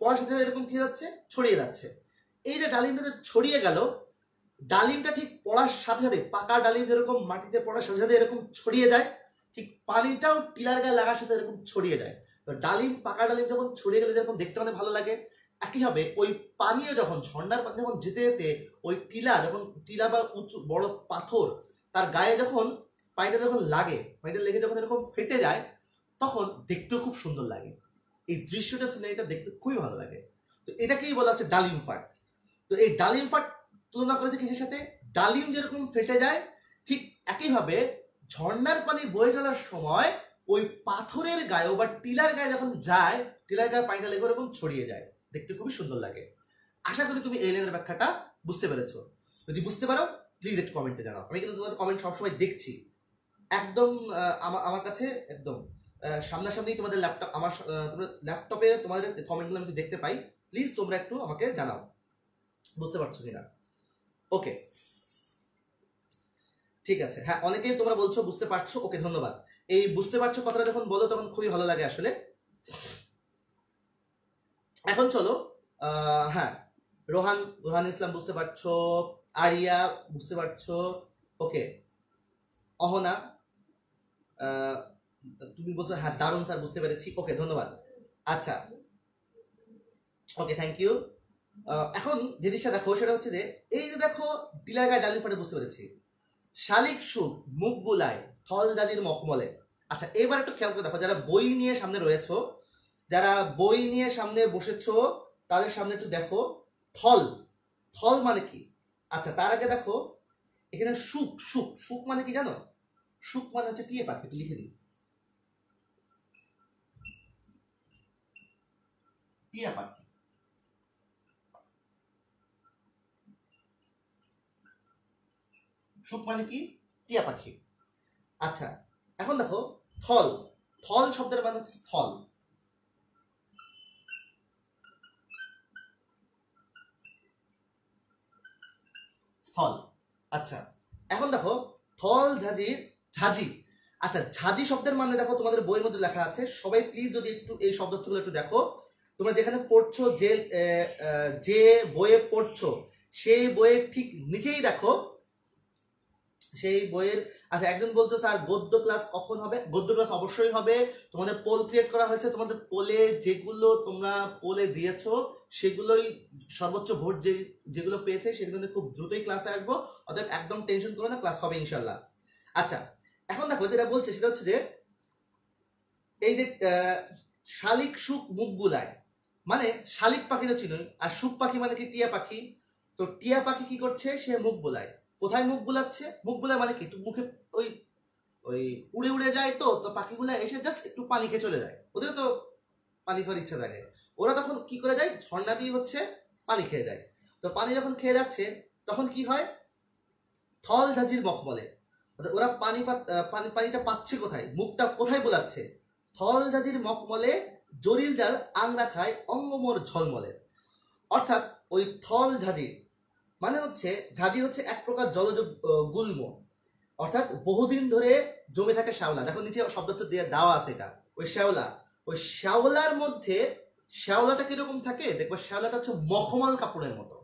Speaker 1: পড়ার সাথে এরকম কি যাচ্ছে? ছড়িয়ে যাচ্ছে। এই যে ডালিমটা ছড়িয়ে গেল ডালিমটা ঠিক পড়ার সাথে সাথে, পাকা ডালিম যেরকম মাটিতে পড়ার সাথে সাথে এরকম ছড়িয়ে যায়, ঠিক পানিটাও টিলার গায়ে লাগার সাথে এরকম ছড়িয়ে যায়। তো ডালিম, পাকা ডালিম যখন ছড়িয়ে গেলে যেরকম দেখতে অনেক ভালো লাগে, একইভাবে ওই পানীয় যখন, ঝর্ণার পানি যখন যেতে যেতে ওই টিলা যখন, টিলা বা উঁচু বড় পাথর, তার গায়ে যখন পানিটা যখন লাগে, পানিটা লেগে যখন এরকম ফেটে যায়, তখন দেখতেও খুব সুন্দর লাগে। এই দৃশ্যটা সিনারিটা দেখতে খুবই ভালো লাগে। তো এটাকেই বলা হচ্ছে ডালিম ফাট তো এই ডালিম ফাট তুলনা করেছে কিসের সাথে? ডালিম যেরকম ফেটে যায়, ঠিক একইভাবে ঝর্ণার পানি বয়ে চলার সময় ওই পাথরের গায়ে বা টিলার গায়ে যখন যায়, টিলার গায়ে পানিটা লেগে ওরকম ছড়িয়ে যায়। দেখতে খুবই সুন্দর লাগে। আশা করি তুমি এই লাইনের ব্যাখ্যাটা বুঝতে পেরেছ। যদি বুঝতে পারো প্লিজ একটু কমেন্টে জানাও। আমি কিন্তু তোমাদের কমেন্ট সবসময় দেখছি। একদম আমার কাছে একদম সামনাসামনি তোমাদের ল্যাপটপ আমার ল্যাপটপে তোমাদের কমেন্টগুলো আমি দেখতে পাই। প্লিজ তোমরা একটু আমাকে জানাও। বুঝতে পারছ কিনা? ওকে ঠিক আছে। হ্যাঁ অনেকেই তোমরা বলছো বুঝতে পারছ। ওকে ধন্যবাদ। এই বুঝতে পারছ কথাটা যখন বলো, তখন খুবই ভালো লাগে আসলে। এখন চলো হ্যাঁ রোহান রোহান ইসলাম বুঝতে পারছ, আরিয়া বুঝতে পারছ ওকে অহনা তুমি বলছো হ্যাঁ দারুণ স্যার বুঝতে পেরেছি। ওকে ধন্যবাদ। আচ্ছা ওকে থ্যাংক ইউ এখন যে জিনিসটা দেখো সেটা হচ্ছে যে, এই যে দেখো ডিলার গায়ে ডালি ফাটে বুঝতে পেরেছি। শালিক সুখ, মুখ বুলায়, থল দাদির মখমলে। আচ্ছা এবার একটু খেয়াল করে দেখো, যারা বই নিয়ে সামনে রয়েছো, যারা বই নিয়ে সামনে বসেছো, তাদের সামনে একটু দেখো, থল। থল মানে কি? আচ্ছা তার আগে দেখো, এখানে সুখ সুখ। সুখ মানে কি জানো? সুখ মানে হচ্ছে টিয়ে পাখি, একটু লিখে দিই টিয়া পাখি। সুখ মানে কি? টিয়া পাখি। আচ্ছা এখন দেখো, থল। থল শব্দের মানে হচ্ছে স্থল। স্থল। আচ্ছা এখন দেখো, থল ঝাঁঝির ঝাঁঝি। আচ্ছা ঝাঁঝি শব্দের মানে দেখো, তোমাদের বইয়ের মধ্যে লেখা আছে। সবাই প্লিজ যদি একটু এই শব্দগুলো একটু দেখো, তোমরা যেখানে পড়ছো, যে যে বইয়ে পড়ছো, সেই বইয়ের ঠিক নিচেই দেখো সেই বইয়ের আচ্ছা একজন বলছো, স্যার, গদ্য ক্লাস কখন হবে? গদ্য ক্লাস অবশ্যই হবে। তোমাদের পোল ক্রিয়েট করা হয়েছে। তোমাদের পোলে যেগুলো তোমরা পোলে দিয়েছ, সেগুলোই সর্বোচ্চ ভোট যে, যেগুলো পেয়েছে, সেগুলো খুব দ্রুতই ক্লাসে আসব। অতএব একদম টেনশন করো না ক্লাস হবে ইনশাল্লাহ আচ্ছা এখন দেখো, যেটা বলছে সেটা হচ্ছে যে, এই যে শালিক, সুখ, মুখ বুলায়। মানে শালিক পাখি তো চিনোই, আর সুখ পাখি মানে কি? টিয়া পাখি। তো টিয়া পাখি কি করছে? সে মুখ বুলায়। কোথায় মুখ বুলাচ্ছে? মুখ বুলায় মানে কি? একটু মুখে ওই ওই উড়ে উড়ে যায় তো তো পাখিগুলো এসে জাস্ট একটু পানি খেয়ে চলে যায়। ওদের তো পানি খাওয়ার ইচ্ছা থাকে। ওরা তখন কি করে যায়? ঝর্ণা দিয়ে হচ্ছে পানি খেয়ে যায়। তো পানি যখন খেয়ে যাচ্ছে, তখন কি হয়? থল ঝাঁঝির মখমলে অর্থাৎ ওরা পানি পানি, পানিটা পাচ্ছে কোথায়? মুখটা কোথায় বোলাচ্ছে? থল ঝাঁঝির মখমলে জরিল জাল আংরা খায় অঙ্গমোর ঝলমলে অর্থাৎ ওই থল ঝাঁঝি মানে হচ্ছে ঝাঁঝি হচ্ছে এক প্রকার জলজ গুল্ম অর্থাৎ বহুদিন ধরে জমে থাকে শ্যাওলা। দেখো নিচে শব্দটা দিয়ে দেওয়া আছে এটা। ওই শ্যাওলা। ওই শ্যাওলার মধ্যে শ্যাওলাটা কীরকম থাকে? দেখবা শ্যাওলাটা হচ্ছে মখমল কাপড়ের মতো।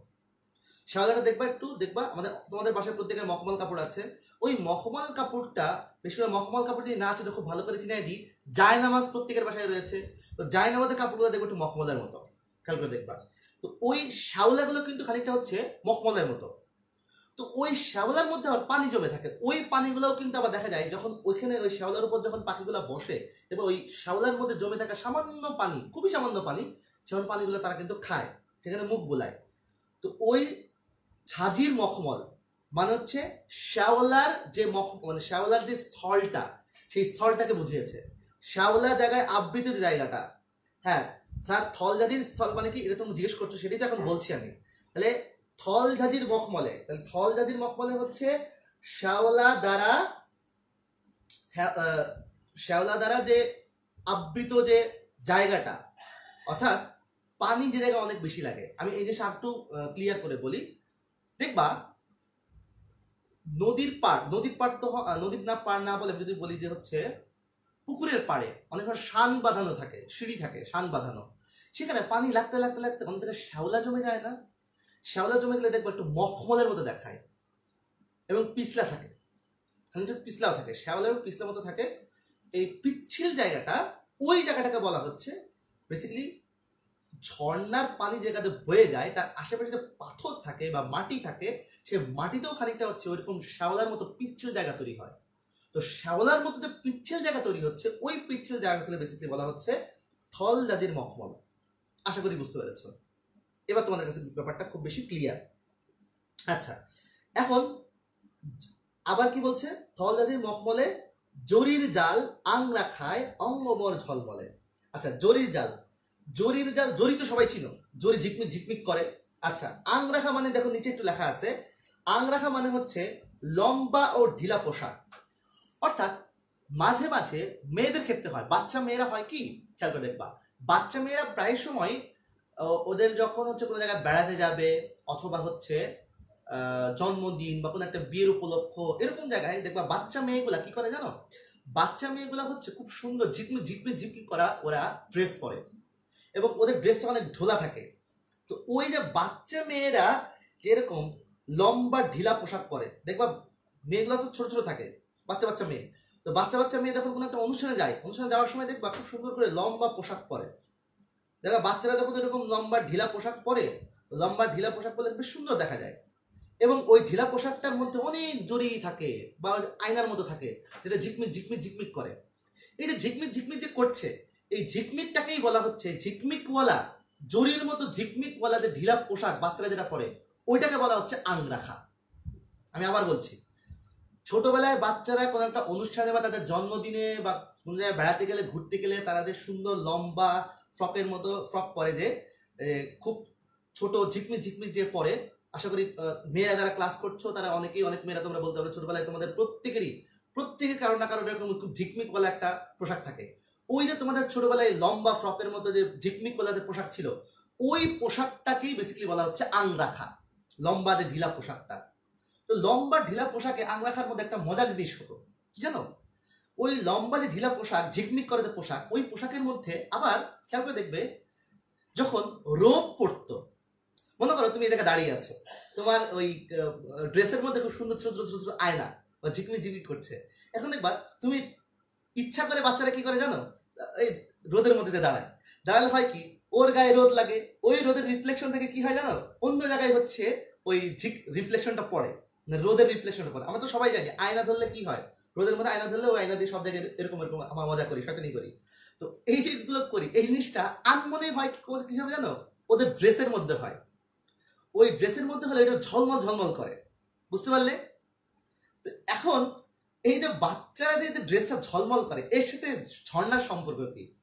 Speaker 1: শ্যাওলাটা দেখবা একটু, দেখবা আমাদের, তোমাদের বাসায় প্রত্যেকের মখমল কাপড় আছে। ওই মখমল কাপড়টা বেশি করে মখমল কাপড় যদি না আছে খুব ভালো করে চিনাই দিই। জায়নামাজ প্রত্যেকের বাসায় রয়েছে। তো জায়নামাজের কাপড়গুলো দেখব একটু মখমলের মতো। খেয়াল করে দেখবা। তো ওই শ্যাওলাগুলো কিন্তু খানিকটা হচ্ছে মখমলের মতো। তো ওই শ্যাওলার মধ্যে আবার পানি জমে থাকে। ওই পানিগুলোও কিন্তু আবার দেখা যায় যখন ওইখানে ওই শ্যাওলার উপর যখন পাখিগুলো বসে এবং ওই শ্যাওলার মধ্যে জমে থাকা সামান্য পানি, খুবই সামান্য পানি সেমন পানিগুলো তারা কিন্তু খায়, সেখানে মুখ বোলায়। তো ওই ঝাঁঝির মখমল মানে হচ্ছে শ্যাওলার যে মখ মানে শ্যাওলার যে স্থলটা, সেই স্থলটাকে বুঝিয়েছে। শ্যাওলা জায়গায় আবৃত যে জায়গাটা হ্যাঁ স্যার, থল ঝাঁঝির স্থল মানে কি? এটা তুমি জিজ্ঞেস করছ, সেটাই তো এখন বলছি আমি। তাহলে থল ঝাঁঝির মখমলে, তাহলে থল ঝাঁঝির মখমলে হচ্ছে শ্যাওলা দ্বারা শ্যাওলা দ্বারা যে আবৃত যে জায়গাটা, অর্থাৎ পানি যে জায়গা অনেক বেশি লাগে। আমি এই যে একটু ক্লিয়ার করে বলি। দেখবা, নদীর পাড় নদীর পাড় তো নদীর না পাড় না বলে যদি বলি যে হচ্ছে পুকুরের পাড়ে অনেক সময় শান বাঁধানো থাকে, সিঁড়ি থাকে, শান বাঁধানো। সেখানে পানি লাগতে লাগতে লাগতে অনেক থেকে শ্যাওলা জমে যায় না? শ্যাওলা জমে গেলে দেখব একটু মখমলের মতো দেখায় এবং পিছলা থাকে। খানিকটা পিছলাও থাকে শ্যাওলা এবং পিছলার মতো থাকে। এই পিচ্ছিল জায়গাটা, ওই জায়গাটাকে বলা হচ্ছে বেসিক্যালি ঝর্ণার পানি যে জায়গাতে বয়ে যায়, তার আশেপাশে যে পাথর থাকে বা মাটি থাকে সে মাটিতেও খানিকটা হচ্ছে ওইরকম শ্যাওলার মতো পিচ্ছিল জায়গা তৈরি হয়। তো শ্যাওলার মতো যে পিচ্ছিল জায়গা তৈরি হচ্ছে, ওই পিচ্ছিল জায়গাগুলো বেসিক্যালি বলা হচ্ছে থল জাতির মখমল। আশা করি বুঝতে পেরেছ। এবার তোমাদের কাছে ব্যাপারটা খুব বেশি ক্লিয়ার আচ্ছা এখন আবার কি বলছে? থল জাতির মখমলে জরির জাল আংরা খায়, অঙ্গমর ঝলমলে। আচ্ছা জরির জাল। জরির জাল, জরি তো সবাই ছিল জরি ঝিকমিক ঝিকমিক করে। আচ্ছা আংরাখা মানে দেখো নিচে একটু লেখা আছে। আংরাখা মানে হচ্ছে লম্বা ও ঢিলা পোশাক। অর্থাৎ মাঝে মাঝে মেয়েদের ক্ষেত্রে হয়। বাচ্চা মেয়েরা হয় কি? খেয়াল করে দেখবা। বাচ্চা মেয়েরা প্রায় সময় ওদের যখন হচ্ছে কোনো জায়গায় বেড়াতে যাবে অথবা হচ্ছে জন্মদিন বা কোনো একটা বিয়ের উপলক্ষ এরকম জায়গায় দেখবা বাচ্চা মেয়েগুলা কি করে জানো? বাচ্চা মেয়েগুলা হচ্ছে খুব সুন্দর ঝিকমিক ঝিকমিক ঝিকমিক করা ওরা ড্রেস পরে। এবং ওদের ড্রেসটা অনেক ঢোলা থাকে। তো ওই যে বাচ্চা মেয়েরা যেরকম লম্বা ঢিলা পোশাক পরে, দেখবা মেয়েগুলো তো ছোট ছোট থাকে। বাচ্চা বাচ্চা মেয়ে। তো বাচ্চা বাচ্চা মেয়ে যখন কোনো একটা অনুষ্ঠানে যায়, অনুষ্ঠানে যাওয়ার সময় দেখবা খুব সুন্দর করে লম্বা পোশাক পরে। দেখবা বাচ্চারা যখন এরকম লম্বা ঢিলা পোশাক পরে, লম্বা ঢিলা পোশাক পরে বেশ সুন্দর দেখা যায়। এবং ওই ঢিলা পোশাকটার মধ্যে অনেক জড়ি থাকে বা আয়নার মতো থাকে, যেটা ঝিকমিক ঝিকমিক ঝিকমিক করে। এই যে ঝিকমিক ঝিকমিক যে করছে, এই ঝিকমিকটাকেই বলা হচ্ছে ঝিকমিকওয়ালা জরির মতো ঝিকমিকওয়ালা যে ঢিলা পোশাক বাচ্চারা যেটা পরে, ওইটাকে বলা হচ্ছে আংরাখা। আমি আবার বলছি ছোটবেলায় বাচ্চারা কোনো একটা অনুষ্ঠানে বা তাদের জন্মদিনে বা কোনো জায়গায় বেড়াতে গেলে, ঘুরতে গেলে যে সুন্দর লম্বা ফ্রকের মতো ফ্রক পরে যে খুব ছোট, ঝিকমিক ঝিকমিক যে পরে, আশা করি মেয়েরা যারা ক্লাস করছ, তারা অনেকেই, অনেক মেয়েরা তোমরা বলতে পারো, ছোটবেলায় তোমাদের প্রত্যেকেরই, প্রত্যেকের কারও না কারও এরকম খুব ঝিকমিক বলা একটা পোশাক থাকে। ওই যে তোমাদের ছোটবেলায় লম্বা ফ্রকের মতো যে ঝিকমিক বলা যে পোশাক ছিল, ওই পোশাকটাকেই বেসিক্যালি বলা হচ্ছে আংরাখা, লম্বা যে ঢিলা পোশাকটা। তো লম্বা ঢিলা পোশাকে আংরাখার মধ্যে একটা মজার জিনিস হতো। কি জানো? ওই লম্বা যে ঢিলা পোশাক, ঝিকমিক করে যে পোশাক, ওই পোশাকের মধ্যে আবার খেয়াল করে দেখবে যখন রোদ পড়তো, মনে করো তুমি জায়গায় দাঁড়িয়ে আছো, তোমার ওই ড্রেসের মধ্যে খুব সুন্দর ছোট ছোট ছোট আয়না বা ঝিকমিক ঝিকমিক করছে। এখন দেখবা তুমি ইচ্ছা করে বাচ্চারা কি করে জানো? এই রোদের মধ্যে যে দাঁড়ায়। দাঁড়ালে হয় কি, ওর গায়ে রোদ লাগে, ওই রোদের রিফ্লেকশন থেকে কি হয় জানো? অন্য জায়গায় হচ্ছে ওই ঝিক রিফ্লেকশনটা পড়ে। রোদের রিফ্লেকশনটা পড়ে আমরা তো সবাই জানি, আয়না ধরলে কি হয়? রোদের মধ্যে আয়না ধরলে ওই আয়না দিয়ে সব জায়গায় এরকম এরকম আমরা মজা করি, শয়তানি করি। তো এই জিনিসগুলো করি, এই জিনিসটা আনমনে হয় কি করে- কি হবে জানো? ওদের ড্রেসের মধ্যে হয়। ওই ড্রেসের মধ্যে হলে এটা ঝলমল ঝলমল করে। বুঝতে পারলে? এখন এই যে বাচ্চারা যে ড্রেসটা ঝলমল করে, এর সাথে ঝর্ণার সম্পর্ক কি?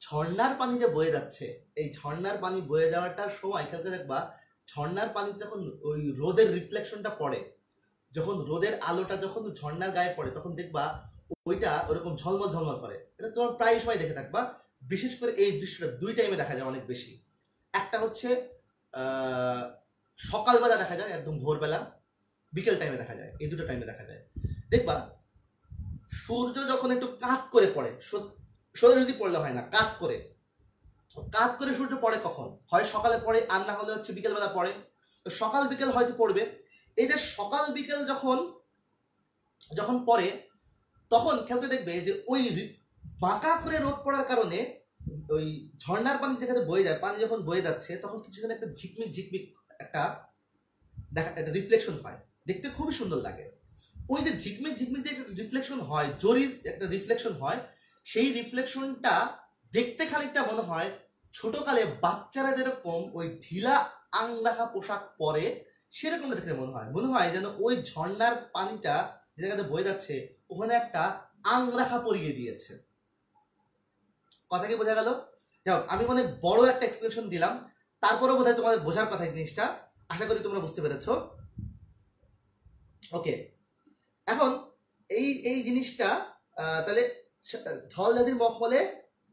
Speaker 1: ঝর্ণার পানি যে বয়ে যাচ্ছে, এই ঝর্ণার পানি বয়ে যাওয়াটার সময় খেয়াল করে দেখবা, ঝর্ণার পানি যখন ওই রোদের রিফ্লেকশনটা পড়ে যখন রোদের আলোটা যখন ঝর্ণার গায়ে পড়ে, তখন দেখবা ওইটা ওরকম ঝলমল ঝলমল করে। এটা তোমার প্রায় সময় দেখে থাকবা। বিশেষ করে এই দৃশ্যটা দুই টাইমে দেখা যায় অনেক বেশি। একটা হচ্ছে সকালবেলা দেখা যায়, একদম ভোরবেলা। বিকেল টাইমে দেখা যায়, এই দুটো টাইমে দেখা যায়। দেখবা, সূর্য যখন একটু কাত করে পড়ে সোজা যদি পড়লে হয় না, কাত করে। কাত করে সূর্য পড়ে কখন? হয় সকালে পড়ে, আর না হলে হচ্ছে বিকেলবেলা পড়ে। তো সকাল বিকেল হয়তো পড়বে এই যে সকাল বিকেল যখন যখন পরে তখন খেলতে দেখবে যে ওই বাঁকা করে রোদ পড়ার কারণে ওই ঝর্ণার পানি যেখানে বয়ে যায়, পানি যখন বয়ে যাচ্ছে, তখন কিছুখানে একটা ঝিকমিক ঝিকমিক একটা দেখা, একটা রিফ্লেকশন হয়। দেখতে খুবই সুন্দর লাগে। ওই যে ঝিকমিক ঝিকমিক যে রিফ্লেকশন হয়, জরির একটা রিফ্লেকশন হয়, সেই রিফ্লেকশনটা দেখতে খানিকটা মনে হয় ছোটকালে বাচ্চারা যেরকম ওই ঢিলা আং রাখা পোশাক পরে সেরকম দেখতে মনে হয়। মনে হয় যেন ওই ঝর্ণার পানিটা যে জায়গাতে বয়ে যাচ্ছে, ওখানে একটা আংরাখা পরিয়ে দিয়েছে। কথা কি বোঝা গেল? যাও আমি অনেক বড় একটা এক্সপ্লেনেশন দিলাম। তারপরেও বোধহয় তোমাদের বোঝার কথা জিনিসটা। আশা করি তোমরা বুঝতে পেরেছ। ওকে এখন এই এই জিনিসটা তাহলে ধল নদীর মখমলে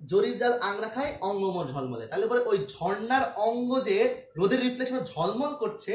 Speaker 1: জরির জাল আংরা খায় অঙ্গমর ঝলমলে। তাহলে পরে ওই ঝর্ণার অঙ্গ যে রোদের রিফ্লেকশন ঝলমল করছে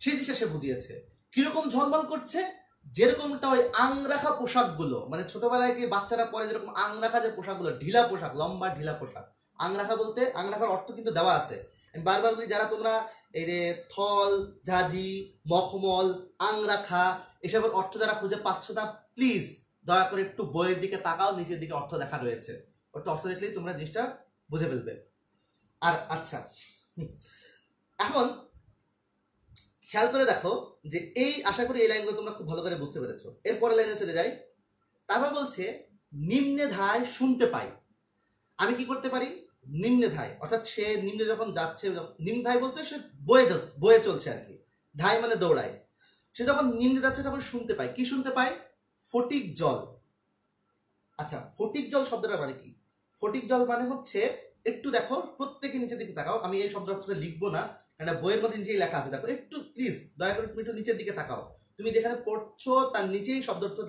Speaker 1: সেই জিনিসটা সে বুঝিয়েছে। কীরকম ঝলমল করছে? যেরকমটা ওই আং আংরাখা পোশাকগুলো মানে ছোটবেলায় কি বাচ্চারা পরে যেরকম আংরাখা যে পোশাকগুলো, ঢিলা পোশাক, লম্বা ঢিলা পোশাক। আংরাখা বলতে, আংরাখার অর্থ কিন্তু দেওয়া আছে। আমি বারবার বলি, যারা তোমরা এই যে থল, ঝাঁঝি, মখমল, আংরাখা, এসবের অর্থ যারা খুঁজে পাচ্ছ না প্লিজ দয়া করে একটু বইয়ের দিকে তাকাও, নিচের দিকে অর্থ দেখা রয়েছে। ওটা অর্থ দেখলেই তোমরা জিনিসটা বুঝে ফেলবে। আর আচ্ছা এখন খেয়াল করে দেখো যে এই আশা করি এই লাইনগুলো তোমরা খুব ভালো করে বুঝতে পেরেছ। এরপরে লাইনে চলে যাই। তারপর বলছে, নিম্নে ধায় শুনতে পাই। আমি কি করতে পারি? নিম্নে ধায়। অর্থাৎ সে নিম্নে যখন যাচ্ছে, নিম্ন ধায় বলতে সে বয়ে বয়ে চলছে আর কি। ধায় মানে দৌড়ায়। সে যখন নিম্নে যাচ্ছে তখন শুনতে পায়। কি শুনতে পায়? ফটিক জল। আচ্ছা ফটিক জল শব্দটা মানে কি? ফটিক জল মানে হচ্ছে, একটু দেখো, প্রত্যেকে নিচের দিকে তাকাও। আমি এই শব্দ অর্থটা লিখব না। একটা বইয়ের মধ্যে নিচেই লেখা আছে। দেখো, একটু প্লিজ দয়া করে তুমি একটু নিচের দিকে তাকাও। তুমি যেখানে পড়ছো, তার নিচেই শব্দ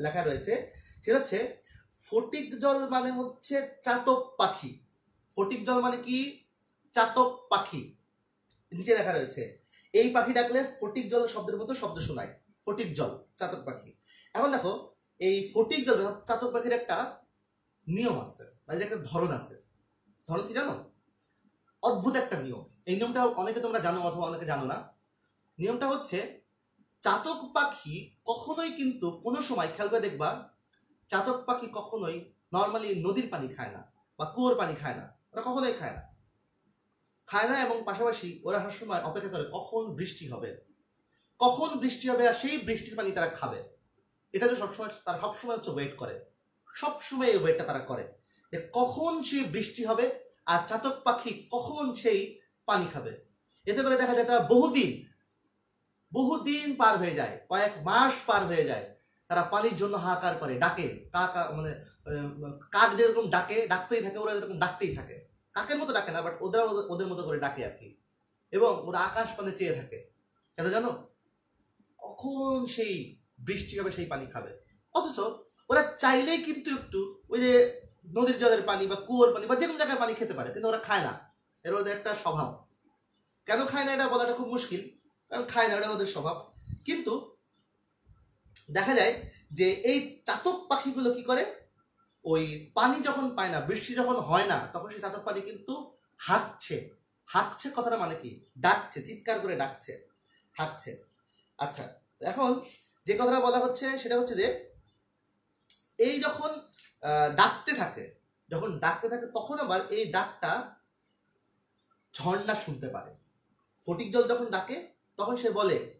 Speaker 1: লেখা- রয়েছে। সেটা হচ্ছে, ফটিক জল মানে হচ্ছে চাতক পাখি। ফটিক জল মানে কি? চাতক পাখি। নিচে লেখা রয়েছে। এই পাখি ডাকলে ফটিক জল শব্দের মতো শব্দ শোনায়। ফটিক জল, চাতক পাখি। এখন দেখো, এই ফটিক জল চাতক পাখির একটা নিয়ম আছে মানে একটা ধরন আছে। ধরন কি জানো? অদ্ভুত একটা নিয়ম। এই নিয়মটা অনেকে তোমরা জানো অথবা অনেকে জানো না। নিয়মটা হচ্ছে, চাতক পাখি কখনোই কিন্তু কোনো সময়, খেয়াল করে দেখবা, চাতক পাখি কখনোই নর্মালি নদীর পানি খায় না বা কুয়োর পানি খায় না, ওরা কখনোই খায় না। খায় না এবং পাশাপাশি ওরা সবসময় অপেক্ষা করে কখন বৃষ্টি হবে, কখন বৃষ্টি হবে আর সেই বৃষ্টির পানি তারা খাবে। এটা তো সবসময়, তারা সবসময় হচ্ছে ওয়েট করে, সবসময় এই ওয়েটটা তারা করে যে কখন সেই বৃষ্টি হবে আর চাতক পাখি কখন সেই পানি খাবে। এতে করে দেখা যায় তারা বহুদিন বহুদিন পার হয়ে যায়, কয়েক মাস পার হয়ে যায়, তারা পানির জন্য হাহাকার করে, ডাকে। কাক মানে কাক যেরকম ডাকে, ডাকতেই থাকে, ওরা এরকম ডাকতেই থাকে। কাকের মতো ডাকে না বাট ওদের ওদের মতো করে ডাকে আর কি। এবং ওরা আকাশ পানে চেয়ে থাকে। কেন জানো? কখন সেই বৃষ্টি হবে, সেই পানি খাবে। অথচ ওরা চাইলেই কিন্তু একটু ওই যে নদীর জলের পানি বা কুয়োর পানি বা যে কোনো জায়গায় পানি খেতে পারে, কিন্তু ওরা খায় না। এর ওদের একটা স্বভাব। কেন খায় না এটা বলাটা খুব মুশকিল? কারণ খায় না এটা ওদের স্বভাব। কিন্তু দেখা যায় যে এই চাতক পাখিগুলো কি করে? ওই পানি যখন পায় না, বৃষ্টি যখন হয় না, তখন সেই চাতক পানি কিন্তু হাঁকছে। হাঁকছে কথাটা মানে কি? ডাকছে, চিৎকার করে ডাকছে। হাঁকছে। আচ্ছা এখন যে কথাটা বলা হচ্ছে সেটা হচ্ছে যে এই যখন ডাকতে থাকে, যখন ডাকতে থাকে, তখন আবার এই ডাকটা ঝর্ণা শুনতে পারে। ফটিক জল যখন ডাকে, তখন সে বলে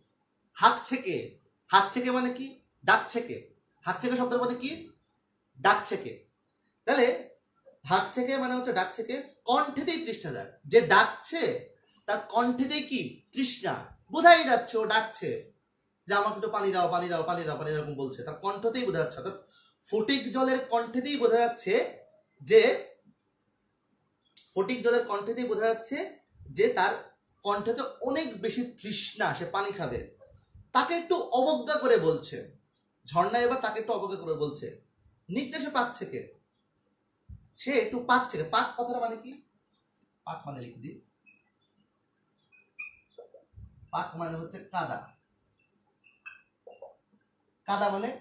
Speaker 1: হাঁকছে কে হাঁকছে কে মানে কি? ডাকছে কে হাঁকছে কে শব্দের মানে কি? ডাকছে কে তাহলে হাঁকছে কে মানে হচ্ছে ডাকছে কে কণ্ঠেতেই তৃষ্ণা যায় যে ডাকছে, তার কণ্ঠেতেই কি? তৃষ্ণা। বোঝাই যাচ্ছে, ও ডাকছে। যে আমাকে একটু পানি দাও পানি দাও পানি দাও, পানি এরকম বলছে। তার কণ্ঠতেই বোঝা যাচ্ছে। অর্থাৎ ফটিক জলের কণ্ঠেতেই বোঝা যাচ্ছে যে ফটিক জলের কণ্ঠেতেই বোঝা যাচ্ছে যে তার কণ্ঠেতে অনেক বেশি তৃষ্ণা সে পানি খাবে। তাকে একটু অবজ্ঞা করে বলছে। ঝর্ণা এবার তাকে একটু অবজ্ঞা করে বলছে, নির্দেশে পাক থেকে। সে একটু পাক থেকে, পাক কথাটা মানে কি? পাক মানে লিখে দিই। পাক মানে হচ্ছে কাদা। কাদা মানে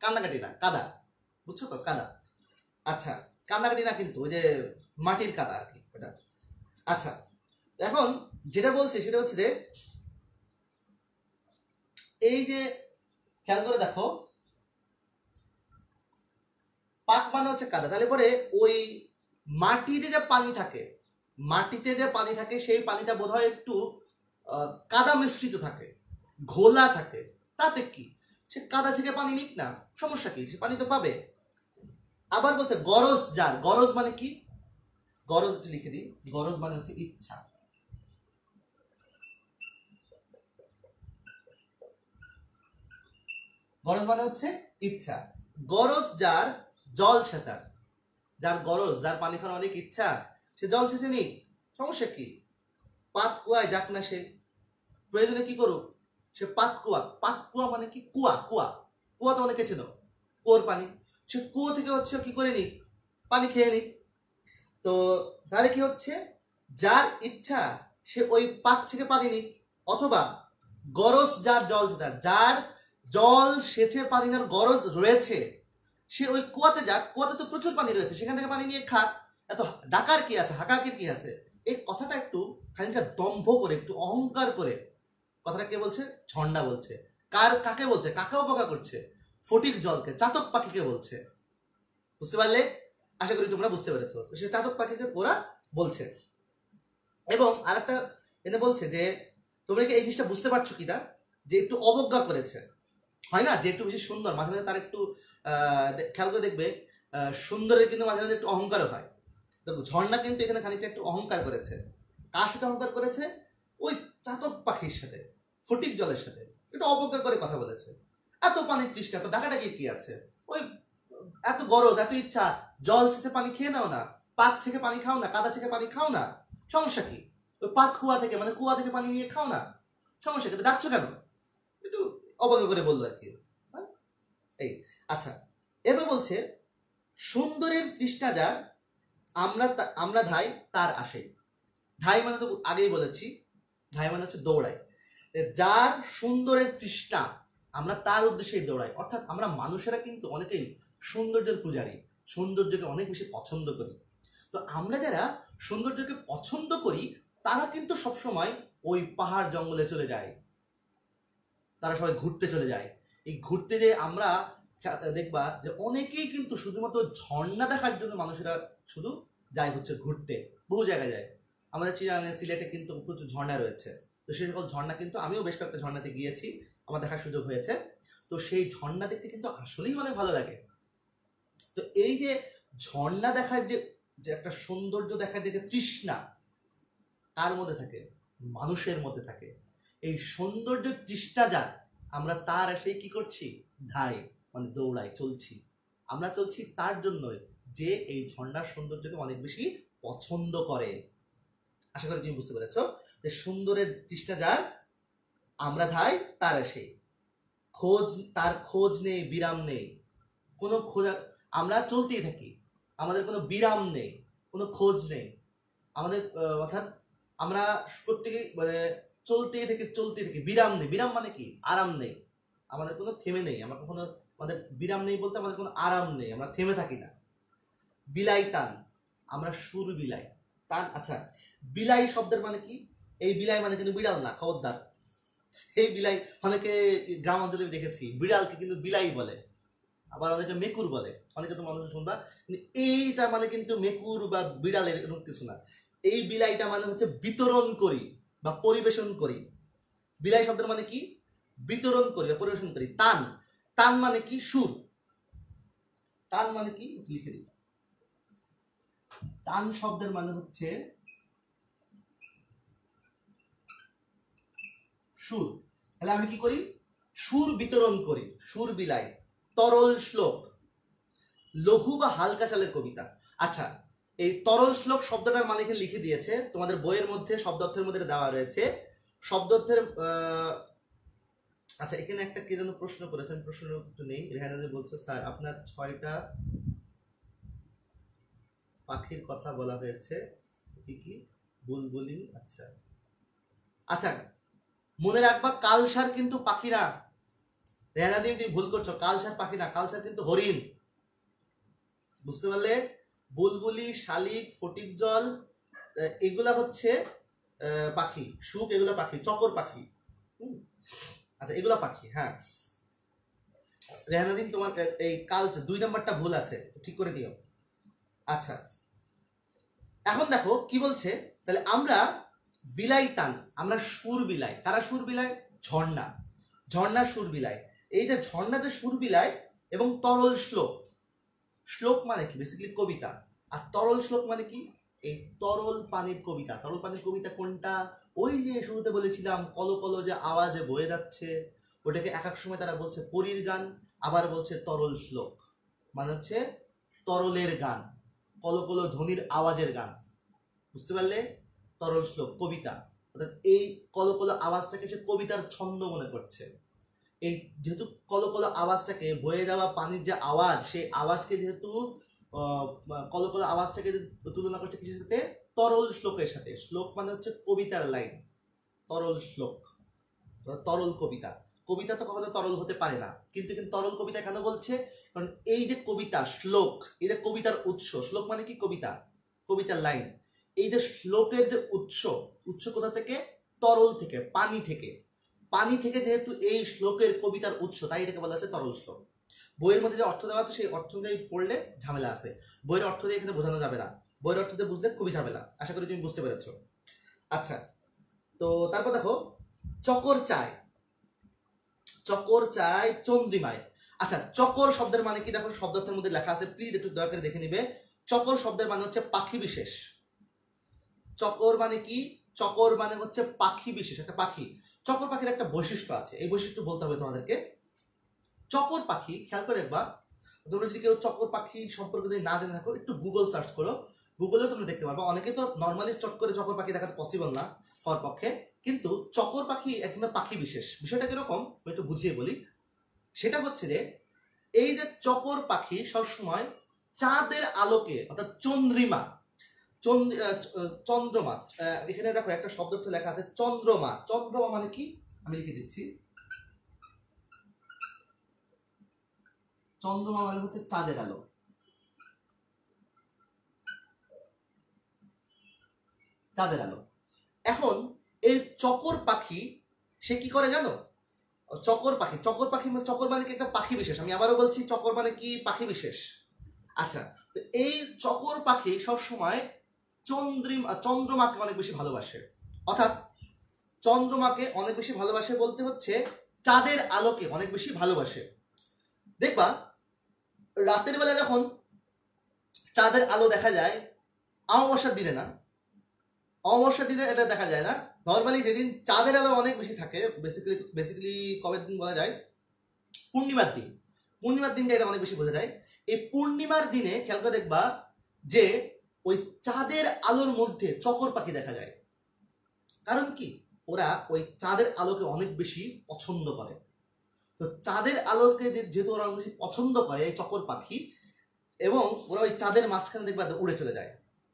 Speaker 1: কান্নাকাটি না, কাদা। বুঝছ তো? কাদা। আচ্ছা কান্নাকাটি না কিন্তু, ওই যে মাটির কাদা আর কি, ওটা। আচ্ছা এখন যেটা বলছে সেটা হচ্ছে যে, এই যে, খেয়াল করে দেখো, পাক মানে হচ্ছে কাদা। তাহলে পরে ওই মাটিতে যে পানি থাকে, মাটিতে যে পানি থাকে, সেই পানিটা বোধহয় একটু কাদা মিশ্রিত থাকে, ঘোলা থাকে। তাতে কি? সে কাদা থেকে পানি নিক না, সমস্যা কি? সে পানি তো পাবে। আবার বলছে গরজ যার গরজ মানে কি? গরজটি লিখে দিই। গরজ মানে হচ্ছে ইচ্ছা। গরজ মানে হচ্ছে ইচ্ছা। গরজ যার জল সেচার। যার গরজ, যার পানি খাওয়ার অনেক ইচ্ছা, সে জল সেচে নি সমস্যা কি? পাত কুয়ায় যাক না সে। প্রয়োজনে কি করুক? সে পাত কুয়া। পাত কুয়া মানে কি? কুয়া কুয়া। কুয়া তো অনেকে ছিল কুয়োর পানি। সে কুয়ো থেকে হচ্ছে কি করে নি পানি খেয়ে নিক। তো তাহলে কি হচ্ছে? যার ইচ্ছা, সে ওই পাক থেকে পানি নিক অথবা গরজ যার জল সেচার যার জল সেচে পানি নেওয়ার গরজ রয়েছে, সে ওই কুয়াতে যাক, কুয়াতে তো প্রচুর পানি রয়েছে, সেখান থেকে পানি নিয়ে খাক। এত ডাকার কি আছে হাকাকের কি আছে? এই কথাটা একটু খানিকটা দম্ভ করে, একটু অহংকার করে, কথাটা কে বলছে? ঝন্ডা বলছে। কার, কাকে বলছে? কাকাও পোকা করছে। ফটিক জলকে, চাতক পাখিকে বলছে। বুঝতে পারলে? আশা করি তোমরা বুঝতে পেরেছ। তো সে চাতক পাখিকে ওরা বলছে। এবং আরেকটা এনে বলছে যে, তোমরা কি এই জিনিসটা বুঝতে পারছ কিনা? যে একটু অবজ্ঞা করেছে। হয় না? যে একটু বেশি সুন্দর। মাঝে মাঝে তার একটু খেয়াল করে দেখবে সুন্দরের কিন্তু মাঝে মাঝে একটু অহংকারও হয়। দেখো, ঝর্ণা কিন্তু এখানে খানিকটা একটু অহংকার করেছে। কার সাথে অহংকার করেছে? ওই চাতক পাখির সাথে ফটিক জলের সাথে। একটু অবজ্ঞা করে কথা বলেছে। এত পানির তৃষ্ণা, এত ডাকাডাকি কি আছে? ওই এত গরজ, এত ইচ্ছা। জল সেচে পানি খেয়ে নাও না। পাত থেকে পানি খাও না, কাদা থেকে পানি খাও না। সমস্যা কি? ওই পাত কুয়া থেকে মানে কুয়া থেকে পানি নিয়ে খাও না? সমস্যা কি? ডাকছো কেন? একটু অবজ্ঞা করে বলল আর কি। হ্যাঁ? এই আচ্ছা। এবার বলছে, সুন্দরের তৃষ্ণা যার আমরা আমরা ধাই, তার আসে। ধাই মানে তো আগেই বলেছি। ধাই মানে হচ্ছে দৌড়াই। যার সুন্দরের তৃষ্ণা আমরা তার উদ্দেশ্যেই দৌড়াই। অর্থাৎ আমরা মানুষেরা কিন্তু অনেকেই সৌন্দর্যের পূজারী, সৌন্দর্যকে অনেক বেশি পছন্দ করি। তো আমরা যারা সৌন্দর্যকে পছন্দ করি, তারা কিন্তু সবসময় ওই পাহাড় জঙ্গলে চলে যায়। তারা সবাই ঘুরতে চলে যায়। এই ঘুরতে যে আমরা দেখবা যে অনেকেই কিন্তু শুধুমাত্র ঝর্ণা দেখার জন্য মানুষেরা শুধু যায় হচ্ছে ঘুরতে, বহু জায়গায় যায়। আমাদের চিরাঙে সিলেটে কিন্তু প্রচুর ঝর্ণা রয়েছে। তো সেই সকল ঝর্ণা কিন্তু আমিও বেশ কয়েকটা ঝর্ণাতে গিয়েছি। আমার দেখার সুযোগ হয়েছে। তো সেই ঝর্ণা দেখতে কিন্তু আসলেই অনেক ভালো লাগে। তো এই যে ঝর্ণা দেখার যে যে একটা সৌন্দর্য দেখার যে তৃষ্ণা, তার মধ্যে থাকে, মানুষের মধ্যে থাকে। এই সৌন্দর্য তৃষ্ণা যা, আমরা তার সেই কি করছি? ধাই মানে দৌড়াই চলছি। আমরা চলছি তার জন্যই, যে এই ঝর্ণার সৌন্দর্যকে অনেক বেশি পছন্দ করে। আশা করি তুমি বুঝতে পেরেছ যে সুন্দরের তৃষ্ণা যার, আমরা ধাই তার সেই খোঁজ, তার খোঁজ নেই, বিরাম নেই। কোনো খোঁজা আমরা চলতেই থাকি। আমাদের কোনো বিরাম নেই, কোনো খোঁজ নেই। আমাদের অর্থাৎ আমরা প্রত্যেকে মানে চলতেই থেকে চলতেই থেকে। বিরাম নেই। বিরাম মানে কি? আরাম নেই। আমাদের কোনো থেমে নেই। আমরা কখনো, আমাদের বিরাম নেই বলতে আমাদের কোনো আরাম নেই। আমরা থেমে থাকি না। বিলাই টান। আমরা সুর বিলাই। টান আচ্ছা। বিলাই শব্দের মানে কি? এই বিলাই মানে কিন্তু বিড়াল না, খবরদার। এই বিলাই, অনেকে গ্রাম অঞ্চলে দেখেছি। বিড়ালকে কিন্তু বিলাই বলে। আবার অনেকে মেকুর বলে, অনেকে তো মানুষ শুনবা এইটা মানে কিন্তু মেকুর বা বিড়ালের এরকম কিছু না। এই বিলাইটা মানে হচ্ছে বিতরণ করি বা পরিবেশন করি। বিলাই শব্দের মানে কি? বিতরণ করি বা পরিবেশন করি। তান টান মানে কি? সুর। তান মানে কি? লিখে দিই। টান শব্দের মানে হচ্ছে সুর। তাহলে আমি কি করি? সুর বিতরণ করি, সুর বিলাই। তরল শ্লোক। লঘু বা হালকা চালের কবিতা। আচ্ছা এই তরল শ্লোক শব্দটার এখানে লিখে দিয়েছে। তোমাদের বইয়ের মধ্যে শব্দার্থের মধ্যে দেওয়া রয়েছে। শব্দার্থের আচ্ছা এখানে একটা কে যেন প্রশ্ন করেছেন প্রশ্ন একটু নেই। রেহানাদি বলছে, স্যার, আপনার ছয়টা পাখির কথা বলা হয়েছে। কি কি? বুলবুলি? আচ্ছা। আচ্ছা মনে রাখবা, কালসার কিন্তু পাখি না রেহানাদি তুমি ভুল করছ। কালসার পাখি না, কালসার কিন্তু হরিণ। বুঝতে পারলে? বুলবুলি, শালিক, ফটিক জল এগুলা হচ্ছে পাখি। সুখ এগুলা পাখি, চকর পাখি। আচ্ছা এগুলা পাখি হ্যাঁ। রেহানাদিন তোমার এই কালচার দুই নাম্বারটা ভুল আছে, ঠিক করে দিও। আচ্ছা। এখন দেখো, কি বলছে? তাহলে আমরা বিলাই টান আমরা সুর বিলাই কারা সুর বিলাই ঝর্ণা। ঝর্ণা সুর বিলাই এই যে ঝর্ণাতে সুর বিলাই এবং তরল শ্লোক। শ্লোক মানে কি? বেসিক্যালি কবিতা। আর তরল শ্লোক মানে কি? এই তরল পানির কবিতা। তরল পানির কবিতা কোনটা? ওই যে শুরুতে বলেছিলাম, কলো কলো যে আওয়াজে বয়ে যাচ্ছে। ওটাকে এক এক সময় তারা বলছে পরীর গান, আবার বলছে তরল শ্লোক। মানে হচ্ছে তরলের গান কলকলো ধ্বনির আওয়াজের গান। বুঝতে পারলে? তরল শ্লোক, কবিতা। অর্থাৎ এই কলকলো আওয়াজটাকে সে কবিতার ছন্দ মনে করছে। এই যেহেতু কলকলো আওয়াজটাকে বয়ে যাওয়া পানির যে আওয়াজ সেই আওয়াজকে যেহেতু আহ, কলকলো আওয়াজটাকে তুলনা করছে কিসের সাথে? তরল শ্লোকের সাথে। শ্লোক মানে হচ্ছে কবিতার লাইন। তরল শ্লোক। তরল কবিতা। কবিতা তো কখনো তরল হতে পারে না। কিন্তু কিন্তু তরল কবিতা কেন বলছে? কারণ এই যে কবিতা শ্লোক এই যে কবিতার উৎস শ্লোক মানে কি কবিতা? কবিতার লাইন। এই যে শ্লোকের যে উৎস উৎস কোথা থেকে? তরল থেকে পানি থেকে। পানি থেকে যেহেতু এই শ্লোকের কবিতার উৎস, তাই এটাকে বলা হচ্ছে তরল শ্লোক। বইয়ের মধ্যে যে অর্থ দেওয়া আছে, সেই অর্থ অনুযায়ী পড়লে ঝামেলা আছে। বইয়ের অর্থ দিয়ে এখানে বোঝানো যাবে না। বইয়ের অর্থ দিয়ে বুঝলে খুবই ঝামেলা। আশা করি তুমি বুঝতে পেরেছ। আচ্ছা তো তারপর দেখো, চকর চায়। চকর চায় চন্দ্রিমায়। আচ্ছা চকর শব্দের মানে কি? দেখো, শব্দার্থের মধ্যে লেখা আছে প্লিজ একটু দয়া করে দেখে নিবে। চকর শব্দের মানে হচ্ছে পাখি বিশেষ। চকর মানে কি? চকর মানে হচ্ছে পাখি বিশেষ, একটা পাখি। চকর পাখির একটা বৈশিষ্ট্য আছে। এই বৈশিষ্ট্য বলতে হবে তোমাদেরকে। চকর পাখি, খেয়াল করে দেখবা তোমরা যদি কেউ চকর পাখি সম্পর্কে যদি না জেনে থাকো, একটু গুগল সার্চ করো। গুগলে তোমরা দেখতে পারবে। অনেকে তো নর্মালি চট করে চকর পাখি দেখা পসিবল না হওয়ার পক্ষে কিন্তু চকর পাখি এক ধরনের পাখি বিশেষ। বিষয়টা কীরকম? আমি একটু বুঝিয়ে বলি। সেটা হচ্ছে যে, এই যে চকর পাখি সবসময় চাঁদের আলোকে, অর্থাৎ চন্দ্রিমা চন্দ্রমা এখানে দেখো একটা শব্দ লেখা আছে, চন্দ্রমা। চন্দ্রমা মানে কি? আমি লিখে দিচ্ছি। চন্দ্রমা মানে হচ্ছে চাঁদের আলো। চাঁদের আলো। এখন, এই চকর পাখি, সে কি করে জানো? চকর পাখি। চকর পাখি মানে- চকর মানে কি? একটা পাখি বিশেষ। আমি আবারও বলছি, চকর মানে কি? পাখি বিশেষ। আচ্ছা তো এই চকর পাখি সবসময় চন্দ্রিম চন্দ্রমাকে অনেক বেশি ভালোবাসে। অর্থাৎ চন্দ্রমাকে অনেক বেশি ভালোবাসে বলতে হচ্ছে চাঁদের আলোকে অনেক বেশি ভালোবাসে। দেখবা, রাতের বেলা যখন চাঁদের আলো দেখা যায়, অমাবস্যার দিনে না, অমাবস্যার দিনে এটা দেখা যায় না। নর্মালি যেদিন চাঁদের আলো অনেক বেশি থাকে বেসিক্যালি বেসিক্যালি কবে দিন বলা যায়? পূর্ণিমার দিন। পূর্ণিমার দিনটা এটা অনেক বেশি বোঝা যায়। এই পূর্ণিমার দিনে খেয়াল করে দেখবা যে ওই চাঁদের আলোর মধ্যে চকর পাখি দেখা যায়। কারণ কি? ওরা ওই চাঁদের আলোকে অনেক বেশি পছন্দ করে। তো চাঁদের আলোকে যেহেতু ওরা অনেক বেশি পছন্দ করে এই চকর পাখি, এবং ওরা ওই চাঁদের মাঝখানে দেখবে উড়ে চলে যায়।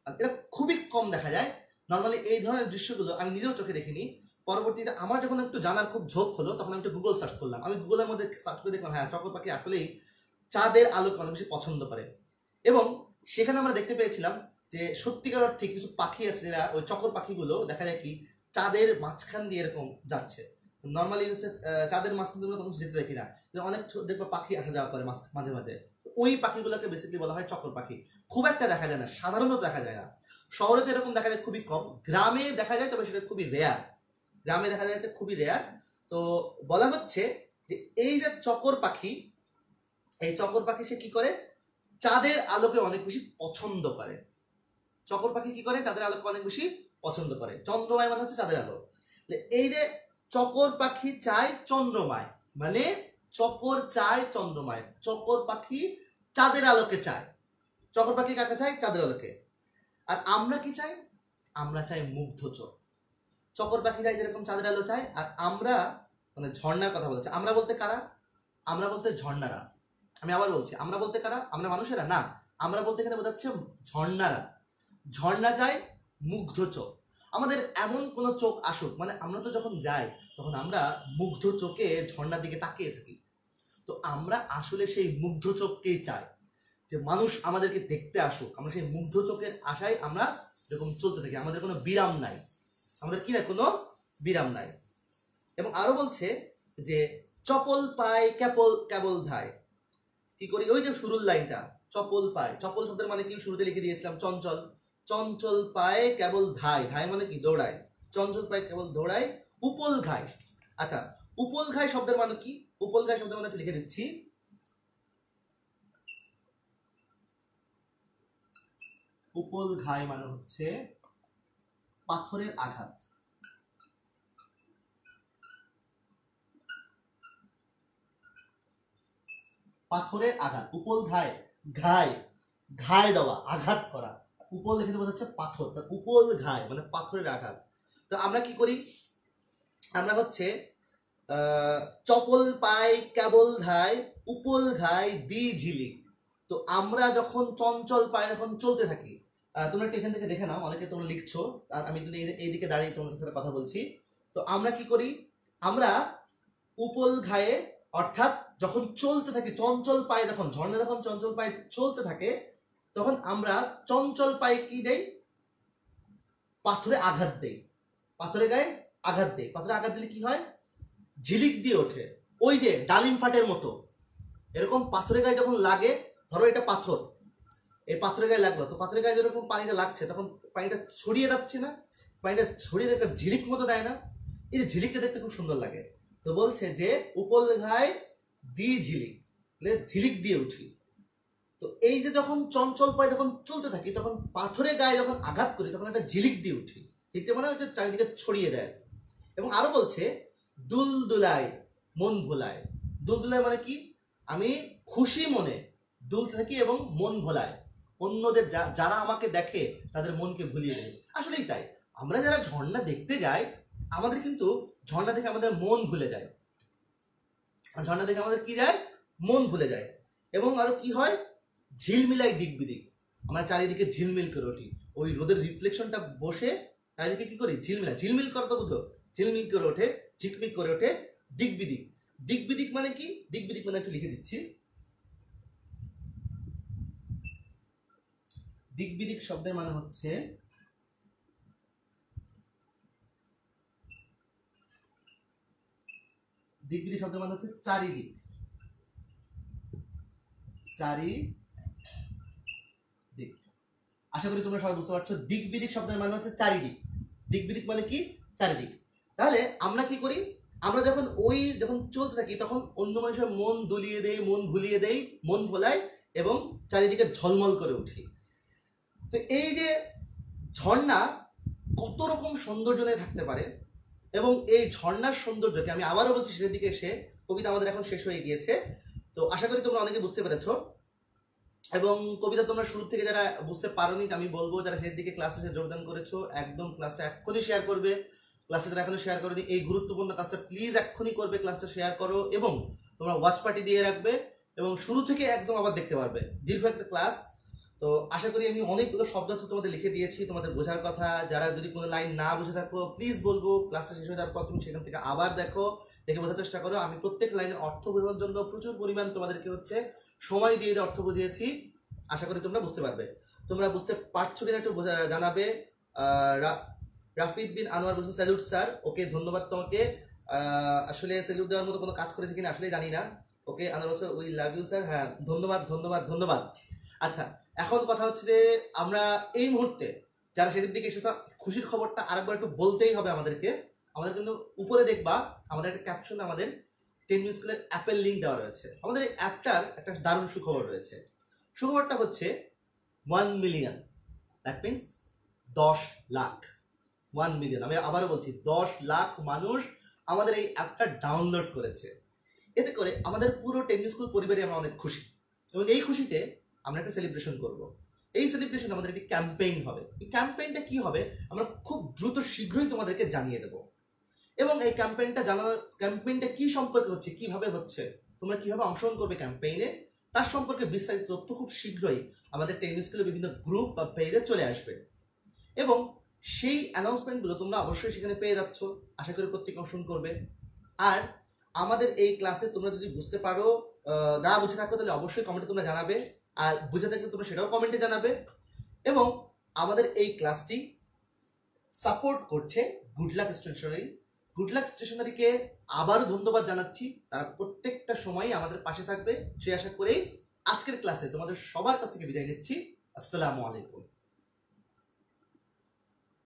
Speaker 1: আর এটা খুবই কম দেখা যায়। নর্মালি এই ধরনের দৃশ্যগুলো আমি নিজেও চোখে দেখিনি। পরবর্তীতে আমার যখন একটু জানার খুব ঝোঁক হলো, তখন আমি একটু গুগল সার্চ করলাম। আমি গুগলের মধ্যে সার্চ করে দেখলাম হ্যাঁ চকর পাখি আসলেই চাঁদের আলোকে অনেক বেশি পছন্দ করে। এবং সেখানে আমরা দেখতে পেয়েছিলাম যে সত্যিকার অর্থে কিছু পাখি আছে যারা, ওই চকর পাখিগুলো দেখা যায় কি, চাঁদের মাঝখান দিয়ে এরকম যাচ্ছে। নর্মালি হচ্ছে চাঁদের মাঝখান দিয়ে কোনো যেতে দেখি না। অনেক দেখবা পাখি আসা যাওয়া করে মাঝে মাঝে ওই পাখিগুলোকে বেসিক্যালি বলা হয় চকর পাখি। খুব একটা দেখা যায় না, সাধারণত দেখা যায় না। শহরে তো এরকম দেখা যায় খুবই কম। গ্রামে দেখা যায়, তবে সেটা খুবই রেয়ার গ্রামে দেখা যায় এটা খুবই রেয়ার তো বলা হচ্ছে যে এই যে চকর পাখি, এই চকর পাখি সে কি করে? চাঁদের আলোকে অনেক বেশি পছন্দ করে। চকর পাখি কি করে? চাঁদের আলোকে অনেক বেশি পছন্দ করে। চন্দ্রমায় মানে হচ্ছে চাঁদের আলো। এই যে চকর পাখি চায় চন্দ্রমায় মানে চকর চায় চন্দ্রমায়। চকর পাখি চাঁদের আলোকে চায়। চকর পাখি কাকে চায়? চাঁদের আলোকে। আর আমরা কি চাই? আমরা চাই মুগ্ধ চোখ চকর পাখি চাই যেরকম চাঁদের আলো চাই আর আমরা মানে ঝর্ণার কথা বলছি। আমরা বলতে কারা? আমরা বলতে ঝর্ণারা। আমি আবার বলছি, আমরা বলতে কারা? আমরা মানুষেরা? না। আমরা বলতে এখানে বোঝাচ্ছে ঝর্ণারা। ঝর্ণা যায়, মুগ্ধ চোখ। আমাদের এমন কোনো চোখ আসুক মানে আমরা তো যখন যাই, তখন আমরা মুগ্ধ চোখে ঝর্ণার দিকে তাকিয়ে থাকি। তো আমরা আসলে সেই মুগ্ধ চোখকেই চাই। যে মানুষ আমাদেরকে দেখতে আসুক, আমরা সেই মুগ্ধ চোখের আশায় আমরা এরকম চলতে থাকি। আমাদের কোনো বিরাম নাই। আমাদের কি না কোনো বিরাম নাই। এবং আরও বলছে যে, চপল পায় কেবল কেবল ধায়। কি করি? ওই যে শুরুর লাইনটা, চপল পায় চপল শব্দের মানে কি? শুরুতে লিখে দিয়েছিলাম, চঞ্চল। চঞ্চল পায় কেবল ধায় ধায় মানে কি? দৌড়ায়। চঞ্চল পায় কেবল দৌড়ায়। উপল ঘায় আচ্ছা উপল ঘায় শব্দের মানে কি? উপল ঘায় শব্দের মানে লিখে দিচ্ছি। উপল ঘায় মানে হচ্ছে পাথরের আঘাত। পাথরের আঘাত। উপল ঘায় ঘায় ঘায় দেওয়া, আঘাত করা। উপল এখানে বোঝা হচ্ছে পাথর। তা উপল ঘায় মানে পাথরের আঘাত। তো আমরা কি করি? আমরা হচ্ছে চপল পাই কেবল ধায় উপল ঘায় দি ঝিলিক। তো আমরা যখন চঞ্চল পাই, যখন চলতে থাকি তোমরা একটু এখান থেকে দেখে নাও, অনেকে তোমরা লিখছো। আর আমি এই- এইদিকে দাঁড়িয়ে তোমাদের সাথে কথা বলছি। তো আমরা কি করি? আমরা উপল ঘায়ে, অর্থাৎ যখন চলতে থাকি, চঞ্চল পায়ে যখন ঝর্ণা যখন চঞ্চল পায়ে চলতে থাকে তখন আমরা চঞ্চল পায়ে কি দেই? পাথরে আঘাত দেই। পাথরে গায়ে আঘাত দেই। পাথরে আঘাত দিলে কি হয়? ঝিলিক দিয়ে ওঠে। ওই যে ডালিম ফাটের মতো। এরকম পাথরে গায়ে যখন লাগে, ধরো এটা পাথর। এই পাথরে গায়ে লাগল। তো পাথরে গায়ে যেরকম পানিটা লাগছে, তখন পানিটা ছড়িয়ে যাচ্ছে না? পানিটা ছড়িয়ে একটা ঝিলিক মতো দেয় না? এই যে ঝিলিকটা দেখতে খুব সুন্দর লাগে। তো বলছে যে উপল ঘায় দি ঝিলিক ঝিলিক দিয়ে উঠি। তো এই যে যখন চঞ্চল পায়ে যখন চলতে থাকি, তখন পাথরে গায়ে যখন আঘাত করি, তখন একটা ঝিলিক দিয়ে উঠি। ঠিক মানে হচ্ছে চারিদিকে ছড়িয়ে দেয়। এবং আরও বলছে দুল দুলায় মন ভোলায়। দুল দুলায় মানে কি? আমি খুশি মনে দুলতে থাকি এবং মন ভোলায়। অন্যদের যারা আমাকে দেখে তাদের মনকে ভুলিয়ে দেয়। আসলেই তাই। আমরা যারা ঝর্ণা দেখতে যাই, আমাদের কিন্তু ঝর্ণা দেখে আমাদের মন ভুলে যায়। ঝর্ণা দেখে আমাদের কি যায়? মন ভুলে যায়। এবং আরও কি হয়? ঝিলমিলাই দিক বিদিক। আমরা চারিদিকে ঝিলমিল করে উঠি। ওই রোদের রিফ্লেকশনটা বসে চারিদিকে কি করি? ঝিলমিলা। ঝিলমিল করা তো বুঝো। ঝিলমিল করে ওঠে, ঝিকমিক করে ওঠে, দিক বিদিক। দিক বিদিক মানে কি? দিক বিদিক মানে একটু লিখে দিচ্ছি। দিক বিদিক শব্দের মানে হচ্ছে দিক বিদিক শব্দের মানে হচ্ছে চারিদিক। চারি আশা করি তোমরা সবাই বুঝতে পারছ দিক বিদিক শব্দের মানে হচ্ছে চারিদিক। দিক বিদিক মানে কি? চারিদিক। তাহলে আমরা কি করি? আমরা যখন ওই যখন চলতে থাকি, তখন অন্য মানুষের মন দুলিয়ে দেই, মন ভুলিয়ে দেই, মন ভোলাই এবং চারিদিকে ঝলমল করে উঠি। তো এই যে ঝর্ণা কত রকম সৌন্দর্য নিয়ে থাকতে পারে এবং এই ঝর্ণার সৌন্দর্যকে আমি আবারও বলছি শেষের দিকে এসে কবিতা আমাদের এখন শেষ হয়ে গিয়েছে। তো আশা করি তোমরা অনেকে বুঝতে পেরেছ এবং কবিতা তোমরা শুরু থেকে যারা বুঝতে পারোনি আমি বলব, যারা শেষের দিকে ক্লাসে এসে যোগদান করেছ, একদম ক্লাসটা এক্ষুনি শেয়ার করবে। ক্লাসে যারা এখনও শেয়ার করোনি, এই গুরুত্বপূর্ণ কাজটা প্লিজ এক্ষুনি করবে ক্লাসটা শেয়ার করো এবং তোমরা ওয়াচ পার্টি দিয়ে রাখবে এবং শুরু থেকে একদম আবার দেখতে পারবে। দীর্ঘ একটা ক্লাস তো আশা করি আমি অনেকগুলো শব্দার্থ তোমাদের লিখে দিয়েছি, তোমাদের বোঝার কথা। যারা যদি কোনো লাইন না বুঝে থাকো প্লিজ বলব ক্লাসটা শেষ হয়ে যাওয়ার পর তুমি সেখান থেকে আবার দেখো, দেখে বোঝার চেষ্টা করো। আমি প্রত্যেক লাইনের অর্থ বোঝানোর জন্য প্রচুর পরিমাণ তোমাদেরকে হচ্ছে সময় দিয়ে অর্থ বুঝিয়েছি, আশা করি তোমরা বুঝতে পারবে। তোমরা বুঝতে পারছ কিনা একটু জানাবে। রাফিদ বিন আনোয়ার বলছে, স্যালুট স্যার, ওকে ধন্যবাদ তোমাকে। আসলে স্যালুট দেওয়ার মতো কোনো কাজ করেছে কিনা আসলে জানি না। ওকে আনোয়ার বলছে, উই লাভ ইউ স্যার। হ্যাঁ ধন্যবাদ ধন্যবাদ ধন্যবাদ। আচ্ছা এখন কথা হচ্ছে যে আমরা এই মুহূর্তে যারা সেদিন দিকে এসেছে, খুশির খবরটা আরেকবার একটু বলতেই হবে আমাদেরকে। আমাদের কিন্তু উপরে দেখবা, আমাদের একটা ক্যাপশন আমাদের টেন নিউজ স্কুলের অ্যাপের লিঙ্ক দেওয়া রয়েছে। আমাদের এই অ্যাপটার একটা দারুণ সুখবর রয়েছে। সুখবরটা হচ্ছে ওয়ান মিলিয়ন দ্যাট মিনস দশ লাখ। ওয়ান মিলিয়ন আমি আবারও বলছি, দশ লাখ মানুষ আমাদের এই অ্যাপটা ডাউনলোড করেছে। এতে করে আমাদের পুরো টেনিস স্কুল পরিবারে আমরা অনেক খুশি। এবং এই খুশিতে আমরা একটা সেলিব্রেশন করব। এই সেলিব্রেশন আমাদের একটি ক্যাম্পেইন হবে। এই ক্যাম্পেইনটা কি হবে? আমরা খুব দ্রুত শীঘ্রই তোমাদেরকে জানিয়ে দেব। এবং এই ক্যাম্পেইনটা জানানো ক্যাম্পেইনটা কি সম্পর্কে হচ্ছে, কীভাবে হচ্ছে, তোমরা কীভাবে অংশগ্রহণ করবে ক্যাম্পেইনে তার সম্পর্কে বিস্তারিত তথ্য খুব শীঘ্রই আমাদের টেনিস স্কুলের বিভিন্ন গ্রুপ বা পেজে চলে আসবে। এবং সেই অ্যানাউন্সমেন্টগুলো তোমরা অবশ্যই সেখানে পেয়ে যাচ্ছ, আশা করি প্রত্যেকে অংশগ্রহণ করবে। আর আমাদের এই ক্লাসে তোমরা যদি বুঝতে পারো না বুঝে থাকো, তাহলে অবশ্যই কমেন্টে তোমরা জানাবে। আর বুঝে থাকলে তোমরা সেটাও কমেন্টে জানাবে। এবং আমাদের এই ক্লাসটি সাপোর্ট করছে good luck stationery good luck স্টেশনারিকে আবারও ধন্যবাদ জানাচ্ছি। তারা প্রত্যেকটা সময় আমাদের পাশে থাকবে। সেই আশা করেই আজকের ক্লাসে তোমাদের সবার কাছ থেকে বিদায় নিচ্ছি। আসসালামু আলাইকুম।